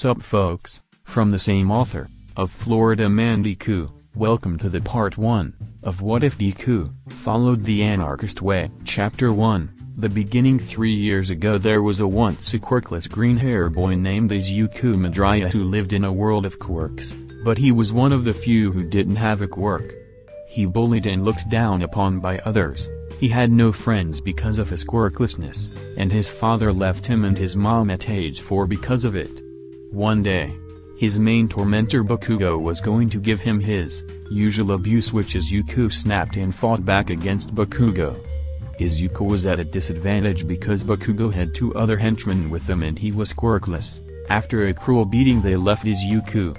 Sup folks, from the same author, of Florida Man Deku, welcome to the part 1, of What If Deku, followed the Anarchist Way. Chapter 1, The Beginning Three years ago there was a once a quirkless green-hair boy named Izuku Midoriya who lived in a world of quirks, but he was one of the few who didn't have a quirk. He bullied and looked down upon by others. He had no friends because of his quirklessness, and his father left him and his mom at age 4 because of it. One day, his main tormentor Bakugo was going to give him his usual abuse which Izuku snapped and fought back against Bakugo. His Izuku was at a disadvantage because Bakugo had two other henchmen with him and he was quirkless. After a cruel beating they left Izuku.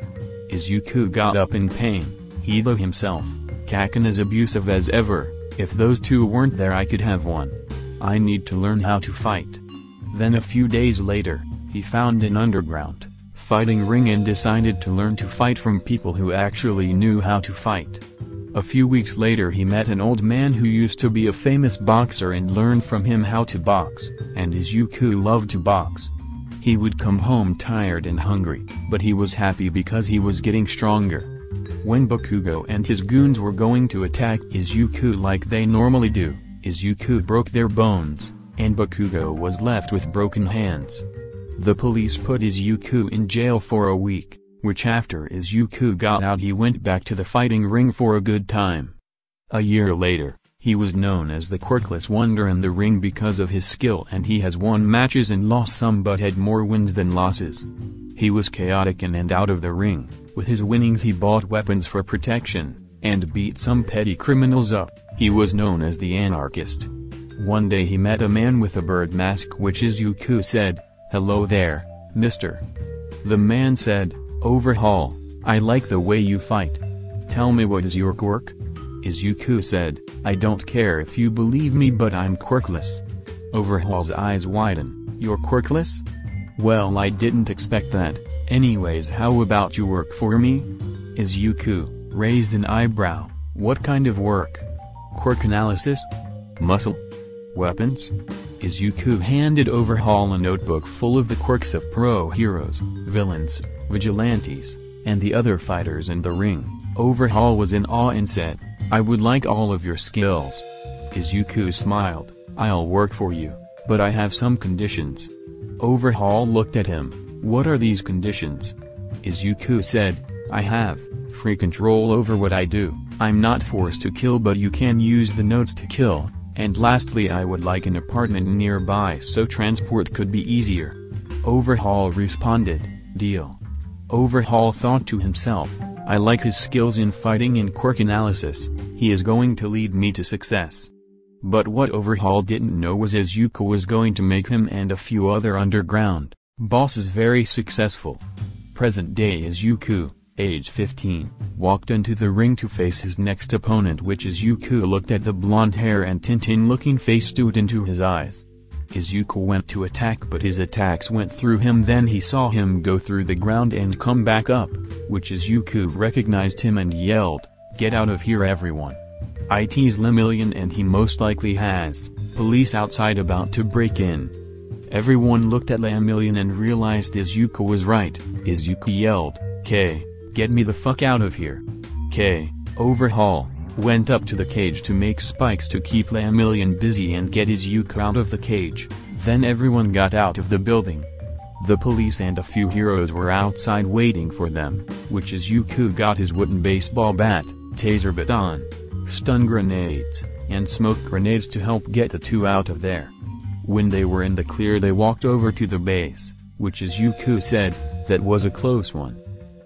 Izuku got up in pain, he though himself, Kacchan as abusive as ever, if those two weren't there I could have one. I need to learn how to fight. Then a few days later, he found an underground fighting ring and decided to learn to fight from people who actually knew how to fight. A few weeks later he met an old man who used to be a famous boxer and learned from him how to box, and Izuku loved to box. He would come home tired and hungry, but he was happy because he was getting stronger. When Bakugo and his goons were going to attack Izuku like they normally do, Izuku broke their bones, and Bakugo was left with broken hands. The police put Izuku in jail for a week, which after Izuku got out he went back to the fighting ring for a good time. A year later, he was known as the quirkless wonder in the ring because of his skill and he has won matches and lost some but had more wins than losses. He was chaotic in and out of the ring, with his winnings he bought weapons for protection, and beat some petty criminals up, he was known as the anarchist. One day he met a man with a bird mask which Izuku said, Hello there, mister. The man said, Overhaul, I like the way you fight. Tell me what is your quirk? Izuku said, I don't care if you believe me but I'm quirkless. Overhaul's eyes widen, you're quirkless? Well I didn't expect that, anyways how about you work for me? Izuku, raised an eyebrow, what kind of work? Quirk analysis? Muscle? Weapons? Izuku handed over Overhaul a notebook full of the quirks of pro heroes, villains, vigilantes, and the other fighters in the ring. Overhaul was in awe and said, I would like all of your skills. Izuku smiled, I'll work for you, but I have some conditions. Overhaul looked at him, what are these conditions? Izuku said, I have, free control over what I do, I'm not forced to kill but you can use the notes to kill, and lastly I would like an apartment nearby so transport could be easier. Overhaul responded, deal. Overhaul thought to himself, I like his skills in fighting and quirk analysis, he is going to lead me to success. But what Overhaul didn't know was Izuku was going to make him and a few other underground bosses very successful. Present day Izuku, age 15, walked into the ring to face his next opponent which Izuku looked at the blonde hair and Tintin-looking face stood into his eyes. Izuku went to attack but his attacks went through him then he saw him go through the ground and come back up, which is Izuku recognized him and yelled, get out of here everyone. IT's Lemillion and he most likely has, police outside about to break in. Everyone looked at Lemillion and realized Izuku was right, Izuku yelled, K, get me the fuck out of here. K, overhaul, went up to the cage to make spikes to keep Lemillion busy and get Izuku out of the cage, then everyone got out of the building. The police and a few heroes were outside waiting for them, which Izuku got his wooden baseball bat, taser baton, stun grenades, and smoke grenades to help get the two out of there. When they were in the clear they walked over to the base, which Izuku said, that was a close one.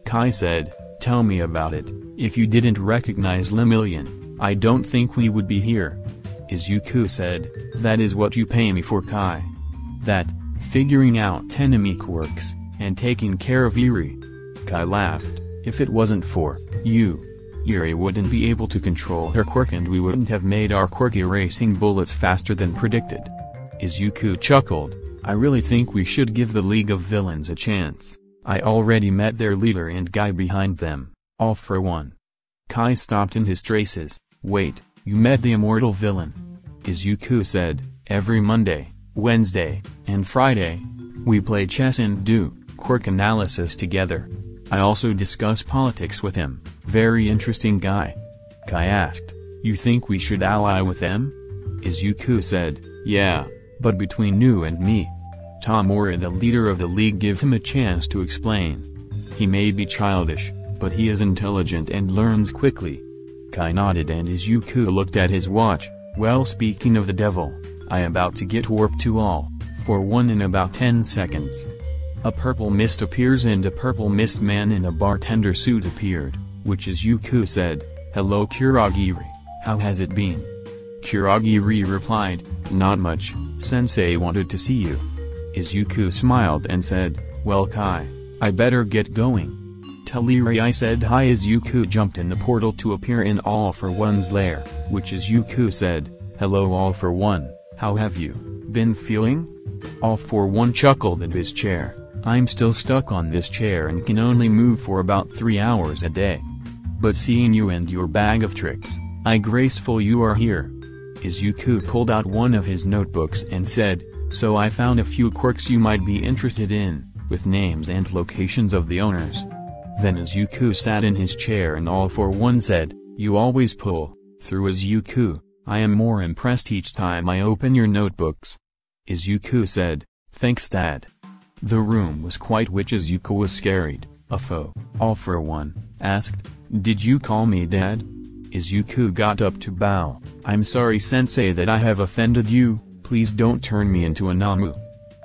Kai said, tell me about it, if you didn't recognize Lemillion, I don't think we would be here. Izuku said, that is what you pay me for Kai. That, figuring out enemy quirks, and taking care of Eri. Kai laughed, if it wasn't for you, Eri wouldn't be able to control her quirk and we wouldn't have made our quirk erasing bullets faster than predicted. Izuku chuckled, I really think we should give the League of Villains a chance. I already met their leader and guy behind them, all for one. Kai stopped in his traces, wait, you met the immortal villain. Izuku said, every Monday, Wednesday, and Friday, we play chess and do quirk analysis together. I also discuss politics with him, very interesting guy. Kai asked, you think we should ally with them? Izuku said, yeah, but between you and me. Tomura the leader of the league give him a chance to explain. He may be childish, but he is intelligent and learns quickly. Kai nodded and Izuku looked at his watch, well speaking of the devil, I about to get warped to all, for one in about 10 seconds. A purple mist appears and a purple mist man in a bartender suit appeared, which Izuku said, Hello Kurogiri, how has it been? Kurogiri replied, Not much, sensei wanted to see you. Izuku smiled and said, Well Kai, I better get going. Teliri said hi Izuku jumped in the portal to appear in All for One's lair, which Izuku said, Hello All for One, how have you been feeling? All for One chuckled in his chair, I'm still stuck on this chair and can only move for about three hours a day. But seeing you and your bag of tricks, I graceful you are here. Izuku pulled out one of his notebooks and said, so I found a few quirks you might be interested in, with names and locations of the owners. Then Izuku sat in his chair and all for one said, you always pull, through Izuku, I am more impressed each time I open your notebooks. Izuku said, thanks dad. The room was quite which Izuku was scared, Afo, all for one, asked, did you call me dad? Izuku got up to bow, I'm sorry sensei that I have offended you, please don't turn me into a Nomu.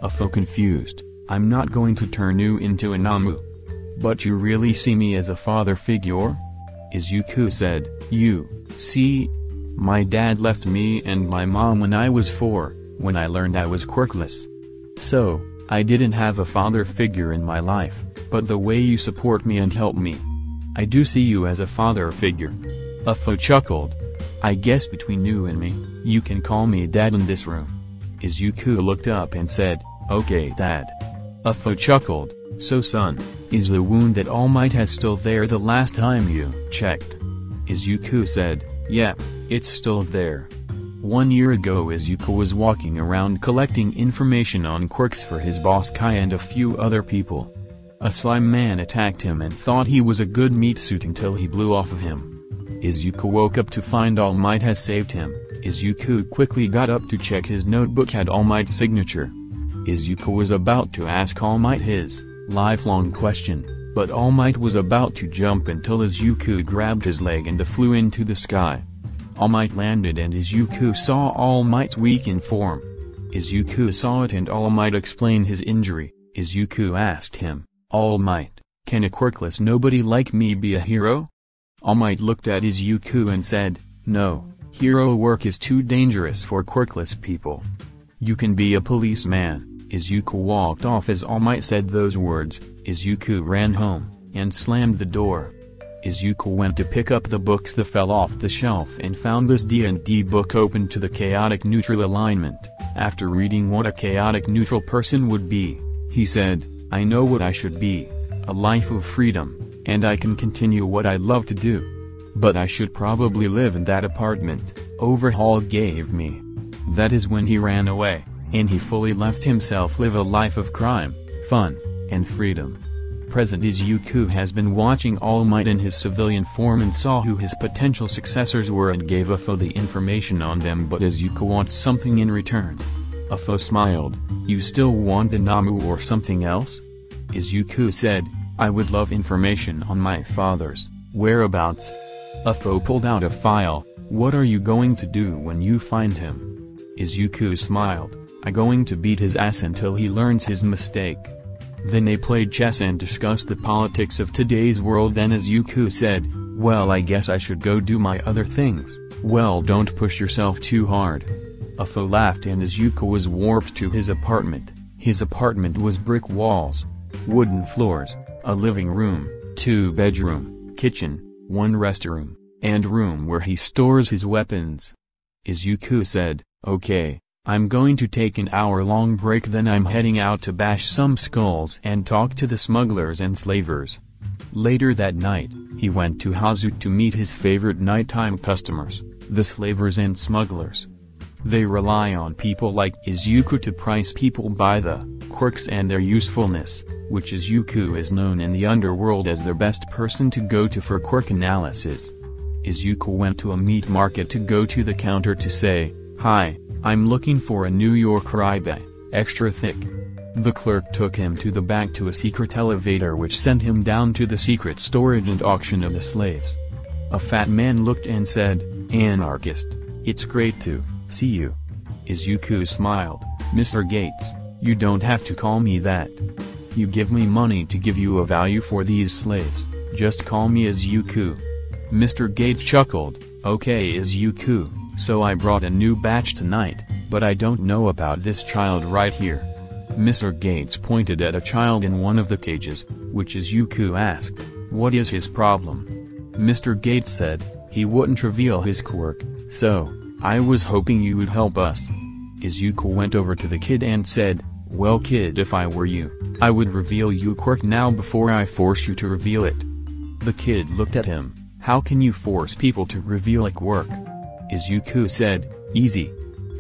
Afo confused, I'm not going to turn you into a Nomu. But you really see me as a father figure? Izuku said, you, see? My dad left me and my mom when I was four, when I learned I was quirkless. So, I didn't have a father figure in my life, but the way you support me and help me. I do see you as a father figure. Afo chuckled. I guess between you and me, you can call me dad in this room. Izuku looked up and said, okay dad. Afo chuckled, so son, is the wound that All Might has still there the last time you checked? Izuku said, yeah, it's still there. One year ago Izuku was walking around collecting information on quirks for his boss Kai and a few other people. A slime man attacked him and thought he was a good meat suit until he blew off of him. Izuku woke up to find All Might has saved him. Izuku quickly got up to check his notebook had All Might's signature. Izuku was about to ask All Might his lifelong question, but All Might was about to jump until Izuku grabbed his leg and flew into the sky. All Might landed and Izuku saw All Might's weakened form. Izuku saw it and All Might explained his injury. Izuku asked him, All Might, can a quirkless nobody like me be a hero? All Might looked at Izuku and said, No, hero work is too dangerous for quirkless people. You can be a policeman. Izuku walked off as All Might said those words, Izuku ran home, and slammed the door. Izuku went to pick up the books that fell off the shelf and found this D&D book open to the chaotic neutral alignment. After reading what a chaotic neutral person would be, he said, I know what I should be, a life of freedom and I can continue what I love to do. But I should probably live in that apartment, Overhaul gave me. That is when he ran away, and he fully left himself live a life of crime, fun, and freedom. Present is Izuku has been watching All Might in his civilian form and saw who his potential successors were and gave Afo the information on them but Izuku wants something in return. Afo smiled, you still want a Nomu or something else? Izuku said, I would love information on my father's whereabouts. Afo pulled out a file, what are you going to do when you find him? Izuku smiled, I going to beat his ass until he learns his mistake. Then they played chess and discussed the politics of today's world then Izuku said, well I guess I should go do my other things, well don't push yourself too hard. Afo laughed and Izuku was warped to his apartment, his apartment was brick walls, wooden floors, a living room, two bedroom, kitchen, one restroom, and room where he stores his weapons. Izuku said, okay, I'm going to take an hour-long break then I'm heading out to bash some skulls and talk to the smugglers and slavers. Later that night, he went to Hazu to meet his favorite nighttime customers, the slavers and smugglers. They rely on people like Izuku to price people by the quirks and their usefulness, which Izuku is known in the underworld as the best person to go to for quirk analysis. Izuku went to a meat market to go to the counter to say, Hi, I'm looking for a New York ribeye, extra thick. The clerk took him to the back to a secret elevator which sent him down to the secret storage and auction of the slaves. A fat man looked and said, Anarchist, it's great to see you. Izuku smiled, Mr. Gates, you don't have to call me that. You give me money to give you a value for these slaves, just call me as Izuku. Mr. Gates chuckled, okay is Izuku, so I brought a new batch tonight, but I don't know about this child right here. Mr. Gates pointed at a child in one of the cages, which is Izuku asked, what is his problem? Mr. Gates said, he wouldn't reveal his quirk, so, I was hoping you would help us. Izuku went over to the kid and said, well kid if I were you, I would reveal you quirk now before I force you to reveal it. The kid looked at him, how can you force people to reveal a quirk? Izuku said, easy.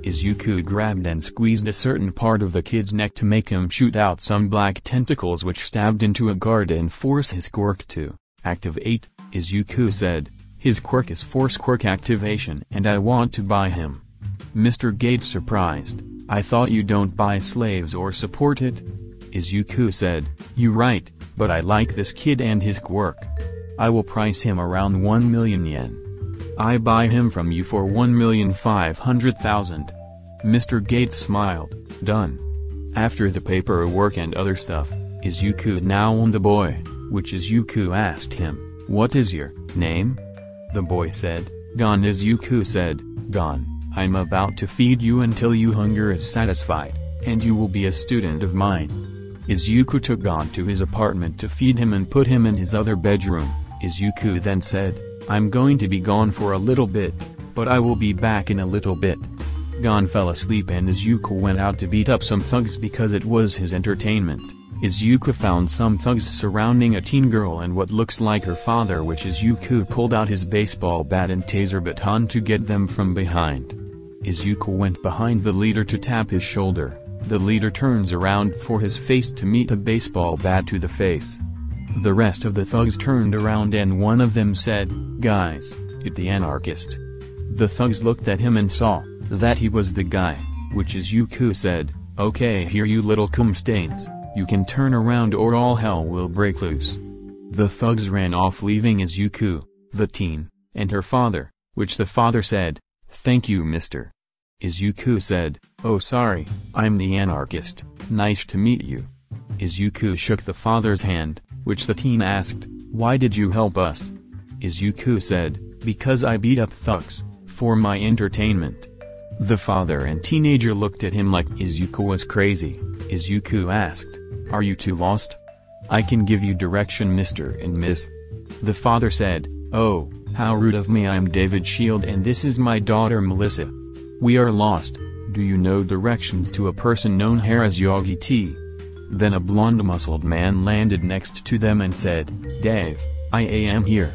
Izuku grabbed and squeezed a certain part of the kid's neck to make him shoot out some black tentacles which stabbed into a guard and force his quirk to activate, Izuku said, his quirk is force quirk activation and I want to buy him. Mr. Gates surprised, I thought you don't buy slaves or support it? Izuku said, you right, but I like this kid and his quirk. I will price him around 1 million yen. I buy him from you for 1,500,000. Mr. Gates smiled, done. After the paperwork and other stuff, Izuku now owned the boy, which Izuku asked him, what is your name? The boy said, Gon Izuku said, Gon, I'm about to feed you until you hunger is satisfied, and you will be a student of mine. Izuku took Gon to his apartment to feed him and put him in his other bedroom, Izuku then said, I'm going to be gone for a little bit, but I will be back in a little bit. Gon fell asleep and Izuku went out to beat up some thugs because it was his entertainment. Izuku found some thugs surrounding a teen girl and what looks like her father which Izuku pulled out his baseball bat and taser baton to get them from behind. Izuku went behind the leader to tap his shoulder, the leader turns around for his face to meet a baseball bat to the face. The rest of the thugs turned around and one of them said, Guys, it the anarchist. The thugs looked at him and saw, that he was the guy, which Izuku said, okay here you little cum stains, you can turn around or all hell will break loose. The thugs ran off leaving Izuku, the teen, and her father, which the father said, thank you mister. Izuku said, oh sorry, I'm the anarchist, nice to meet you. Izuku shook the father's hand, which the teen asked, why did you help us? Izuku said, because I beat up thugs, for my entertainment. The father and teenager looked at him like Izuku was crazy. Izuku asked, are you too lost? I can give you direction Mr. and Miss. The father said, oh, how rude of me I'm David Shield and this is my daughter Melissa. We are lost, do you know directions to a person known here as Yagi T? Then a blonde muscled man landed next to them and said, Dave, I am here.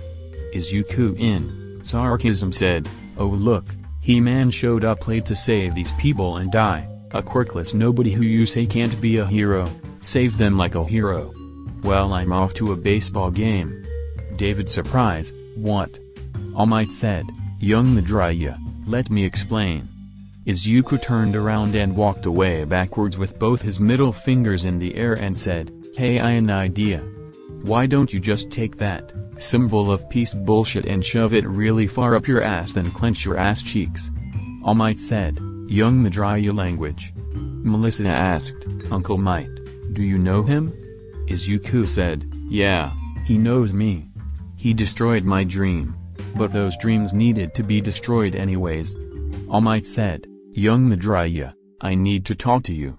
Is Izuku in sarcasm said, oh look, He-Man showed up late to save these people and die, a quirkless nobody who you say can't be a hero, saved them like a hero. Well I'm off to a baseball game. David surprise, what? All Might said, young Midoriya, let me explain. Izuku turned around and walked away backwards with both his middle fingers in the air and said, Hey I an idea. Why don't you just take that, symbol of peace bullshit and shove it really far up your ass then clench your ass cheeks? All Might said, young Midoriya language. Melissa asked, Uncle Might, do you know him? Izuku said, yeah, he knows me. He destroyed my dream. But those dreams needed to be destroyed anyways. All Might said, Young Midoriya, I need to talk to you.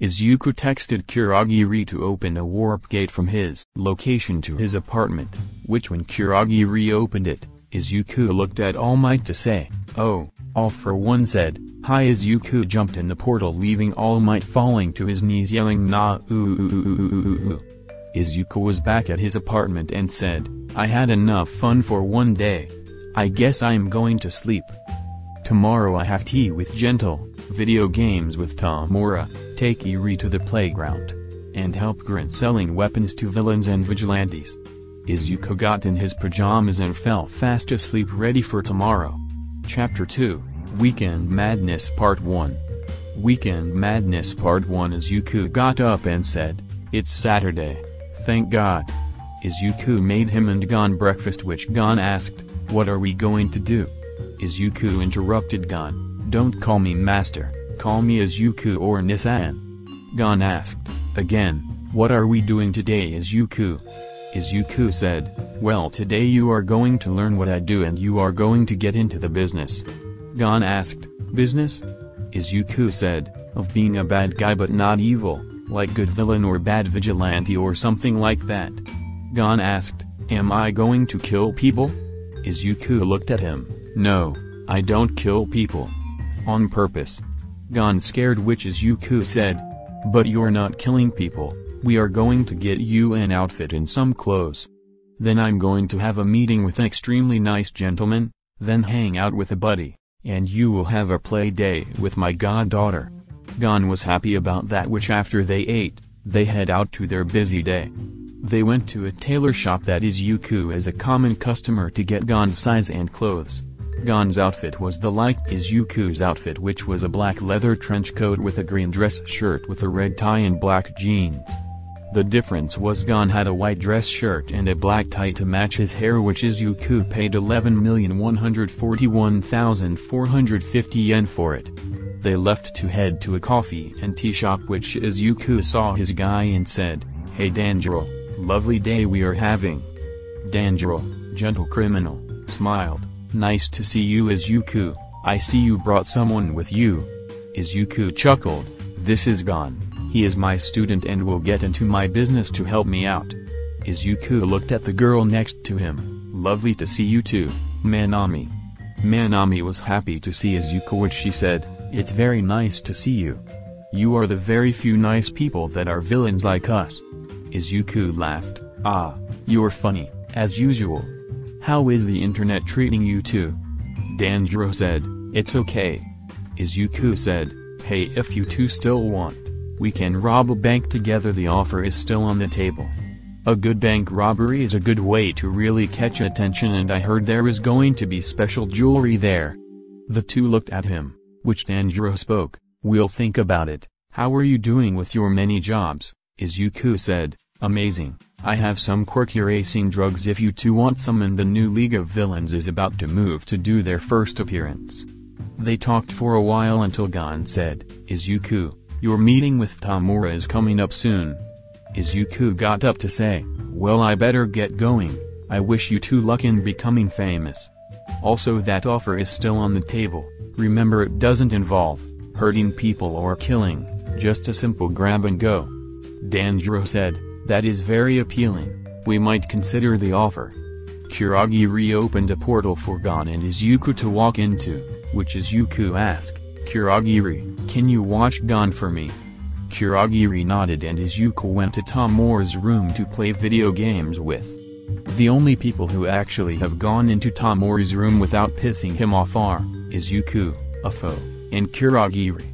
Izuku texted Kurogiri to open a warp gate from his location to his apartment, which when Kurogiri opened it, Izuku looked at All Might to say, oh, All for one said, hi Izuku jumped in the portal leaving All Might falling to his knees yelling na ooh ooh ooh ooh ooh ooh. Izuku was back at his apartment and said, I had enough fun for one day. I guess I'm going to sleep. Tomorrow I have tea with Gentle. video games with Tomura, take Eri to the playground, and help Giran selling weapons to villains and vigilantes. Izuku got in his pajamas and fell fast asleep ready for tomorrow. Chapter 2, Weekend Madness Part 1 Weekend Madness Part 1 Izuku got up and said, It's Saturday. Thank God. Izuku made him and Gon breakfast which Gon asked, What are we going to do? Izuku interrupted Gon, Don't call me master, call me Izuku or Nisan. Gon asked, again, What are we doing today Izuku? Izuku said, Well today you are going to learn what I do and you are going to get into the business. Gon asked, Business? Izuku said, Of being a bad guy but not evil, like good villain or bad vigilante or something like that. Gon asked, Am I going to kill people? Izuku looked at him, No, I don't kill people. On purpose. Gon scared which Izuku said, But you're not killing people, we are going to get you an outfit and some clothes. Then I'm going to have a meeting with an extremely nice gentleman, then hang out with a buddy, and you will have a play day with my goddaughter. Gon was happy about that which after they ate, they head out to their busy day. They went to a tailor shop that is Izuku as a common customer to get Gon's size and clothes. Gon's outfit was the like Izuku's outfit which was a black leather trench coat with a green dress shirt with a red tie and black jeans. The difference was Gon had a white dress shirt and a black tie to match his hair which Izuku paid 11,141,450 yen for it. They left to head to a coffee and tea shop which Izuku saw his guy and said, Hey Danjuro, lovely day we are having. Danjuro, gentle criminal, smiled, nice to see you Izuku, I see you brought someone with you. Izuku chuckled, this is Gon, he is my student and will get into my business to help me out. Izuku looked at the girl next to him, lovely to see you too, Manami. Manami was happy to see Izuku which she said, it's very nice to see you. You are the very few nice people that are villains like us. Izuku laughed, ah, you're funny, as usual. How is the internet treating you too? Danjuro said, it's okay. Izuku said, hey if you two still want, we can rob a bank together the offer is still on the table. A good bank robbery is a good way to really catch attention and I heard there is going to be special jewelry there. The two looked at him which Danjuro spoke, we'll think about it, how are you doing with your many jobs, Izuku said, amazing, I have some quirk erasing drugs if you two want some and the new League of Villains is about to move to do their first appearance. They talked for a while until Gon said, Izuku, your meeting with Tomura is coming up soon. Izuku got up to say, well I better get going, I wish you two luck in becoming famous. Also that offer is still on the table. Remember it doesn't involve hurting people or killing, just a simple grab and go. Danjuro said, that is very appealing, we might consider the offer. Kuragi reopened a portal for Gon and Izuku to walk into, which Izuku asked, Kurogiri, can you watch Gon for me? Kurogiri nodded and Izuku went to Tomura's room to play video games with. The only people who actually have gone into Tomura's room without pissing him off are, Izuku, Afo, and Kurogiri.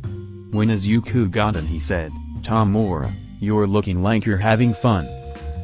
When Izuku got in he said, Tomura, you're looking like you're having fun.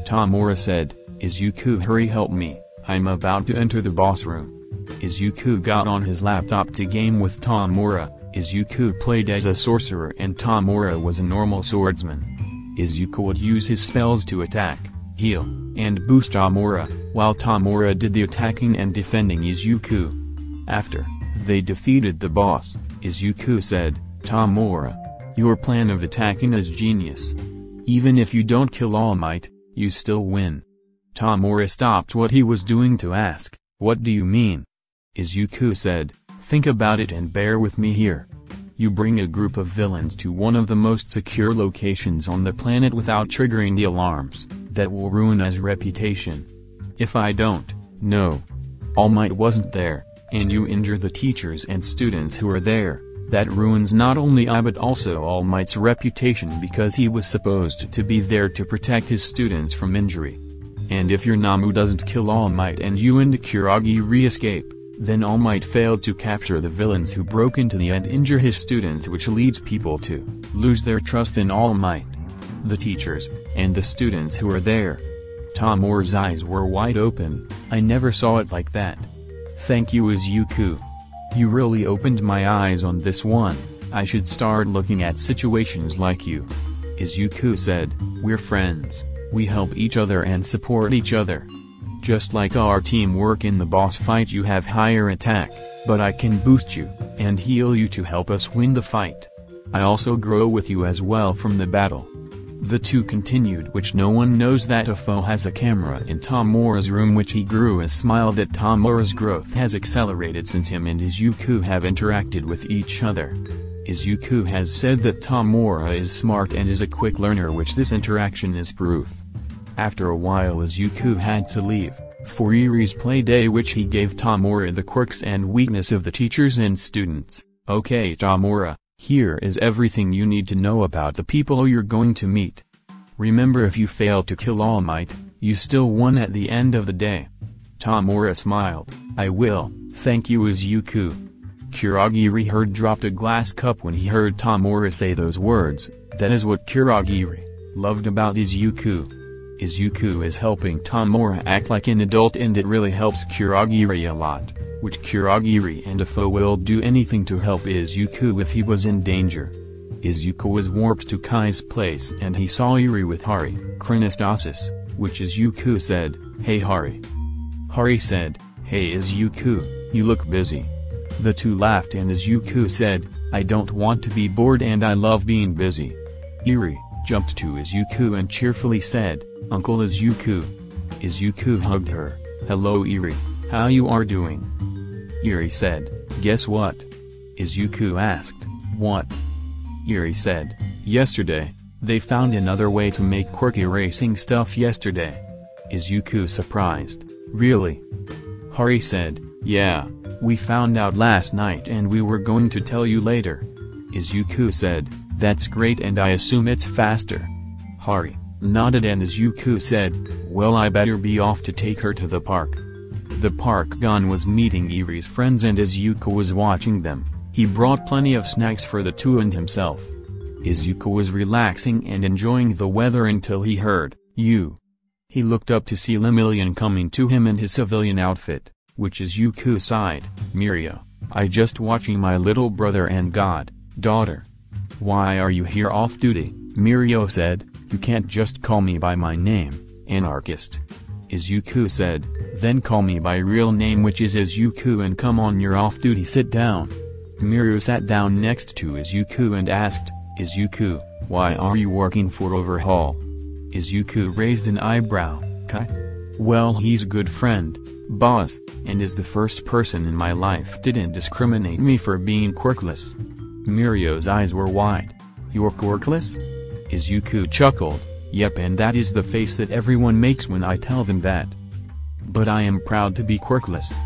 Tomura said, Izuku hurry help me, I'm about to enter the boss room. Izuku got on his laptop to game with Tomura, Izuku played as a sorcerer and Tomura was a normal swordsman. Izuku would use his spells to attack, heal, and boost Tomura, while Tomura did the attacking and defending Izuku. After, they defeated the boss, Izuku said, Tomura. Your plan of attacking is genius. Even if you don't kill All Might, you still win. Tomura stopped what he was doing to ask, what do you mean? Izuku said, think about it and bear with me here. You bring a group of villains to one of the most secure locations on the planet without triggering the alarms, that will ruin his reputation. If I don't, no. All Might wasn't there, and you injure the teachers and students who are there, that ruins not only I but also All Might's reputation because he was supposed to be there to protect his students from injury. And if your Nomu doesn't kill All Might and you and Kuragi re-escape, Then All Might failed to capture the villains who broke into the and injure his students which leads people to lose their trust in All Might. The teachers, and the students who were there. Tomura's eyes were wide open, I never saw it like that. Thank you Izuku. You really opened my eyes on this one, I should start looking at situations like you. Izuku said, we're friends, we help each other and support each other. Just like our teamwork in the boss fight you have higher attack, but I can boost you, and heal you to help us win the fight. I also grow with you as well from the battle. The two continued which no one knows that Afo has a camera in Tomura's room which he grew a smile that Tomura's growth has accelerated since him and Izuku have interacted with each other. Izuku has said that Tomura is smart and is a quick learner which this interaction is proof. After a while Izuku had to leave, for play day which he gave Tomura the quirks and weakness of the teachers and students. Okay Tomura, here is everything you need to know about the people you're going to meet. Remember if you fail to kill All Might, you still won at the end of the day. Tomura smiled, I will, thank you Izuku. Kurogiri heard dropped a glass cup when he heard Tomura say those words, that is what Kurogiri loved about Izuku. Izuku is helping Tomura act like an adult and it really helps Kurogiri a lot, which Kurogiri and Afo will do anything to help Izuku if he was in danger. Izuku was warped to Kai's place and he saw Eri with Hari, Chronostasis, which Izuku said, Hey Hari. Hari said, Hey Izuku, you look busy. The two laughed and Izuku said, I don't want to be bored and I love being busy. Eri jumped to Izuku and cheerfully said, Uncle Izuku. Izuku hugged her, Hello Eri, how you are doing? Eri said, Guess what? Izuku asked, What? Eri said, Yesterday, they found another way to make quirk erasing stuff yesterday. Is Izuku surprised, Really? Hari said, Yeah, we found out last night and we were going to tell you later. Izuku said, That's great and I assume it's faster. Hari nodded and as Izuku said, Well I better be off to take her to the park. The park Gon was meeting Eri's friends and as Izuku was watching them, he brought plenty of snacks for the two and himself. Izuku was relaxing and enjoying the weather until he heard, you. He looked up to see Lemillion coming to him in his civilian outfit, which Izuku sighed, Mirio, I just watching my little brother and god, daughter. Why are you here off duty, Mirio said, you can't just call me by my name, anarchist. Izuku said, then call me by real name which is Izuku and come on you're off duty sit down. Mirio sat down next to Izuku and asked, Izuku, why are you working for Overhaul? Izuku raised an eyebrow, Kai? Well he's a good friend, boss, and is the first person in my life didn't discriminate me for being quirkless. Mirio's eyes were wide. You're quirkless? Izuku chuckled, yep and that is the face that everyone makes when I tell them that. But I am proud to be quirkless.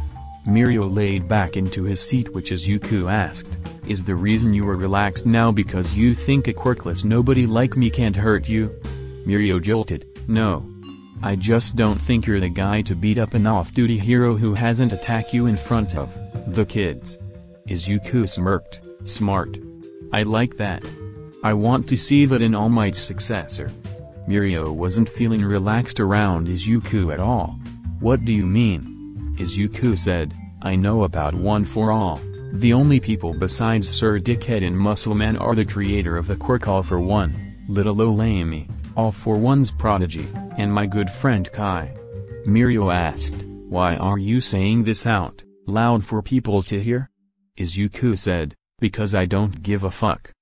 Mirio laid back into his seat which Is Izuku asked, is the reason you are relaxed now because you think a quirkless nobody like me can't hurt you? Mirio jolted, no. I just don't think you're the guy to beat up an off-duty hero who hasn't attacked you in front of the kids. Izuku smirked, smart. I like that. I want to see that in All Might's successor. Mirio wasn't feeling relaxed around Izuku at all. What do you mean? Izuku said, I know about One for All. The only people besides Sir Dickhead and Muscleman are the creator of the quirk All for One, Little Olami, All for One's prodigy, and my good friend Kai. Mirio asked, why are you saying this out, loud for people to hear? Izuku said, because I don't give a fuck.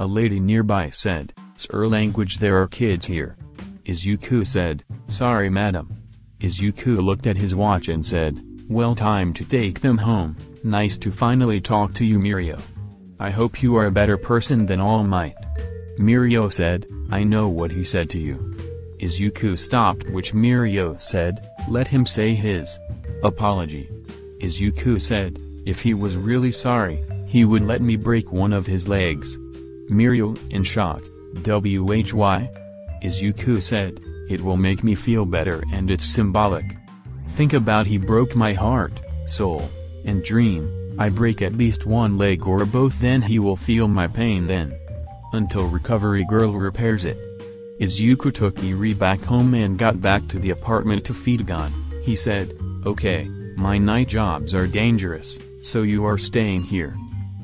A lady nearby said, Sir language there are kids here. Izuku said, sorry madam. Izuku looked at his watch and said, well time to take them home, nice to finally talk to you Mirio. I hope you are a better person than All Might. Mirio said, I know what he said to you. Izuku stopped which Mirio said, let him say his apology. Izuku said, if he was really sorry, he would let me break one of his legs. Mirio, in shock, WHY? Izuku said, it will make me feel better and it's symbolic. Think about he broke my heart, soul, and dream, I break at least one leg or both then he will feel my pain then. Until recovery girl repairs it. Izuku took Eri back home and got back to the apartment to feed Gon. He said, okay, my night jobs are dangerous, so you are staying here.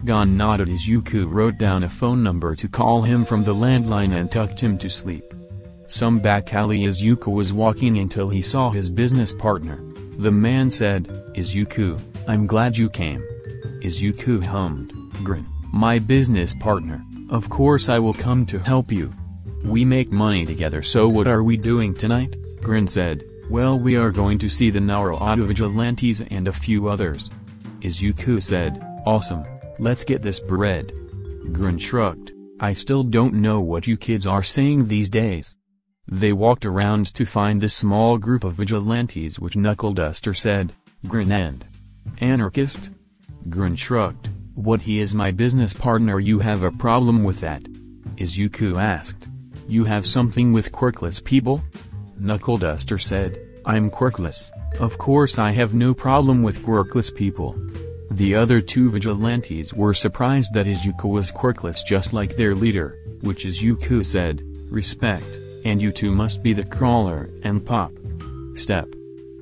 Gon nodded as Izuku wrote down a phone number to call him from the landline and tucked him to sleep. Some back alley as Izuku was walking until he saw his business partner. The man said, Izuku, I'm glad you came. Izuku hummed, Giran, my business partner, of course I will come to help you. We make money together so what are we doing tonight? Giran said, well we are going to see the Naruhata Vigilantes and a few others. Izuku said, awesome, let's get this bread. Giran shrugged, I still don't know what you kids are saying these days. They walked around to find the small group of vigilantes which Knuckle Duster said, Giran and Anarchist? Giran shrugged, what he is my business partner you have a problem with that? Izuku asked. You have something with quirkless people? Knuckle Duster said, I'm quirkless, of course I have no problem with quirkless people. The other two vigilantes were surprised that Izuku was quirkless just like their leader, which Izuku said, respect, and you two must be the crawler and pop. Step.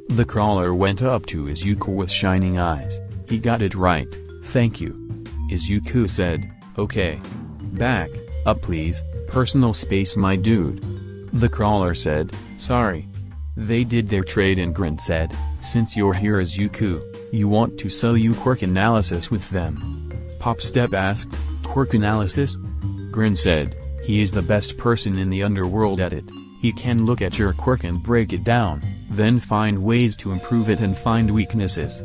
The crawler went up to Izuku with shining eyes, he got it right, thank you. Izuku said, okay. Back, up please, personal space my dude. The crawler said, sorry. They did their trade and Giran said, since you're here Izuku, you want to sell you quirk analysis with them. Popstep asked, quirk analysis? Giran said, he is the best person in the underworld at it, he can look at your quirk and break it down, then find ways to improve it and find weaknesses.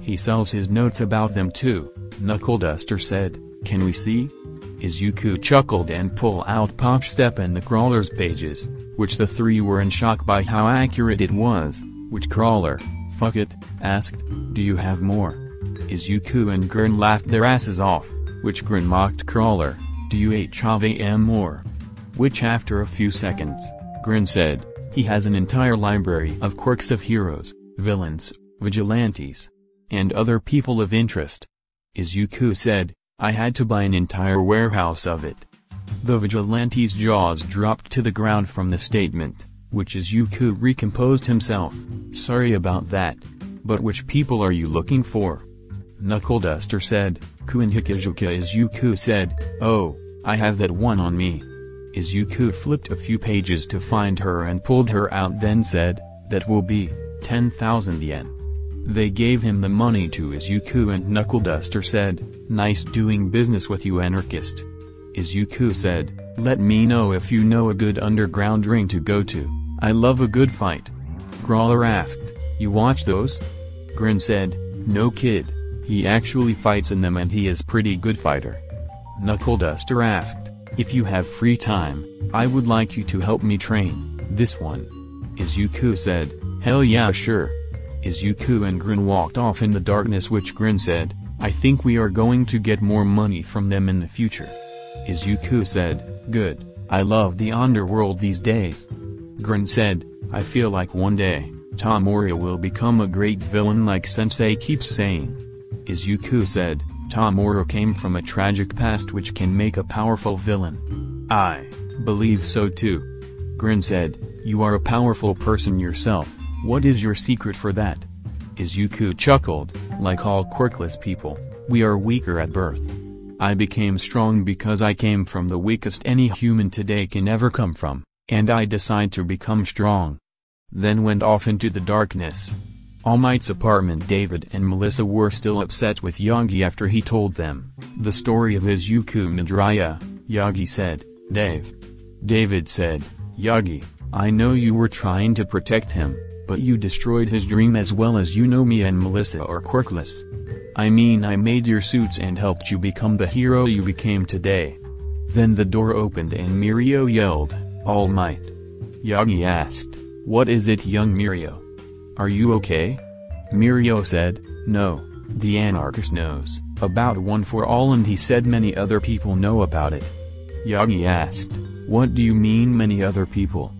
He sells his notes about them too, Knuckle Duster said, can we see? Izuku chuckled and pulled out Popstep and the Crawler's pages, which the three were in shock by how accurate it was, which Crawler, fuck it, asked, do you have more? Izuku and Giran laughed their asses off, which Giran mocked Crawler, do you HAVM more? Which after a few seconds, Giran said, he has an entire library of quirks of heroes, villains, vigilantes, and other people of interest. Izuku said, I had to buy an entire warehouse of it. The vigilante's jaws dropped to the ground from the statement, which Izuku recomposed himself, sorry about that. But which people are you looking for? Knuckle Duster said, Kun Hikajuka Izuku said, oh, I have that one on me. Izuku flipped a few pages to find her and pulled her out then said, that will be, 10,000 yen. They gave him the money to Izuku and Knuckle Duster said, nice doing business with you anarchist. Izuku said, let me know if you know a good underground ring to go to, I love a good fight. Crawler asked, you watch those? Giran said, no kid, he actually fights in them and he is pretty good fighter. Knuckle Duster asked, if you have free time, I would like you to help me train, this one. Izuku said, hell yeah sure. Izuku and Giran walked off in the darkness which Giran said, I think we are going to get more money from them in the future. Izuku said, good, I love the underworld these days. Giran said, I feel like one day, Tomura will become a great villain like Sensei keeps saying. Izuku said, Tomura came from a tragic past which can make a powerful villain. I believe so too. Giran said, you are a powerful person yourself, what is your secret for that? Izuku chuckled, like all quirkless people, we are weaker at birth. I became strong because I came from the weakest any human today can ever come from, and I decide to become strong. Then went off into the darkness. All Might's apartment David and Melissa were still upset with Yagi after he told them the story of Izuku Midoriya, Yagi said, Dave. David said, Yagi, I know you were trying to protect him, but you destroyed his dream as well as you know me and Melissa are quirkless. I mean I made your suits and helped you become the hero you became today. Then the door opened and Mirio yelled, All Might. Yagi asked, What is it young Mirio? Are you okay? Mirio said, No, the anarchist knows about one for all and he said many other people know about it. Yagi asked, What do you mean many other people?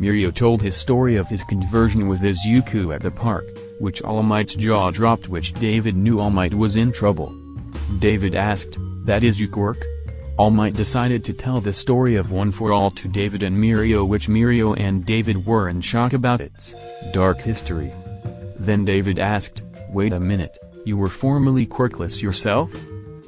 Mirio told his story of his conversion with Izuku at the park, which All Might's jaw dropped which David knew All Might was in trouble. David asked, that is work? All Might decided to tell the story of One for All to David and Mirio which Mirio and David were in shock about its dark history. Then David asked, wait a minute, you were formerly quirkless yourself?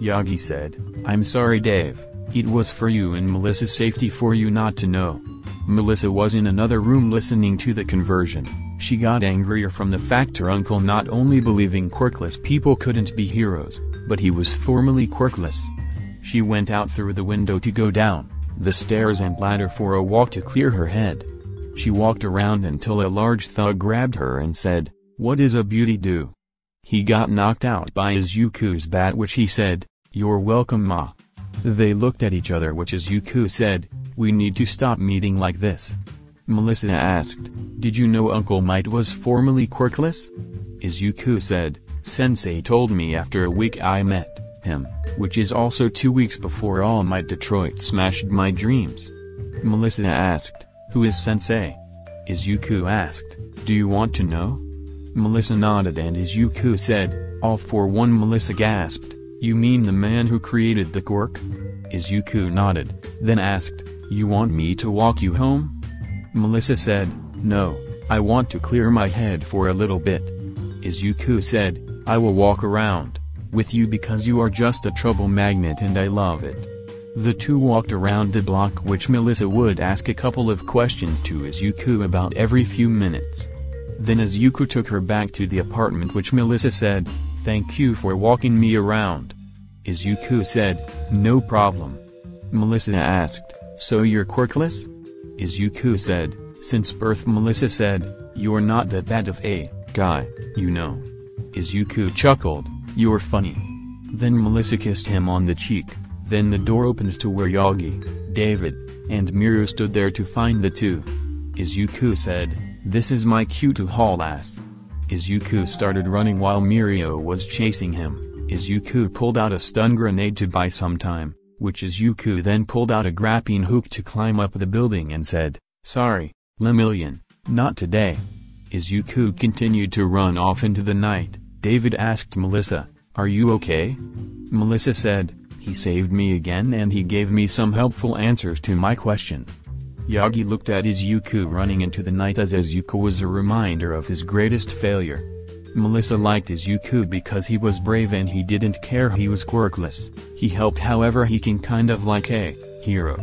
Yagi said, I'm sorry Dave, it was for you and Melissa's safety for you not to know. Melissa was in another room listening to the conversion. She got angrier from the fact her uncle not only believing quirkless people couldn't be heroes, but he was formerly quirkless. She went out through the window to go down the stairs and ladder for a walk to clear her head. She walked around until a large thug grabbed her and said, What is a beauty do? He got knocked out by Izuku's bat which he said, You're welcome ma. They looked at each other which Izuku said, We need to stop meeting like this. Melissa asked, Did you know Uncle Might was formerly quirkless? Izuku said, Sensei told me after a week I met him, which is also two weeks before All my Detroit smashed my dreams. Melissa asked, Who is Sensei? Izuku asked, Do you want to know? Melissa nodded and Izuku said, All for one Melissa gasped, You mean the man who created the quirk? Izuku nodded, then asked, You want me to walk you home? Melissa said, No, I want to clear my head for a little bit. Izuku said, I will walk around with you because you are just a trouble magnet and I love it. The two walked around the block which Melissa would ask a couple of questions to Izuku about every few minutes. Then Izuku took her back to the apartment which Melissa said, Thank you for walking me around. Izuku said, No problem. Melissa asked, So you're quirkless? Izuku said, since birth Melissa said, you're not that bad of a guy, you know. Izuku chuckled, you're funny. Then Melissa kissed him on the cheek, then the door opened to where Yagi, David, and Mirio stood there to find the two. Izuku said, this is my cue to haul ass. Izuku started running while Mirio was chasing him. Izuku pulled out a stun grenade to buy some time which Izuku then pulled out a grappling hook to climb up the building and said, Sorry, Lemillion, not today. Izuku continued to run off into the night. David asked Melissa, Are you okay? Melissa said, He saved me again and he gave me some helpful answers to my questions. Yagi looked at his Izuku running into the night as his Izuku was a reminder of his greatest failure. Melissa liked his Izuku because he was brave and he didn't care he was quirkless, he helped however he can kind of like a hero.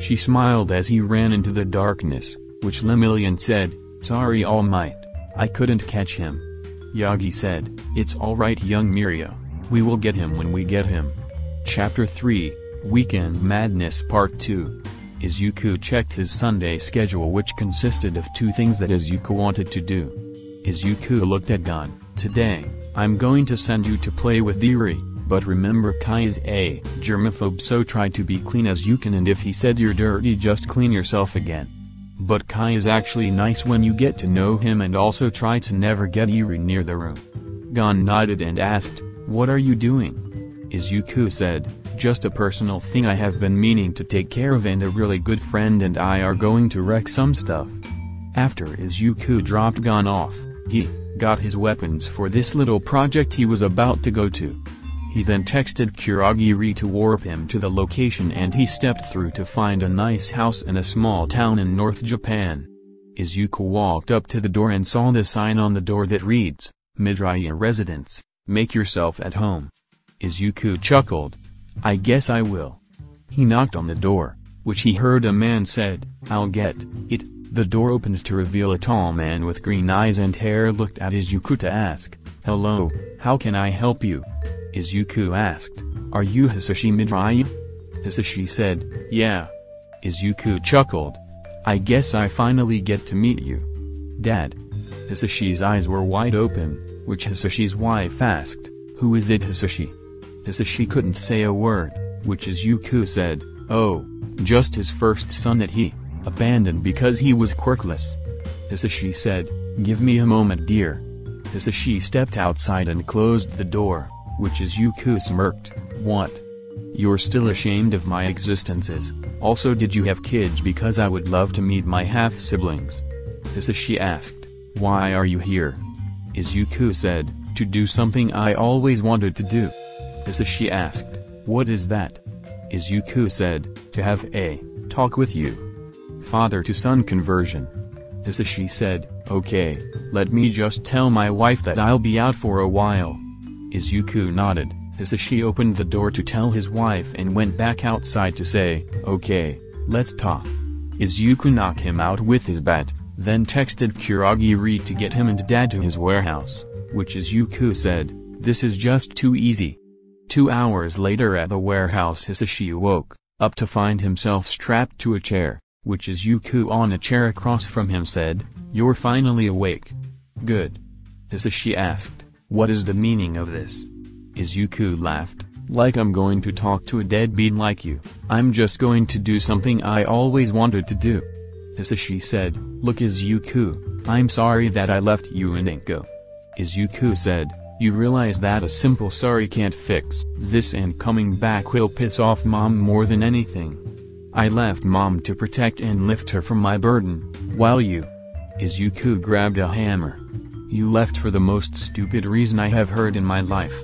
She smiled as he ran into the darkness, which Lemillion said, sorry All Might, I couldn't catch him. Yagi said, it's alright young Mirio, we will get him when we get him. Chapter 3, Weekend Madness Part 2 Izuku checked his Sunday schedule which consisted of two things that Izuku wanted to do. Izuku looked at Gon. Today, I'm going to send you to play with Eri, but remember Kai is a germaphobe so try to be clean as you can and if he said you're dirty just clean yourself again. But Kai is actually nice when you get to know him and also try to never get Eri near the room. Gon nodded and asked, what are you doing? Izuku said, just a personal thing I have been meaning to take care of and a really good friend and I are going to wreck some stuff. After Izuku dropped Gon off, he got his weapons for this little project he was about to go to. He then texted Kurogiri to warp him to the location and he stepped through to find a nice house in a small town in North Japan. Izuku walked up to the door and saw the sign on the door that reads, Midoriya Residence, make yourself at home. Izuku chuckled. I guess I will. He knocked on the door, which he heard a man said, I'll get it. The door opened to reveal a tall man with green eyes and hair looked at Izuku to ask, Hello, how can I help you? Izuku asked, Are you Hisashi Midoriya? Hisashi said, Yeah. Izuku chuckled. I guess I finally get to meet you. Dad. Hisashi's eyes were wide open, which Hisashi's wife asked, Who is it Hisashi? Hisashi couldn't say a word, which Izuku said, Oh, just his first son that he abandoned because he was quirkless. Hisashi said, Give me a moment dear. Hisashi stepped outside and closed the door, which Izuku smirked, What? You're still ashamed of my existences, also did you have kids because I would love to meet my half-siblings? Hisashi asked, why are you here? Izuku said, to do something I always wanted to do. Hisashi asked, what is that? Izuku said, to have a talk with you. Father-to-son conversion. Hisashi said, okay, let me just tell my wife that I'll be out for a while. Izuku nodded, Hisashi opened the door to tell his wife and went back outside to say, okay, let's talk. Izuku knocked him out with his bat, then texted Kurogiri to get him and dad to his warehouse, which Izuku said, this is just too easy. Two hours later at the warehouse Hisashi woke, up to find himself strapped to a chair, which Izuku on a chair across from him said, you're finally awake. Good. Hisashi asked, what is the meaning of this? Izuku laughed, like I'm going to talk to a deadbeat like you, I'm just going to do something I always wanted to do. Hisashi said, look Izuku, I'm sorry that I left you and Inko. Izuku said, you realize that a simple sorry can't fix this and coming back will piss off mom more than anything. I left mom to protect and lift her from my burden, while you. Izuku grabbed a hammer. You left for the most stupid reason I have heard in my life.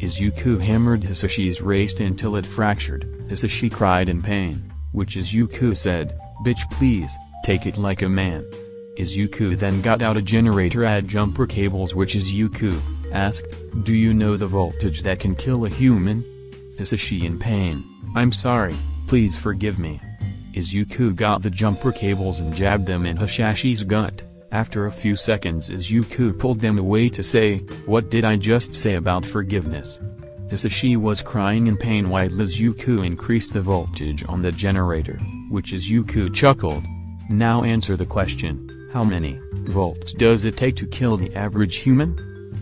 Izuku hammered Hisashi's wrist until it fractured, Hisashi cried in pain, which Izuku said, bitch please, take it like a man. Izuku then got out a generator at jumper cables which Izuku, asked, do you know the voltage that can kill a human? Hisashi in pain, I'm sorry, please forgive me. Izuku got the jumper cables and jabbed them in Hisashi's gut. After a few seconds Izuku pulled them away to say, what did I just say about forgiveness? Hisashi was crying in pain while Izuku increased the voltage on the generator, which Izuku chuckled. Now answer the question, how many volts does it take to kill the average human?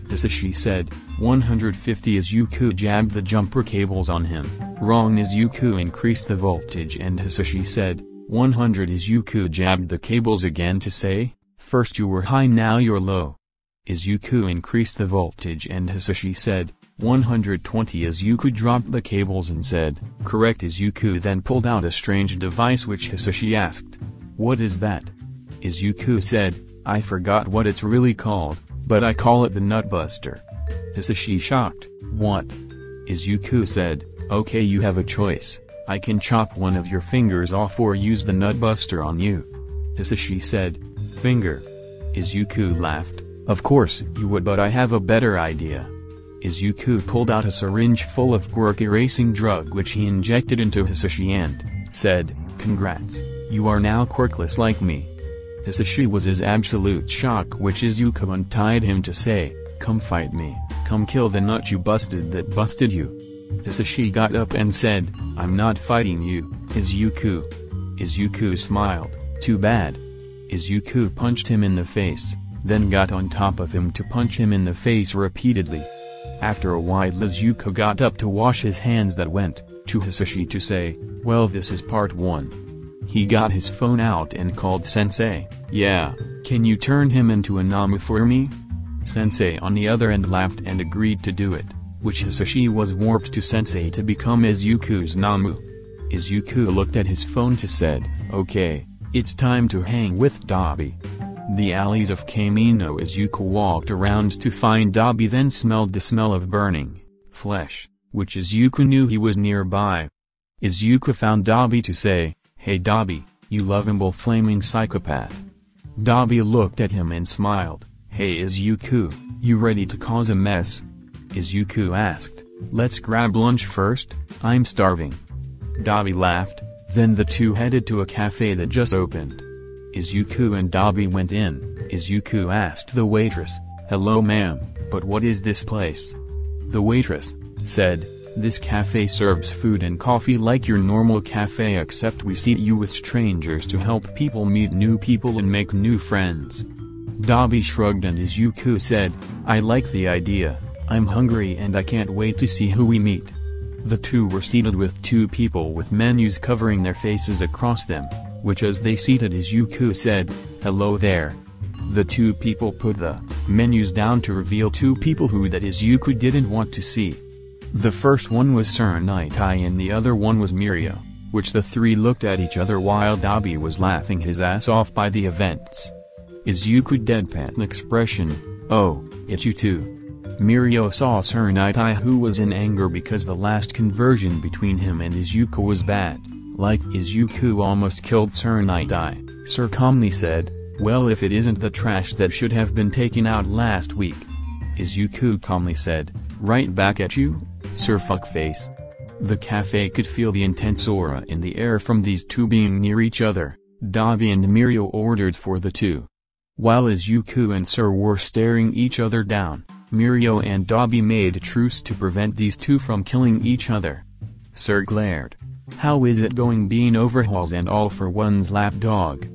Hisashi said, 150 Izuku jabbed the jumper cables on him. Wrong Izuku increased the voltage and Hisashi said, 100 Izuku jabbed the cables again to say, First you were high now you're low. Izuku increased the voltage and Hisashi said, 120 Izuku dropped the cables and said, correct Izuku then pulled out a strange device which Hisashi asked. What is that? Izuku said, I forgot what it's really called, but I call it the Nutbuster. Hisashi shocked, what? Izuku said, okay you have a choice, I can chop one of your fingers off or use the Nutbuster on you. Hisashi said, finger. Izuku laughed, of course you would but I have a better idea. Izuku pulled out a syringe full of quirk erasing drug which he injected into Hisashi and said, congrats, you are now quirkless like me. Hisashi was his absolute shock which Izuku untied him to say, come fight me, come kill the nut you busted that busted you. Hisashi got up and said, I'm not fighting you, Izuku. Izuku smiled, too bad. Izuku punched him in the face, then got on top of him to punch him in the face repeatedly. After a while Izuku got up to wash his hands that went, to Hisashi to say, well this is part 1. He got his phone out and called Sensei, yeah, can you turn him into a Nomu for me? Sensei on the other end laughed and agreed to do it, which Hisashi was warped to Sensei to become Izuku's Nomu. Izuku looked at his phone to said, okay, it's time to hang with Dabi. The alleys of Kamino Izuku walked around to find Dabi then smelled the smell of burning flesh, which Izuku knew he was nearby. Izuku found Dabi to say, Hey Dabi, you lovable flaming psychopath. Dabi looked at him and smiled, Hey Izuku, you ready to cause a mess? Izuku asked, Let's grab lunch first, I'm starving. Dobby laughed, then the two headed to a cafe that just opened. Izuku and Dabi went in. Izuku asked the waitress, Hello ma'am, but what is this place? The waitress, said, This cafe serves food and coffee like your normal cafe except we seat you with strangers to help people meet new people and make new friends. Dabi shrugged and Izuku said, I like the idea, I'm hungry and I can't wait to see who we meet. The two were seated with two people with menus covering their faces across them, which as they seated Izuku said, hello there. The two people put the menus down to reveal two people who that Izuku didn't want to see. The first one was Sir Nighteye and the other one was Mirio, which the three looked at each other while Dabi was laughing his ass off by the events. Izuku deadpan expression, oh, it's you too. Mirio saw Sir Nighteye who was in anger because the last conversion between him and Izuku was bad, like Izuku almost killed Sir Nighteye, Sir calmly said, well if it isn't the trash that should have been taken out last week. Izuku calmly said, right back at you, Sir Fuckface. The cafe could feel the intense aura in the air from these two being near each other, Dabi and Mirio ordered for the two. While Izuku and Sir were staring each other down, Mirio and Dabi made truce to prevent these two from killing each other. Sir glared. How is it going being overhauls and all for one's lapdog?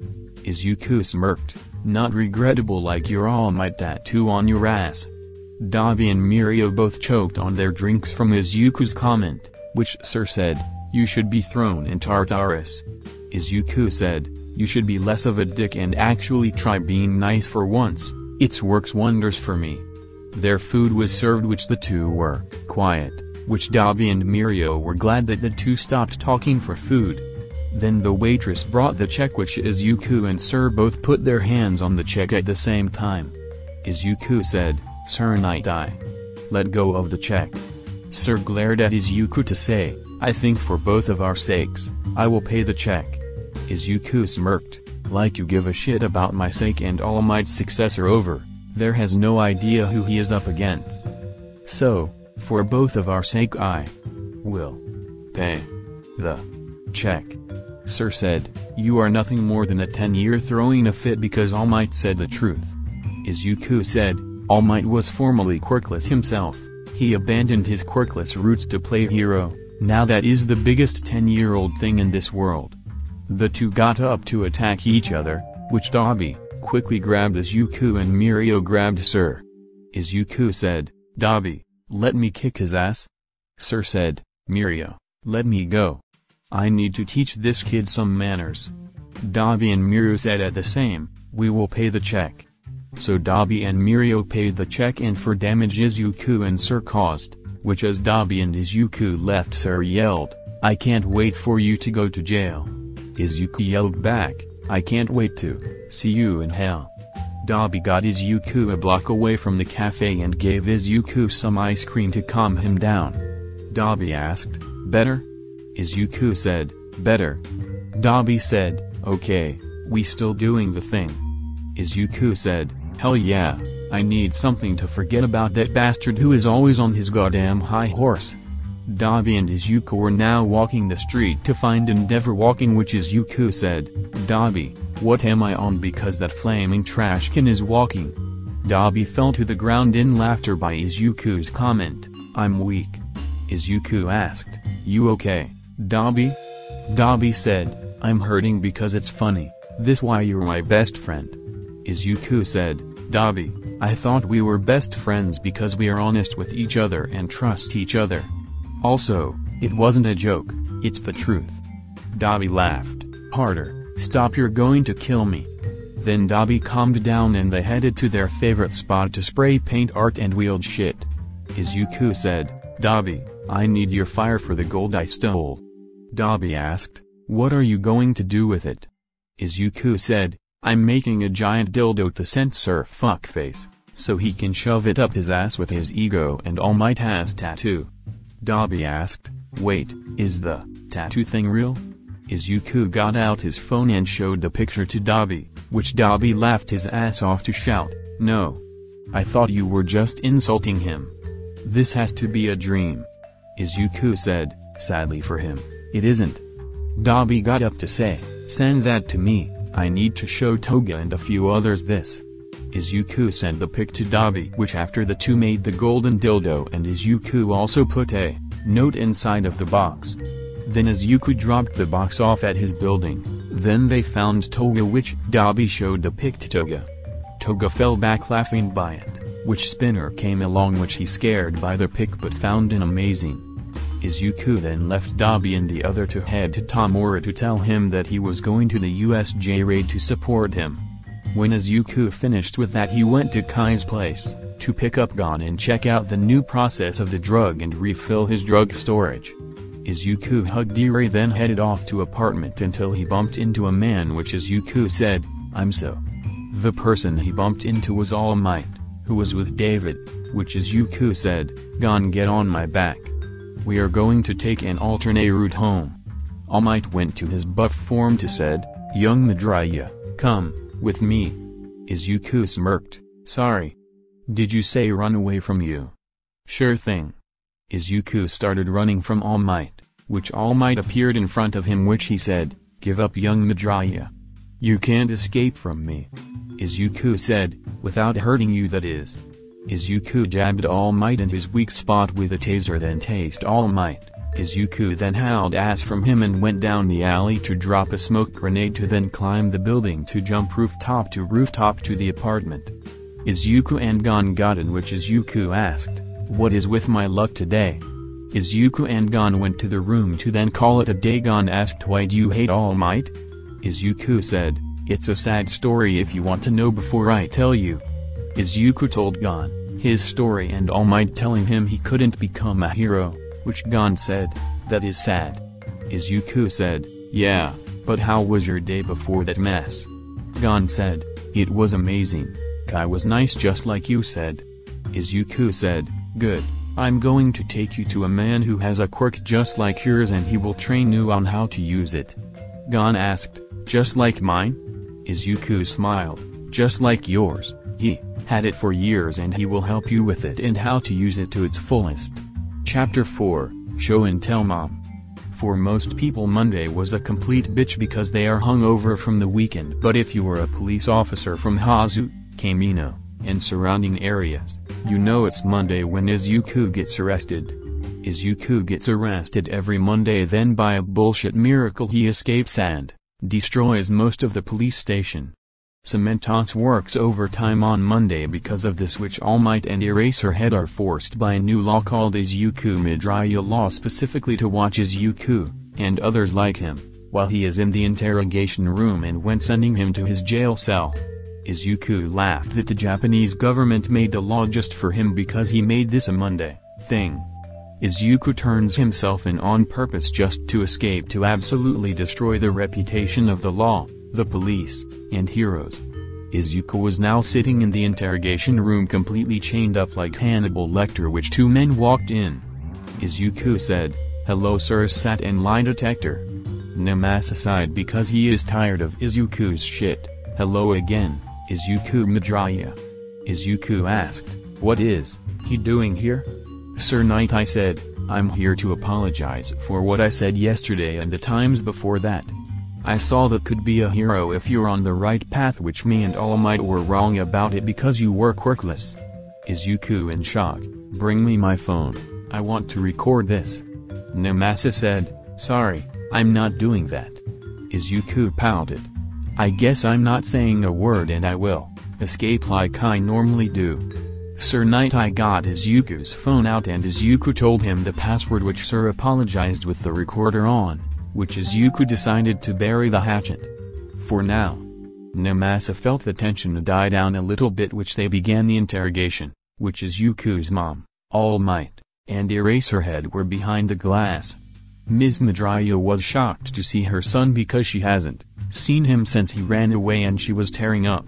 Izuku smirked, not regrettable like your All Might tattoo on your ass. Dabi and Mirio both choked on their drinks from Izuku's comment, which Sir said, you should be thrown in Tartarus. Izuku said, you should be less of a dick and actually try being nice for once, it's works wonders for me. Their food was served which the two were quiet, which Dabi and Mirio were glad that the two stopped talking for food. Then the waitress brought the check which Izuku and Sir both put their hands on the check at the same time. Izuku said, Sir Nighteye. Let go of the check. Sir glared at Izuku to say, I think for both of our sakes, I will pay the check. Izuku smirked, like you give a shit about my sake and All Might's successor over, there has no idea who he is up against. So, for both of our sake I will pay the check. Sir said, you are nothing more than a ten-year throwing a fit because All Might said the truth. Izuku said, All Might was formerly quirkless himself, he abandoned his quirkless roots to play hero, now that is the biggest 10-year-old thing in this world. The two got up to attack each other, which Dabi, quickly grabbed Izuku and Mirio grabbed Sir. Izuku said, Dabi, let me kick his ass? Sir said, Mirio, let me go. I need to teach this kid some manners. Dabi and Mirio said at the same, we will pay the check. So Dabi and Mirio paid the check and for damage Izuku and Sir caused, which as Dabi and Izuku left Sir yelled, I can't wait for you to go to jail. Izuku yelled back, I can't wait to see you in hell. Dabi got Izuku a block away from the cafe and gave Izuku some ice cream to calm him down. Dabi asked, better? Izuku said, better. Dabi said, okay, we still doing the thing. Izuku said, Hell yeah, I need something to forget about that bastard who is always on his goddamn high horse. Dabi and Izuku were now walking the street to find Endeavor walking which Izuku said, Dabi, what am I on because that flaming trash can is walking? Dabi fell to the ground in laughter by Izuku's comment, I'm weak. Izuku asked, you okay, Dabi? Dabi said, I'm hurting because it's funny, this why you're my best friend. Izuku said, Dabi, I thought we were best friends because we are honest with each other and trust each other. Also, it wasn't a joke, it's the truth. Dabi laughed, harder, stop you're going to kill me. Then Dabi calmed down and they headed to their favorite spot to spray paint art and wield shit. Izuku said, Dabi, I need your fire for the gold I stole. Dabi asked, what are you going to do with it? Izuku said, I'm making a giant dildo to censor Fuckface, so he can shove it up his ass with his ego and All Might has tattoo. Dabi asked, wait, is the tattoo thing real? Izuku got out his phone and showed the picture to Dabi, which Dabi laughed his ass off to shout, no. I thought you were just insulting him. This has to be a dream. Izuku said, sadly for him, it isn't. Dabi got up to say, send that to me. I need to show Toga and a few others this. Izuku sent the pic to Dabi which after the two made the golden dildo and Izuku also put a note inside of the box. Then Izuku dropped the box off at his building, then they found Toga which Dabi showed the pic to Toga. Toga fell back laughing by it, which Spinner came along which he scared by the pic but found an amazing. Izuku then left Dabi and the other to head to Tomura to tell him that he was going to the USJ raid to support him. When Izuku finished with that he went to Kai's place, to pick up Gon and check out the new process of the drug and refill his drug storage. Izuku hugged Eri then headed off to apartment until he bumped into a man which Izuku said, I'm so. The person he bumped into was All Might, who was with David, which Izuku said, Gon get on my back. We are going to take an alternate route home. All Might went to his buff form to said, Young Midoriya, come, with me. Izuku smirked, sorry. Did you say run away from you? Sure thing. Izuku started running from All Might, which All Might appeared in front of him which he said, give up young Midoriya. You can't escape from me. Izuku said, without hurting you that is. Izuku jabbed All Might in his weak spot with a taser then tased All Might. Izuku then howled ass from him and went down the alley to drop a smoke grenade to then climb the building to jump rooftop to rooftop to the apartment. Izuku and Gon got in which Izuku asked, what is with my luck today? Izuku and Gon went to the room to then call it a day Gon asked why do you hate All Might? Izuku said, it's a sad story if you want to know before I tell you. Izuku told Gon, his story and All Might telling him he couldn't become a hero which Gon said, that is sad. Izuku said, yeah, but how was your day before that mess? Gon said, it was amazing, Kai was nice just like you said. Izuku said, good, I'm going to take you to a man who has a quirk just like yours and he will train you on how to use it. Gon asked, just like mine? Izuku smiled, just like yours, he had it for years and he will help you with it and how to use it to its fullest. Chapter 4, Show and Tell Mom For most people Monday was a complete bitch because they are hungover from the weekend but if you were a police officer from Hosu, Kamino, and surrounding areas, you know it's Monday when Izuku gets arrested. Izuku gets arrested every Monday then by a bullshit miracle he escapes and destroys most of the police station. Cementos works overtime on Monday because of this which All Might and Eraserhead are forced by a new law called Izuku Midoriya law specifically to watch Izuku, and others like him, while he is in the interrogation room and when sending him to his jail cell. Izuku laughed that the Japanese government made the law just for him because he made this a Monday thing. Izuku turns himself in on purpose just to escape to absolutely destroy the reputation of the law the police, and heroes. Izuku was now sitting in the interrogation room completely chained up like Hannibal Lecter which two men walked in. Izuku said, Hello sir sat and lie detector. Naomasa sighed because he is tired of Izuku's shit, hello again, Izuku Midoriya. Izuku asked, what is, he doing here? Sir Nighteye said, I'm here to apologize for what I said yesterday and the times before that. I saw that could be a hero if you're on the right path which me and All Might were wrong about it because you were quirkless. Izuku in shock, bring me my phone, I want to record this. Naomasa said, sorry, I'm not doing that. Izuku pouted. I guess I'm not saying a word and I will, escape like I normally do. Sir Nighteye got Izuku's phone out and Izuku told him the password which Sir apologized with the recorder on which Izuku decided to bury the hatchet. For now. Naomasa felt the tension die down a little bit which they began the interrogation, which Izuku's mom, All Might, and Eraserhead were behind the glass. Ms. Midoriya was shocked to see her son because she hasn't seen him since he ran away and she was tearing up.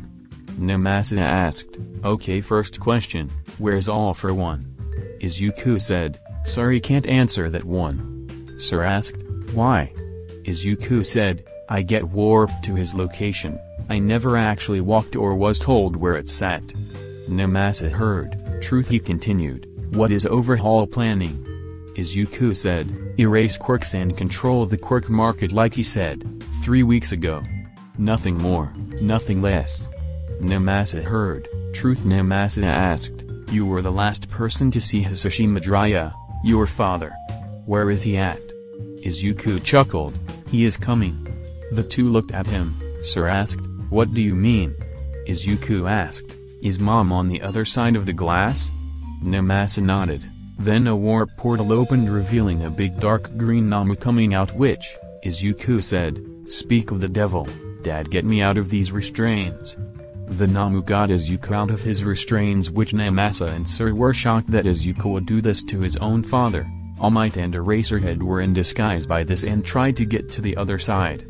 Naomasa asked, okay first question, where's all for one? Is Izuku said, sorry can't answer that one. Sir asked, why? Izuku said, I get warped to his location, I never actually walked or was told where it sat. Naomasa heard, truth he continued, what is overhaul planning? Izuku said, erase quirks and control the quirk market like he said, three weeks ago. Nothing more, nothing less. Naomasa heard, truth Naomasa asked, you were the last person to see Hisashi Midoriya, your father. Where is he at? Izuku chuckled, he is coming. The two looked at him, Sir asked, what do you mean? Izuku asked, is mom on the other side of the glass? Naomasa nodded, then a warp portal opened revealing a big dark green Nomu coming out which, Izuku said, speak of the devil, dad get me out of these restraints. The Nomu got Izuku out of his restraints which Naomasa and Sir were shocked that Izuku would do this to his own father. All Might and Eraserhead were in disguise by this and tried to get to the other side.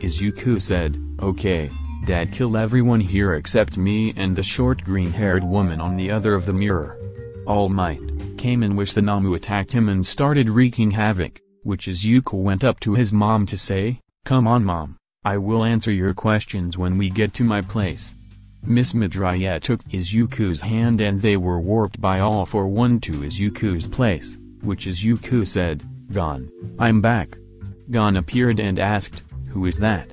Izuku said, Okay, Dad kill everyone here except me and the short green-haired woman on the other of the mirror. All Might came in which the Nomu attacked him and started wreaking havoc, which Izuku went up to his mom to say, Come on mom, I will answer your questions when we get to my place. Miss Midoriya took Izuku's hand and they were warped by all for one to Izuku's place, which Izuku said, Gon, I'm back. Gon appeared and asked, Who is that?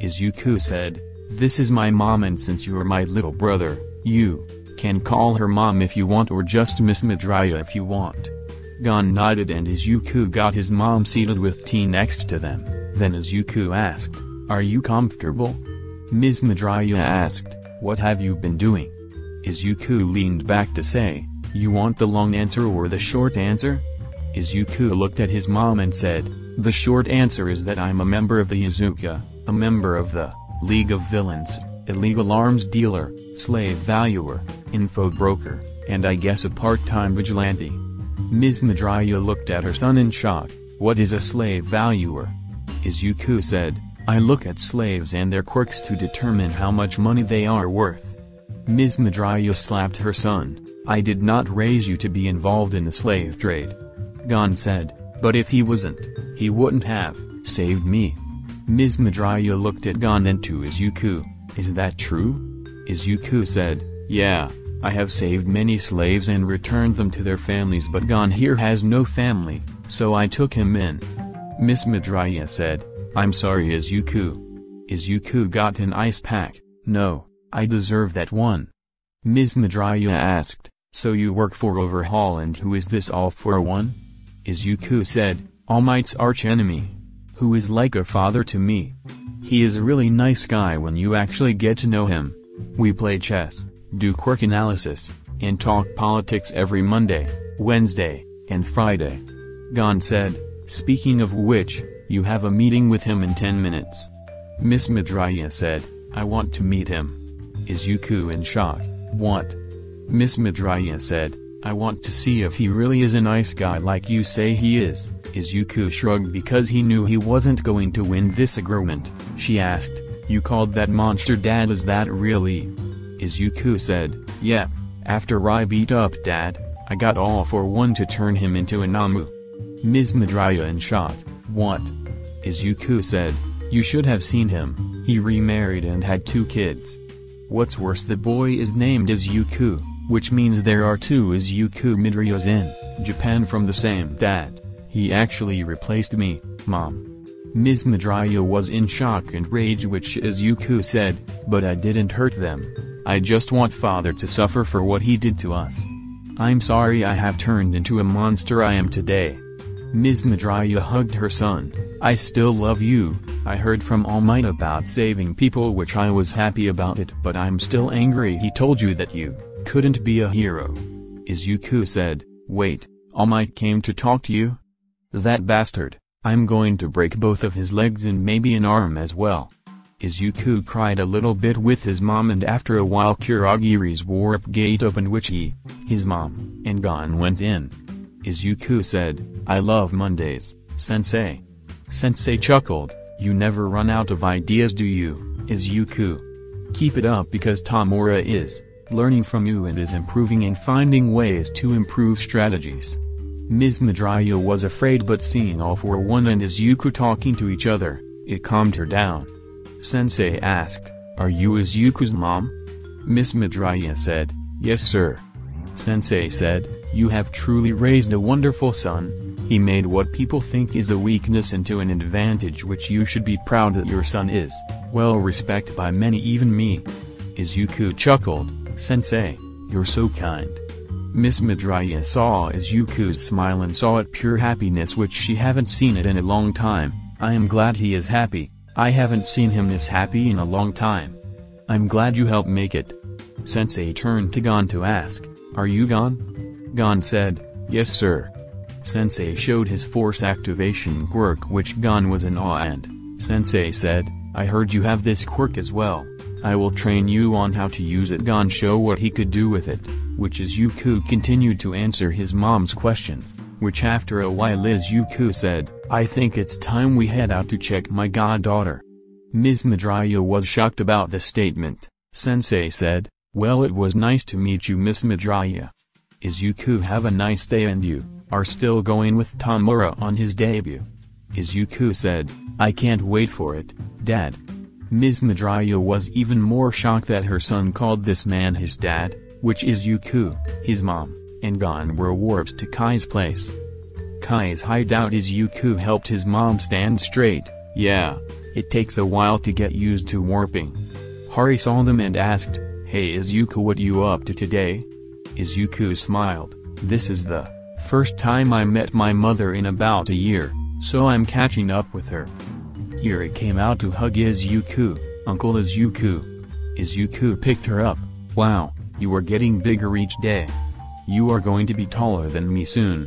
Izuku said, This is my mom and since you're my little brother, you can call her mom if you want or just Miss Midoriya if you want. Gon nodded and Izuku got his mom seated with tea next to them, then Izuku asked, Are you comfortable? Ms. Midoriya asked, What have you been doing? Izuku leaned back to say, You want the long answer or the short answer? Izuku looked at his mom and said, The short answer is that I'm a member of the Izuka, a member of the League of Villains, illegal arms dealer, slave valuer, info broker, and I guess a part-time vigilante. Ms. Midoriya looked at her son in shock, what is a slave valuer? Izuku said, I look at slaves and their quirks to determine how much money they are worth. Ms. Midoriya slapped her son, I did not raise you to be involved in the slave trade. Gon said, but if he wasn't, he wouldn't have saved me. Ms. Midoriya looked at Gon and to Izuku, is that true? Izuku said, yeah, I have saved many slaves and returned them to their families but Gon here has no family, so I took him in. Miss Midoriya said, I'm sorry Izuku. Izuku got an ice pack, no, I deserve that one. Ms. Midoriya asked, so you work for Overhaul and who is this all for one? Izuku said, All Might's archenemy. Who is like a father to me. He is a really nice guy when you actually get to know him. We play chess, do quirk analysis, and talk politics every Monday, Wednesday, and Friday. Gon said, speaking of which, you have a meeting with him in 10 minutes. Miss Midoriya said, I want to meet him. Izuku in shock, what? Miss Midoriya said, I want to see if he really is a nice guy like you say he is. Izuku shrugged because he knew he wasn't going to win this agreement. She asked, you called that monster dad is that really? Izuku said, yeah, after I beat up dad, I got all for one to turn him into a Nomu. Ms. Midoriya in shock, what? Izuku said, you should have seen him, he remarried and had two kids. What's worse the boy is named Izuku, which means there are two Izuku Midoriyas in Japan from the same dad. He actually replaced me, mom. Ms. Midoriya was in shock and rage which Izuku said, but I didn't hurt them. I just want father to suffer for what he did to us. I'm sorry I have turned into a monster I am today. Ms. Midoriya hugged her son, I still love you, I heard from All Might about saving people which I was happy about it but I'm still angry he told you that you couldn't be a hero. Izuku said, wait, All Might came to talk to you? That bastard, I'm going to break both of his legs and maybe an arm as well. Izuku cried a little bit with his mom and after a while Kurogiri's warp gate opened which he, his mom, and Gon went in. Izuku said, I love Mondays, sensei. Sensei chuckled, you never run out of ideas do you, Izuku? Keep it up because Tomura is, learning from you and is improving and finding ways to improve strategies. Ms. Midoriya was afraid but seeing all for one and Izuku talking to each other, it calmed her down. Sensei asked, Are you Izuku's mom? Miss Midoriya said, Yes sir. Sensei said, You have truly raised a wonderful son, he made what people think is a weakness into an advantage which you should be proud that your son is, well respected by many even me. Izuku chuckled, Sensei, you're so kind. Miss Midoriya saw Izuku's smile and saw it pure happiness which she haven't seen it in a long time, I am glad he is happy, I haven't seen him this happy in a long time. I'm glad you helped make it. Sensei turned to Gon to ask, are you Gon? Gon said, yes sir. Sensei showed his force activation quirk which Gon was in awe and, Sensei said, I heard you have this quirk as well. I will train you on how to use it Gon show what he could do with it, which Izuku continued to answer his mom's questions, which after a while Izuku said, I think it's time we head out to check my goddaughter. Ms. Midoriya was shocked about the statement, Sensei said, well it was nice to meet you Miss Is Izuku have a nice day and you, are still going with Tomura on his debut. Izuku said, I can't wait for it, dad. Ms. Midoriya was even more shocked that her son called this man his dad, which Izuku, his mom, and Gon were warped to Kai's place. Kai's hideout Izuku helped his mom stand straight, yeah, it takes a while to get used to warping. Hari saw them and asked, Hey Izuku what you up to today? Izuku smiled, this is the first time I met my mother in about a year, so I'm catching up with her. Eri came out to hug Izuku, Uncle Izuku. Izuku picked her up, wow, you are getting bigger each day. You are going to be taller than me soon.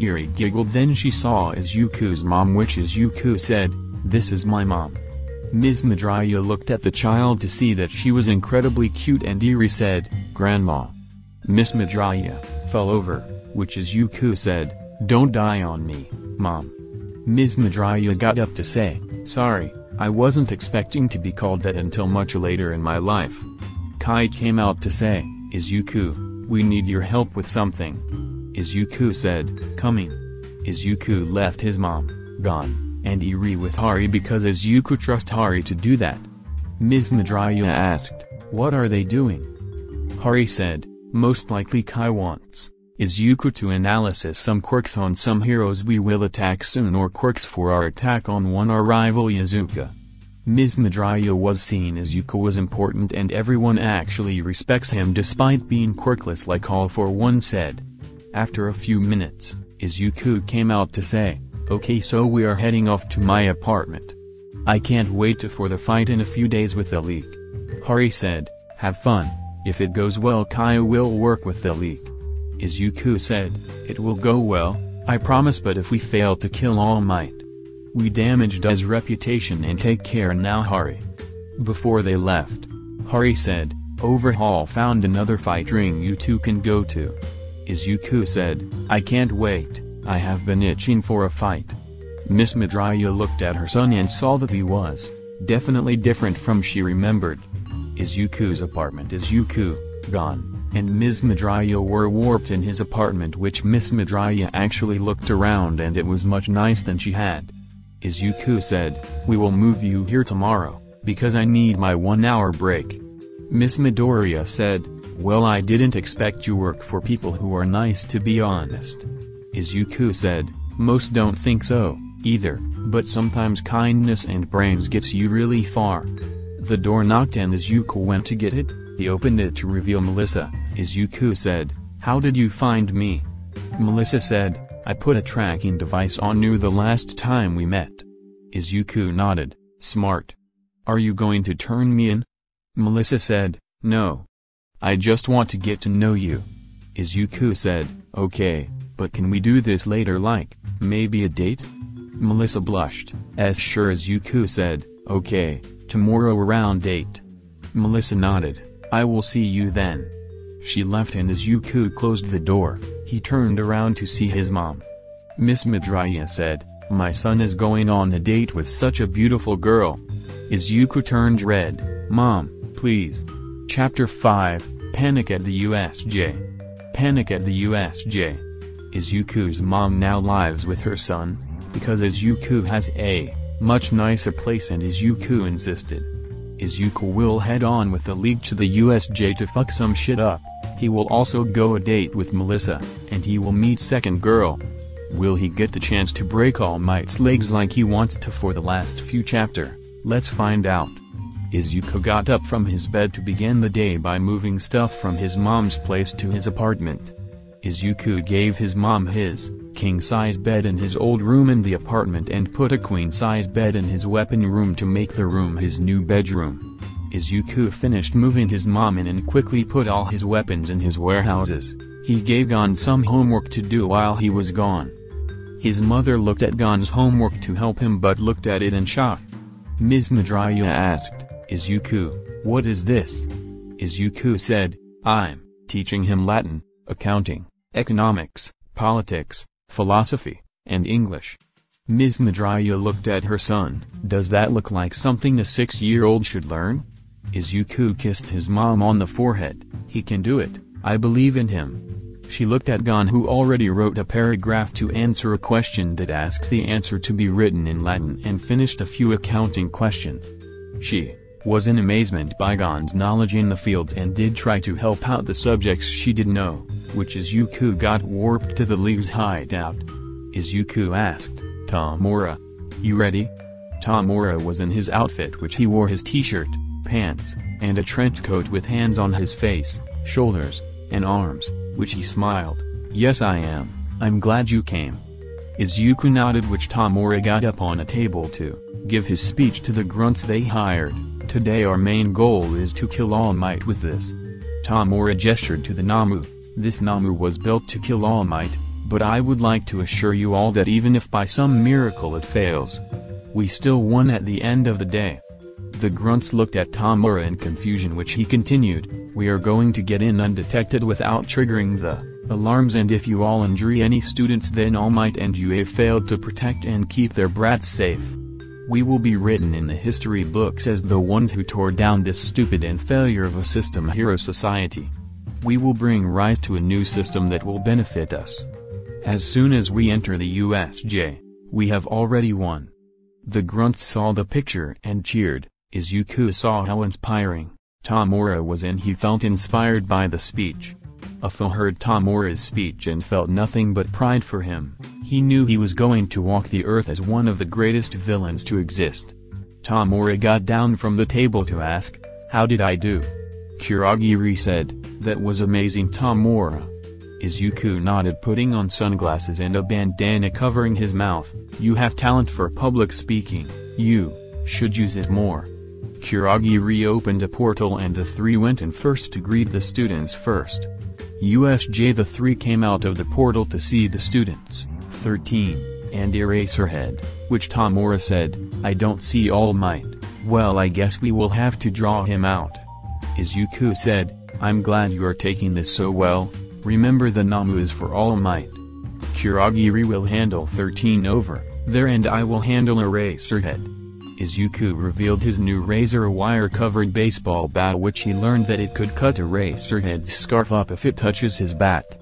Eri giggled then she saw Izuku's mom which Izuku said, this is my mom. Ms. Midoriya looked at the child to see that she was incredibly cute and Eri said, Grandma. Miss Midoriya, fell over, which Izuku said, don't die on me, mom. Ms. Midoriya got up to say, sorry, I wasn't expecting to be called that until much later in my life. Kai came out to say, Izuku, we need your help with something. Izuku said, coming. Izuku left his mom, gone, and Eri with Hari because Izuku trust Hari to do that. Ms. Midoriya asked, what are they doing? Hari said, most likely Kai wants, Izuku to analysis some quirks on some heroes we will attack soon or quirks for our attack on one our rival Yakuza. Ms. Midoriya was seen Izuku was important and everyone actually respects him despite being quirkless like All for One said. After a few minutes, Izuku came out to say, okay so we are heading off to my apartment. I can't wait to for the fight in a few days with the League. Hari said, have fun, if it goes well Kai will work with the League. Izuku said, it will go well, I promise but if we fail to kill All Might. We damaged his reputation and take care now Hari. Before they left, Hari said, Overhaul found another fight ring you two can go to. Izuku said, I can't wait, I have been itching for a fight. Miss Midoriya looked at her son and saw that he was, definitely different from she remembered. Izuku's apartment Izuku, gone and Ms. Midoriya were warped in his apartment which Miss Midoriya actually looked around and it was much nice than she had. Izuku said, we will move you here tomorrow, because I need my one hour break. Miss Midoriya said, well I didn't expect you work for people who are nice to be honest. Izuku said, most don't think so, either, but sometimes kindness and brains gets you really far. The door knocked and Izuku went to get it, he opened it to reveal Melissa, Izuku said, How did you find me? Melissa said, I put a tracking device on you the last time we met. Izuku nodded, smart. Are you going to turn me in? Melissa said, no. I just want to get to know you. Izuku said, okay, but can we do this later like, maybe a date? Melissa blushed, as sure as Izuku said, okay, tomorrow around 8. Melissa nodded. I will see you then. She left and as Izuku closed the door, he turned around to see his mom. Miss Midoriya said, my son is going on a date with such a beautiful girl. Izuku turned red, Mom, please. Chapter 5, Panic at the USJ. Panic at the USJ. Is Izuku's mom now lives with her son, because Izuku has a much nicer place and Izuku insisted. Izuku will head on with the league to the USJ to fuck some shit up. He will also go a date with Melissa, and he will meet second girl. Will he get the chance to break All Might's legs like he wants to for the last few chapter? Let's find out. Izuku got up from his bed to begin the day by moving stuff from his mom's place to his apartment. Izuku gave his mom his king-size bed in his old room in the apartment and put a queen-size bed in his weapon room to make the room his new bedroom. Izuku finished moving his mom in and quickly put all his weapons in his warehouses. He gave Gon some homework to do while he was gone. His mother looked at Gon's homework to help him but looked at it in shock. Ms. Midoriya asked, Izuku, What is this? Izuku said, I'm teaching him Latin, accounting, economics, politics, philosophy, and English. Ms. Midoriya looked at her son. Does that look like something a six-year-old should learn? Izuku kissed his mom on the forehead. He can do it, I believe in him. She looked at Gon who already wrote a paragraph to answer a question that asks the answer to be written in Latin and finished a few accounting questions. She was in amazement by Gon's knowledge in the fields and did try to help out the subjects she did know, which is Izuku got warped to the Leaves hideout. Izuku asked, Tomura. You ready? Tomura was in his outfit which he wore his t-shirt, pants, and a trench coat with hands on his face, shoulders, and arms, which he smiled. Yes I am, I'm glad you came. Izuku nodded which Tomura got up on a table to give his speech to the grunts they hired. Today our main goal is to kill All Might with this. Tomura gestured to the Nomu. This Nomu was built to kill All Might, but I would like to assure you all that even if by some miracle it fails, we still won at the end of the day. The grunts looked at Tomura in confusion which he continued, we are going to get in undetected without triggering the alarms and if you all injure any students then All Might and you have failed to protect and keep their brats safe. We will be written in the history books as the ones who tore down this stupid and failure of a system hero society. We will bring rise to a new system that will benefit us. As soon as we enter the USJ, we have already won. The grunts saw the picture and cheered, Izuku saw how inspiring Tomura was and he felt inspired by the speech. Afo heard Tomura's speech and felt nothing but pride for him. He knew he was going to walk the earth as one of the greatest villains to exist. Tomura got down from the table to ask, How did I do? Kurogiri said, That was amazing Tomura. Izuku nodded putting on sunglasses and a bandana covering his mouth, You have talent for public speaking, you should use it more. Kurogiri opened a portal and the three went in first to greet the students first. USJ the three came out of the portal to see the students, 13, and Eraserhead, which Tomura said, I don't see All Might, well I guess we will have to draw him out. Izuku said, I'm glad you are taking this so well, remember the Nomu is for All Might. Kurogiri will handle 13 over, there and I will handle Eraserhead. Izuku revealed his new razor wire-covered baseball bat which he learned that it could cut Eraserhead's scarf up if it touches his bat.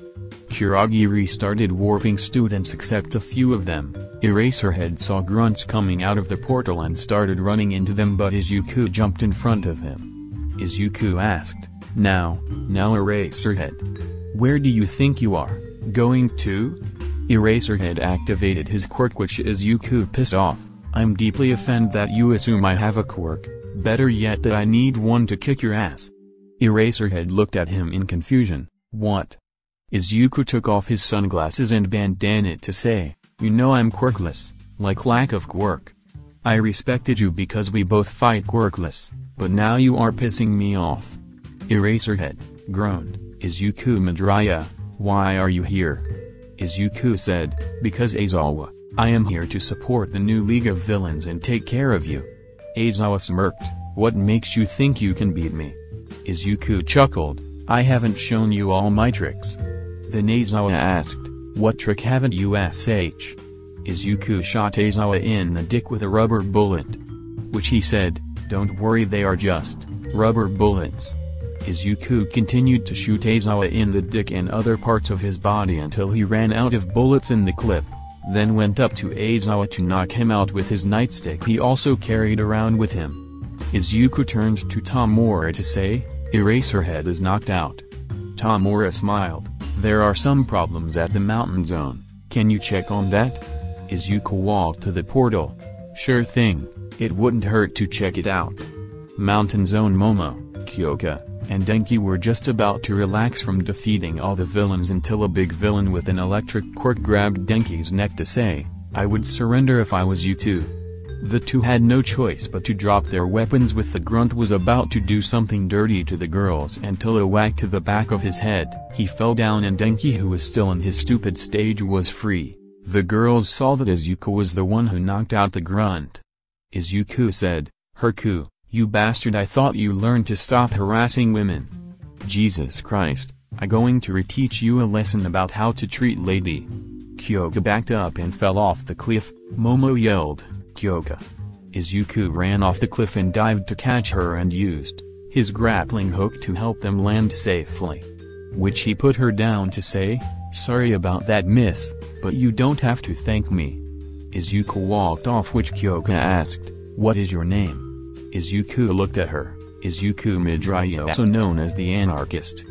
Kurogiri started warping students except a few of them. Eraserhead saw grunts coming out of the portal and started running into them but Izuku jumped in front of him. Izuku asked, Now, now Eraserhead. Where do you think you are, going to? Eraserhead activated his quirk which Izuku pissed off. I'm deeply offended that you assume I have a quirk, better yet that I need one to kick your ass. Eraserhead looked at him in confusion, what? Izuku took off his sunglasses and bandana to say, you know I'm quirkless, like lack of quirk. I respected you because we both fight quirkless, but now you are pissing me off. Eraserhead, groaned, Izuku Midoriya, why are you here? Izuku said, because Aizawa. I am here to support the new League of Villains and take care of you. Aizawa smirked, what makes you think you can beat me? Izuku chuckled, I haven't shown you all my tricks. Then Aizawa asked, what trick haven't you sh? Izuku shot Aizawa in the dick with a rubber bullet. Which he said, don't worry they are just, rubber bullets. Izuku continued to shoot Aizawa in the dick and other parts of his body until he ran out of bullets in the clip then went up to Aizawa to knock him out with his nightstick he also carried around with him. Izuku turned to Tomura to say, Eraserhead is knocked out. Tomura smiled, there are some problems at the mountain zone, can you check on that? Izuku walked to the portal. Sure thing, it wouldn't hurt to check it out. Mountain Zone Momo, Kyoka, and Denki were just about to relax from defeating all the villains until a big villain with an electric quirk grabbed Denki's neck to say, I would surrender if I was you too. The two had no choice but to drop their weapons with the grunt was about to do something dirty to the girls until a whack to the back of his head. He fell down and Denki who was still in his stupid stage was free. The girls saw that Izuku was the one who knocked out the grunt. Izuku said, Herku, You bastard I thought you learned to stop harassing women. Jesus Christ, I going to reteach you a lesson about how to treat lady. Kyoka backed up and fell off the cliff, Momo yelled, Kyoka. Izuku ran off the cliff and dived to catch her and used his grappling hook to help them land safely. Which he put her down to say, sorry about that miss, but you don't have to thank me. Izuku walked off which Kyoka asked, what is your name? Izuku looked at her, Izuku Midoriya also known as the anarchist.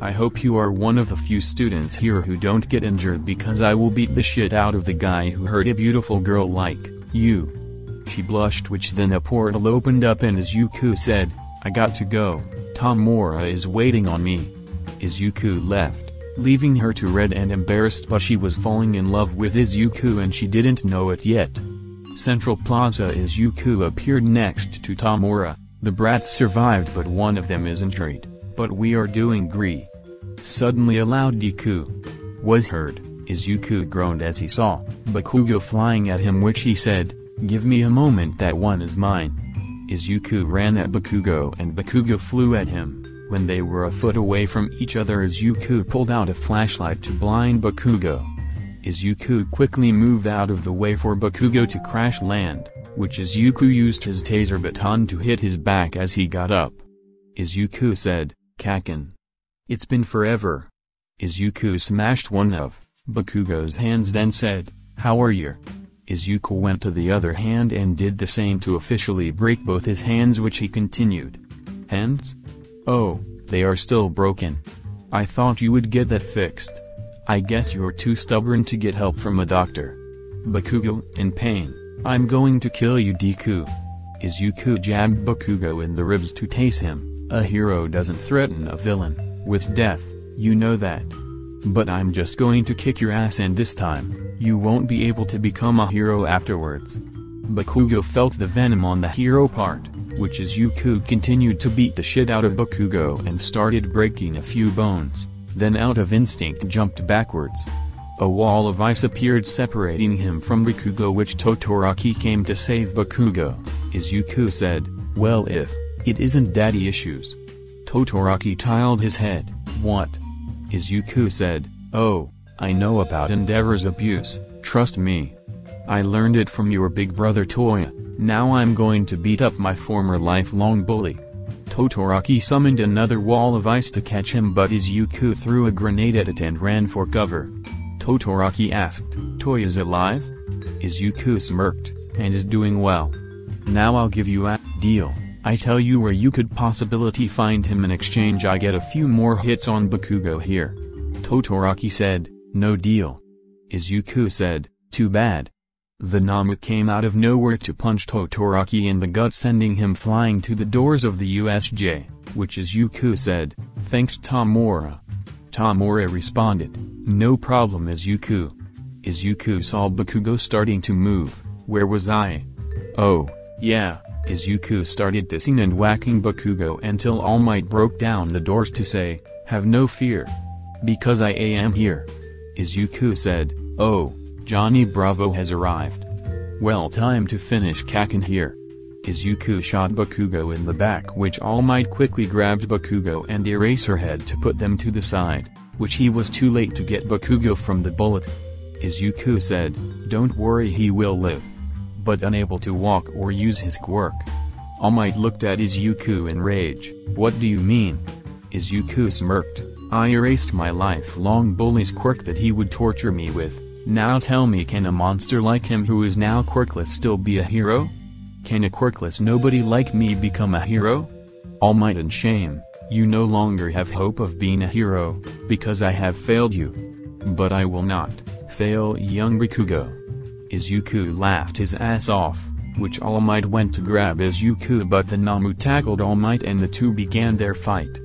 I hope you are one of the few students here who don't get injured because I will beat the shit out of the guy who hurt a beautiful girl like you. She blushed which then a portal opened up and Izuku said, I got to go, Tomura is waiting on me. Izuku left, leaving her to red and embarrassed but she was falling in love with Izuku and she didn't know it yet. Central Plaza Izuku appeared next to Tomura, the brats survived but one of them is injured, but we are doing great. Suddenly a loud Deku was heard, Izuku groaned as he saw Bakugo flying at him which he said, give me a moment that one is mine. Is Izuku ran at Bakugo and Bakugo flew at him. When they were a foot away from each other Izuku pulled out a flashlight to blind Bakugo. Izuku quickly moved out of the way for Bakugo to crash land, which Izuku used his taser baton to hit his back as he got up. Izuku said, Kacchan. It's been forever. Izuku smashed one of Bakugo's hands then said, How are you? Izuku went to the other hand and did the same to officially break both his hands which he continued. Hands? Oh, they are still broken. I thought you would get that fixed. I guess you're too stubborn to get help from a doctor. Bakugo, in pain, I'm going to kill you Deku. Izuku jabbed Bakugo in the ribs to tase him, a hero doesn't threaten a villain, with death, you know that. But I'm just going to kick your ass and this time, you won't be able to become a hero afterwards. Bakugo felt the venom on the hero part, which Izuku continued to beat the shit out of Bakugo and started breaking a few bones, then out of instinct jumped backwards. A wall of ice appeared separating him from Bakugo which Todoroki came to save Bakugo. Izuku said, well if, it isn't daddy issues. Todoroki tiled his head, what? Izuku said, oh, I know about Endeavor's abuse, trust me. I learned it from your big brother Toya, now I'm going to beat up my former lifelong bully. Todoroki summoned another wall of ice to catch him but Izuku threw a grenade at it and ran for cover. Todoroki asked, Toya's alive? Izuku smirked, and is doing well. Now I'll give you a deal, I tell you where you could possibility find him in exchange I get a few more hits on Bakugo here. Todoroki said, no deal. Izuku said, too bad. The Nomu came out of nowhere to punch Todoroki in the gut sending him flying to the doors of the USJ, which Izuku said, thanks Tomura. Tomura responded, no problem Izuku. Izuku saw Bakugo starting to move, where was I? Oh, yeah, Izuku started dissing and whacking Bakugo until All Might broke down the doors to say, have no fear. Because I am here. Izuku said, oh, Johnny Bravo has arrived. Well time to finish Kacchan here. Izuku shot Bakugo in the back which All Might quickly grabbed Bakugo and Eraserhead to put them to the side, which he was too late to get Bakugo from the bullet. Izuku said, don't worry he will live. But unable to walk or use his quirk. All Might looked at Izuku in rage, what do you mean? Izuku smirked, I erased my lifelong bully's quirk that he would torture me with. Now tell me can a monster like him who is now quirkless still be a hero? Can a quirkless nobody like me become a hero? All might and shame, you no longer have hope of being a hero, because I have failed you. But I will not, fail young Bakugo. Izuku laughed his ass off, which All Might went to grab Izuku but the Nomu tackled All Might and the two began their fight.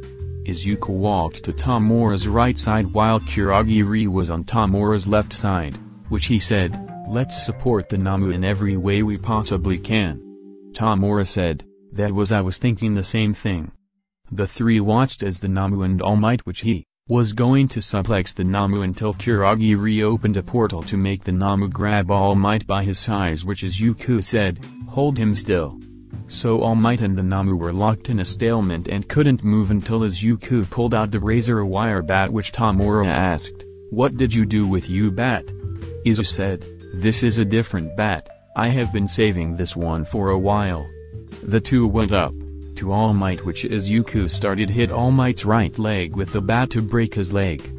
Izuku walked to Tomura's right side while Kurogiri was on Tomura's left side, which he said, let's support the Nomu in every way we possibly can. Tomura said, that was I was thinking the same thing. The three watched as the Nomu and All Might which he, was going to suplex the Nomu until Kurogiri opened a portal to make the Nomu grab All Might by his sides which Izuku said, hold him still. So All Might and the Nomu were locked in a stalemate and couldn't move until Izuku pulled out the razor wire bat which Tomura asked, What did you do with you bat? Izu said, This is a different bat, I have been saving this one for a while. The two went up to All Might which Izuku started hit All Might's right leg with the bat to break his leg.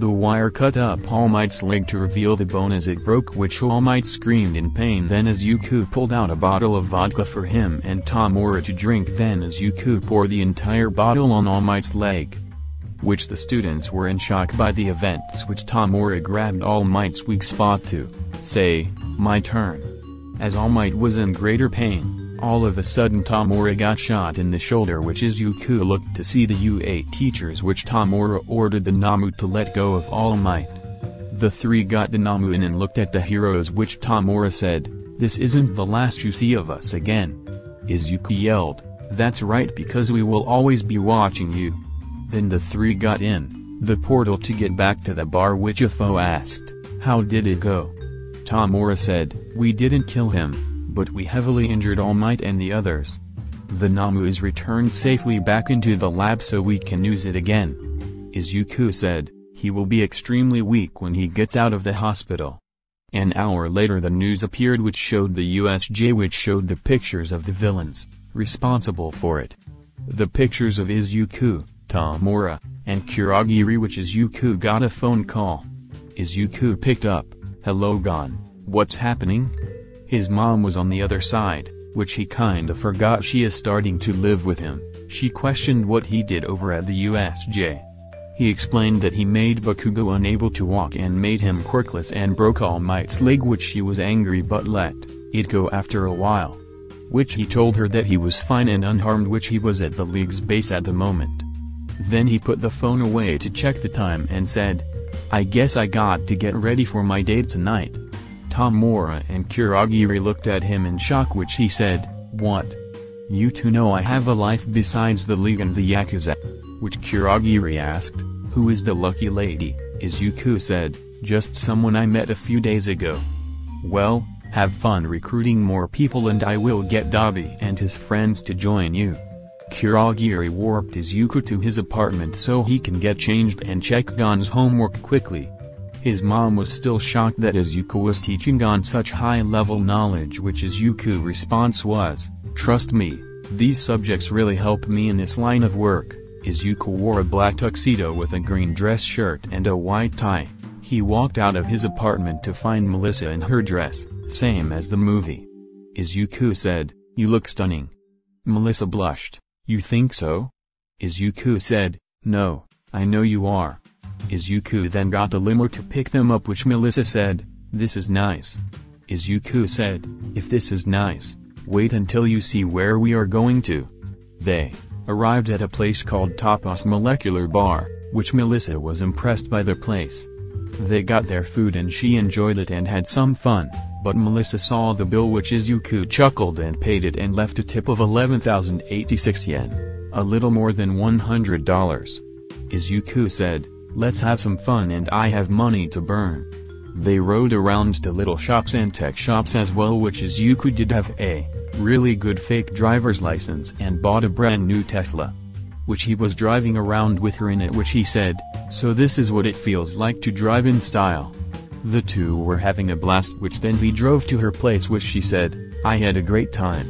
The wire cut up All Might's leg to reveal the bone as it broke which All Might screamed in pain then Izuku pulled out a bottle of vodka for him and Tomura to drink then Izuku poured the entire bottle on All Might's leg. Which the students were in shock by the events which Tomura grabbed All Might's weak spot to say, my turn. As All Might was in greater pain, all of a sudden Tomura got shot in the shoulder which Izuku looked to see the UA teachers which Tomura ordered the Nomu to let go of All Might. The three got the Nomu in and looked at the heroes which Tomura said, this isn't the last you see of us again. Izuku yelled, that's right because we will always be watching you. Then the three got in, the portal to get back to the bar which Afo asked, how did it go? Tomura said, we didn't kill him, but we heavily injured All Might and the others. The Nomu is returned safely back into the lab so we can use it again. Izuku said, he will be extremely weak when he gets out of the hospital. An hour later the news appeared which showed the USJ which showed the pictures of the villains, responsible for it. The pictures of Izuku, Tomura, and Kurogiri which Izuku got a phone call. Izuku picked up, hello Gon, what's happening? His mom was on the other side, which he kinda forgot she is starting to live with him. She questioned what he did over at the USJ. He explained that he made Bakugo unable to walk and made him quirkless and broke All Might's leg which she was angry but let it go after a while. Which he told her that he was fine and unharmed which he was at the league's base at the moment. Then he put the phone away to check the time and said, I guess I got to get ready for my date tonight. Tomura and Kurogiri looked at him in shock which he said, What? You two know I have a life besides the League and the Yakuza. Which Kurogiri asked, Who is the lucky lady? Is Izuku said, Just someone I met a few days ago. Well, have fun recruiting more people and I will get Dabi and his friends to join you. Kurogiri warped Izuku to his apartment so he can get changed and check Gon's homework quickly. His mom was still shocked that Izuku was teaching on such high-level knowledge which Izuku response was, Trust me, these subjects really help me in this line of work. Izuku wore a black tuxedo with a green dress shirt and a white tie. He walked out of his apartment to find Melissa in her dress, same as the movie. Izuku said, You look stunning. Melissa blushed, You think so? Izuku said, No, I know you are. Izuku then got a limo to pick them up which Melissa said, this is nice. Izuku said, if this is nice, wait until you see where we are going to. They arrived at a place called Tapas Molecular Bar, which Melissa was impressed by the place. They got their food and she enjoyed it and had some fun, but Melissa saw the bill which Izuku chuckled and paid it and left a tip of 11,086 yen, a little more than $100. Izuku said, Let's have some fun and I have money to burn. They rode around to little shops and tech shops as well which Izuku did have a really good fake driver's license and bought a brand new Tesla. Which he was driving around with her in it which he said, so this is what it feels like to drive in style. The two were having a blast which then he drove to her place which she said, I had a great time.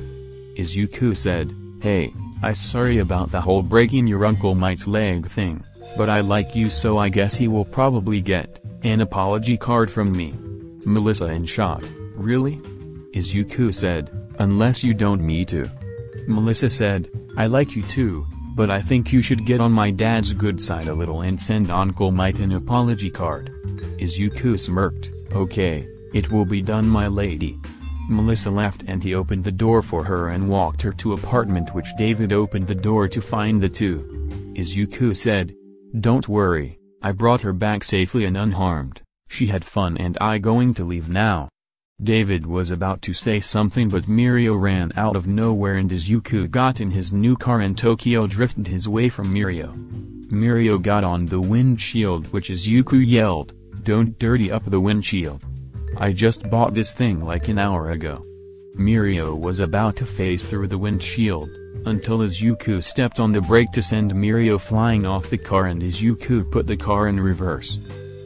Izuku said, hey, I sorry about the whole breaking your Uncle Might's leg thing. But I like you so I guess he will probably get an apology card from me. Melissa in shock, really? Izuku said, unless you don't me too. Melissa said, I like you too, but I think you should get on my dad's good side a little and send Uncle Might an apology card. Izuku smirked, okay, it will be done my lady. Melissa laughed and he opened the door for her and walked her to apartment which David opened the door to find the two. Izuku said, don't worry, I brought her back safely and unharmed, she had fun and I going to leave now. David was about to say something but Mirio ran out of nowhere and Izuku got in his new car and Tokyo drifted his way from Mirio. Mirio got on the windshield which Izuku yelled, don't dirty up the windshield. I just bought this thing like an hour ago. Mirio was about to phase through the windshield, until Izuku stepped on the brake to send Mirio flying off the car and Izuku put the car in reverse.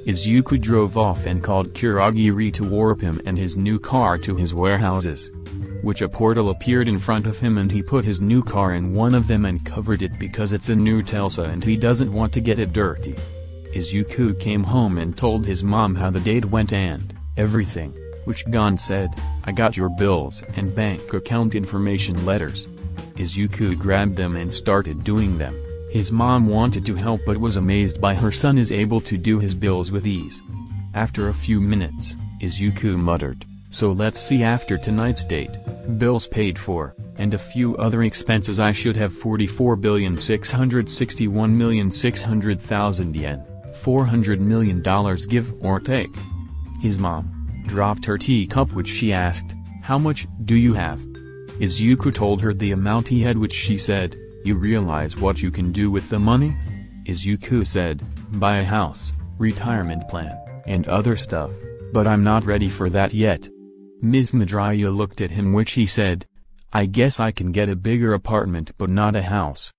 Izuku drove off and called Kurogiri to warp him and his new car to his warehouses. Which a portal appeared in front of him and he put his new car in one of them and covered it because it's a new Tesla and he doesn't want to get it dirty. Izuku came home and told his mom how the date went and everything, which Gon said, I got your bills and bank account information letters. Izuku grabbed them and started doing them. His mom wanted to help but was amazed by her son is able to do his bills with ease. After a few minutes, Izuku muttered, so let's see after tonight's date, bills paid for, and a few other expenses I should have 44,661,600,000 yen, $400 million give or take. His mom dropped her teacup which she asked, how much do you have? Izuku told her the amount he had which she said, you realize what you can do with the money? Izuku said, buy a house, retirement plan, and other stuff, but I'm not ready for that yet. Ms. Midoriya looked at him which he said, I guess I can get a bigger apartment but not a house.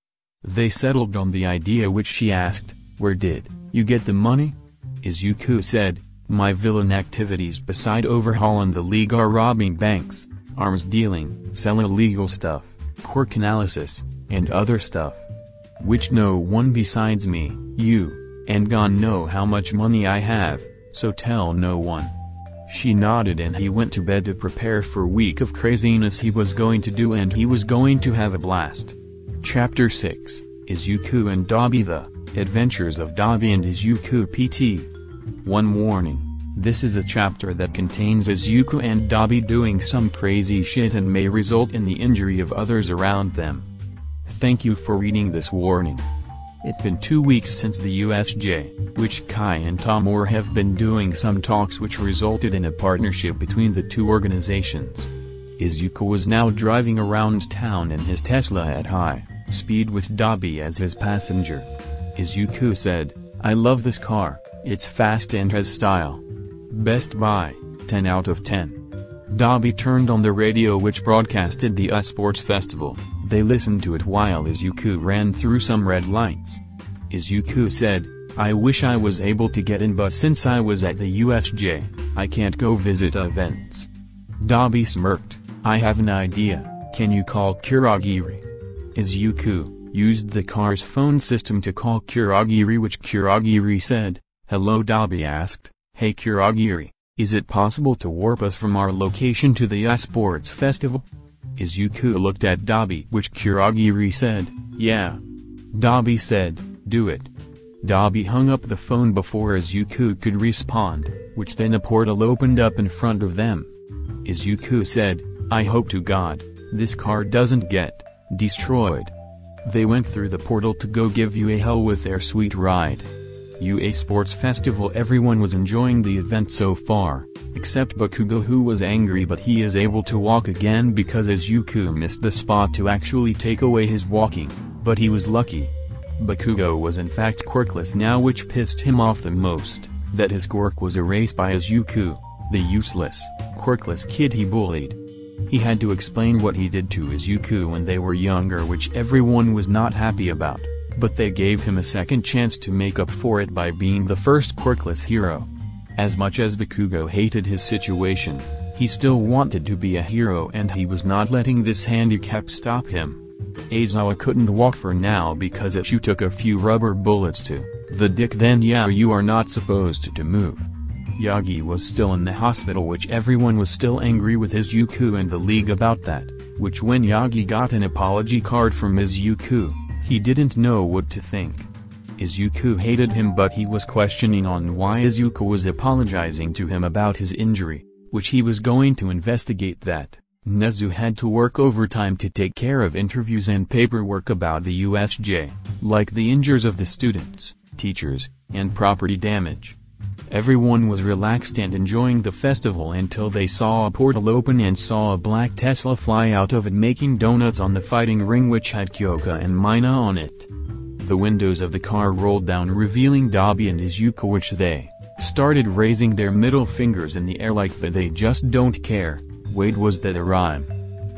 They settled on the idea which she asked, where did you get the money? Izuku said, my villain activities beside overhauling the league are robbing banks, arms dealing, selling illegal stuff, quirk analysis, and other stuff. Which no one besides me, you, and Gon know how much money I have, so tell no one. She nodded and he went to bed to prepare for week of craziness he was going to do and he was going to have a blast. Chapter 6, Izuku and Dabi The Adventures of Dabi and Izuku PT. One warning. This is a chapter that contains Izuku and Dabi doing some crazy shit and may result in the injury of others around them. Thank you for reading this warning. It's been two weeks since the USJ, which Kai and Tamor have been doing some talks which resulted in a partnership between the two organizations. Izuku was now driving around town in his Tesla at high speed with Dabi as his passenger. Izuku said, I love this car, it's fast and has style. Best Buy, 10 out of 10. Dabi turned on the radio which broadcasted the UA Sports Festival, they listened to it while Izuku ran through some red lights. Izuku said, I wish I was able to get in but since I was at the USJ, I can't go visit events. Dabi smirked, I have an idea, can you call Kurogiri? Izuku, used the car's phone system to call Kurogiri which Kurogiri said, Hello Dabi asked, Hey Kurogiri, is it possible to warp us from our location to the Sports Festival? Izuku looked at Dabi which Kurogiri said, yeah. Dabi said, do it. Dabi hung up the phone before Izuku could respond, which then a portal opened up in front of them. Izuku said, I hope to God, this car doesn't get destroyed. They went through the portal to go give UA hell with their sweet ride. UA Sports Festival Everyone was enjoying the event so far, except Bakugo who was angry but he is able to walk again because Izuku missed the spot to actually take away his walking, but he was lucky. Bakugo was in fact quirkless now which pissed him off the most, that his quirk was erased by Izuku, the useless, quirkless kid he bullied. He had to explain what he did to Izuku when they were younger which everyone was not happy about but they gave him a second chance to make up for it by being the first quirkless hero. As much as Bakugo hated his situation, he still wanted to be a hero and he was not letting this handicap stop him. Aizawa couldn't walk for now because Ishu took a few rubber bullets to the dick then yeah you are not supposed to move. Yagi was still in the hospital which everyone was still angry with Izuku and the league about that, which when Yagi got an apology card from Izuku, he didn't know what to think. Izuku hated him but he was questioning on why Izuku was apologizing to him about his injury, which he was going to investigate that. Nezu had to work overtime to take care of interviews and paperwork about the USJ, like the injuries of the students, teachers, and property damage. Everyone was relaxed and enjoying the festival until they saw a portal open and saw a black Tesla fly out of it making donuts on the fighting ring which had Kyoka and Mina on it. The windows of the car rolled down revealing Dabi and Izuku which they started raising their middle fingers in the air like that they just don't care. Wait was that a rhyme?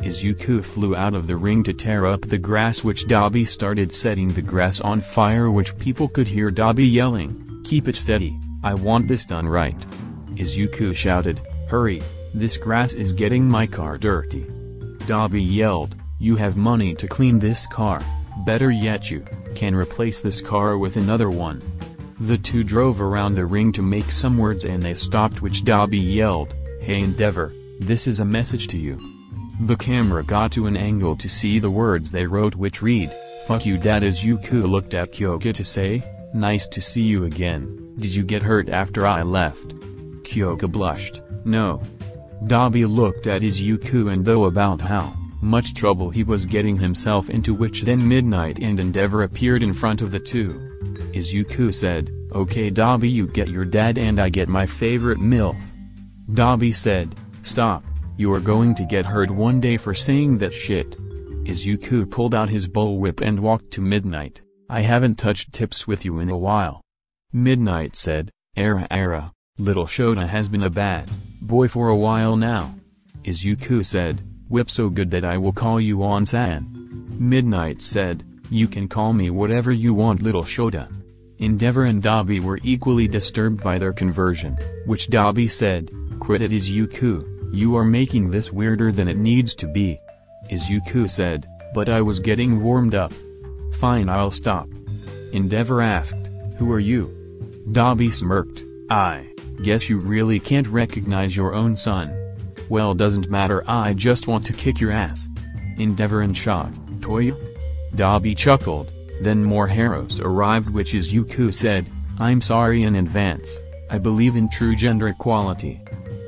Izuku flew out of the ring to tear up the grass which Dabi started setting the grass on fire which people could hear Dabi yelling, keep it steady, I want this done right. Izuku shouted, hurry, this grass is getting my car dirty. Dabi yelled, you have money to clean this car, better yet you, can replace this car with another one. The two drove around the ring to make some words and they stopped which Dabi yelled, hey Endeavor, this is a message to you. The camera got to an angle to see the words they wrote which read, Fuck you dad as Izuku looked at Kyoka to say, Nice to see you again, did you get hurt after I left? Kyoka blushed, no. Dabi looked at his Izuku and though about how much trouble he was getting himself into which then Midnight and Endeavor appeared in front of the two. Izuku said, Okay Dabi you get your dad and I get my favorite MILF. Dabi said, Stop. You're going to get hurt one day for saying that shit. Izuku pulled out his bullwhip and walked to Midnight, I haven't touched tips with you in a while. Midnight said, Era era, little Shota has been a bad boy for a while now. Izuku said, whip so good that I will call you on San. Midnight said, you can call me whatever you want little Shota. Endeavor and Dabi were equally disturbed by their conversion, which Dabi said, quit it Izuku. You are making this weirder than it needs to be. Izuku said, but I was getting warmed up. Fine I'll stop. Endeavor asked, who are you? Dabi smirked, I guess you really can't recognize your own son. Well doesn't matter I just want to kick your ass. Endeavor in shock, Toya? Dabi chuckled, then more heroes arrived which Izuku said, I'm sorry in advance, I believe in true gender equality.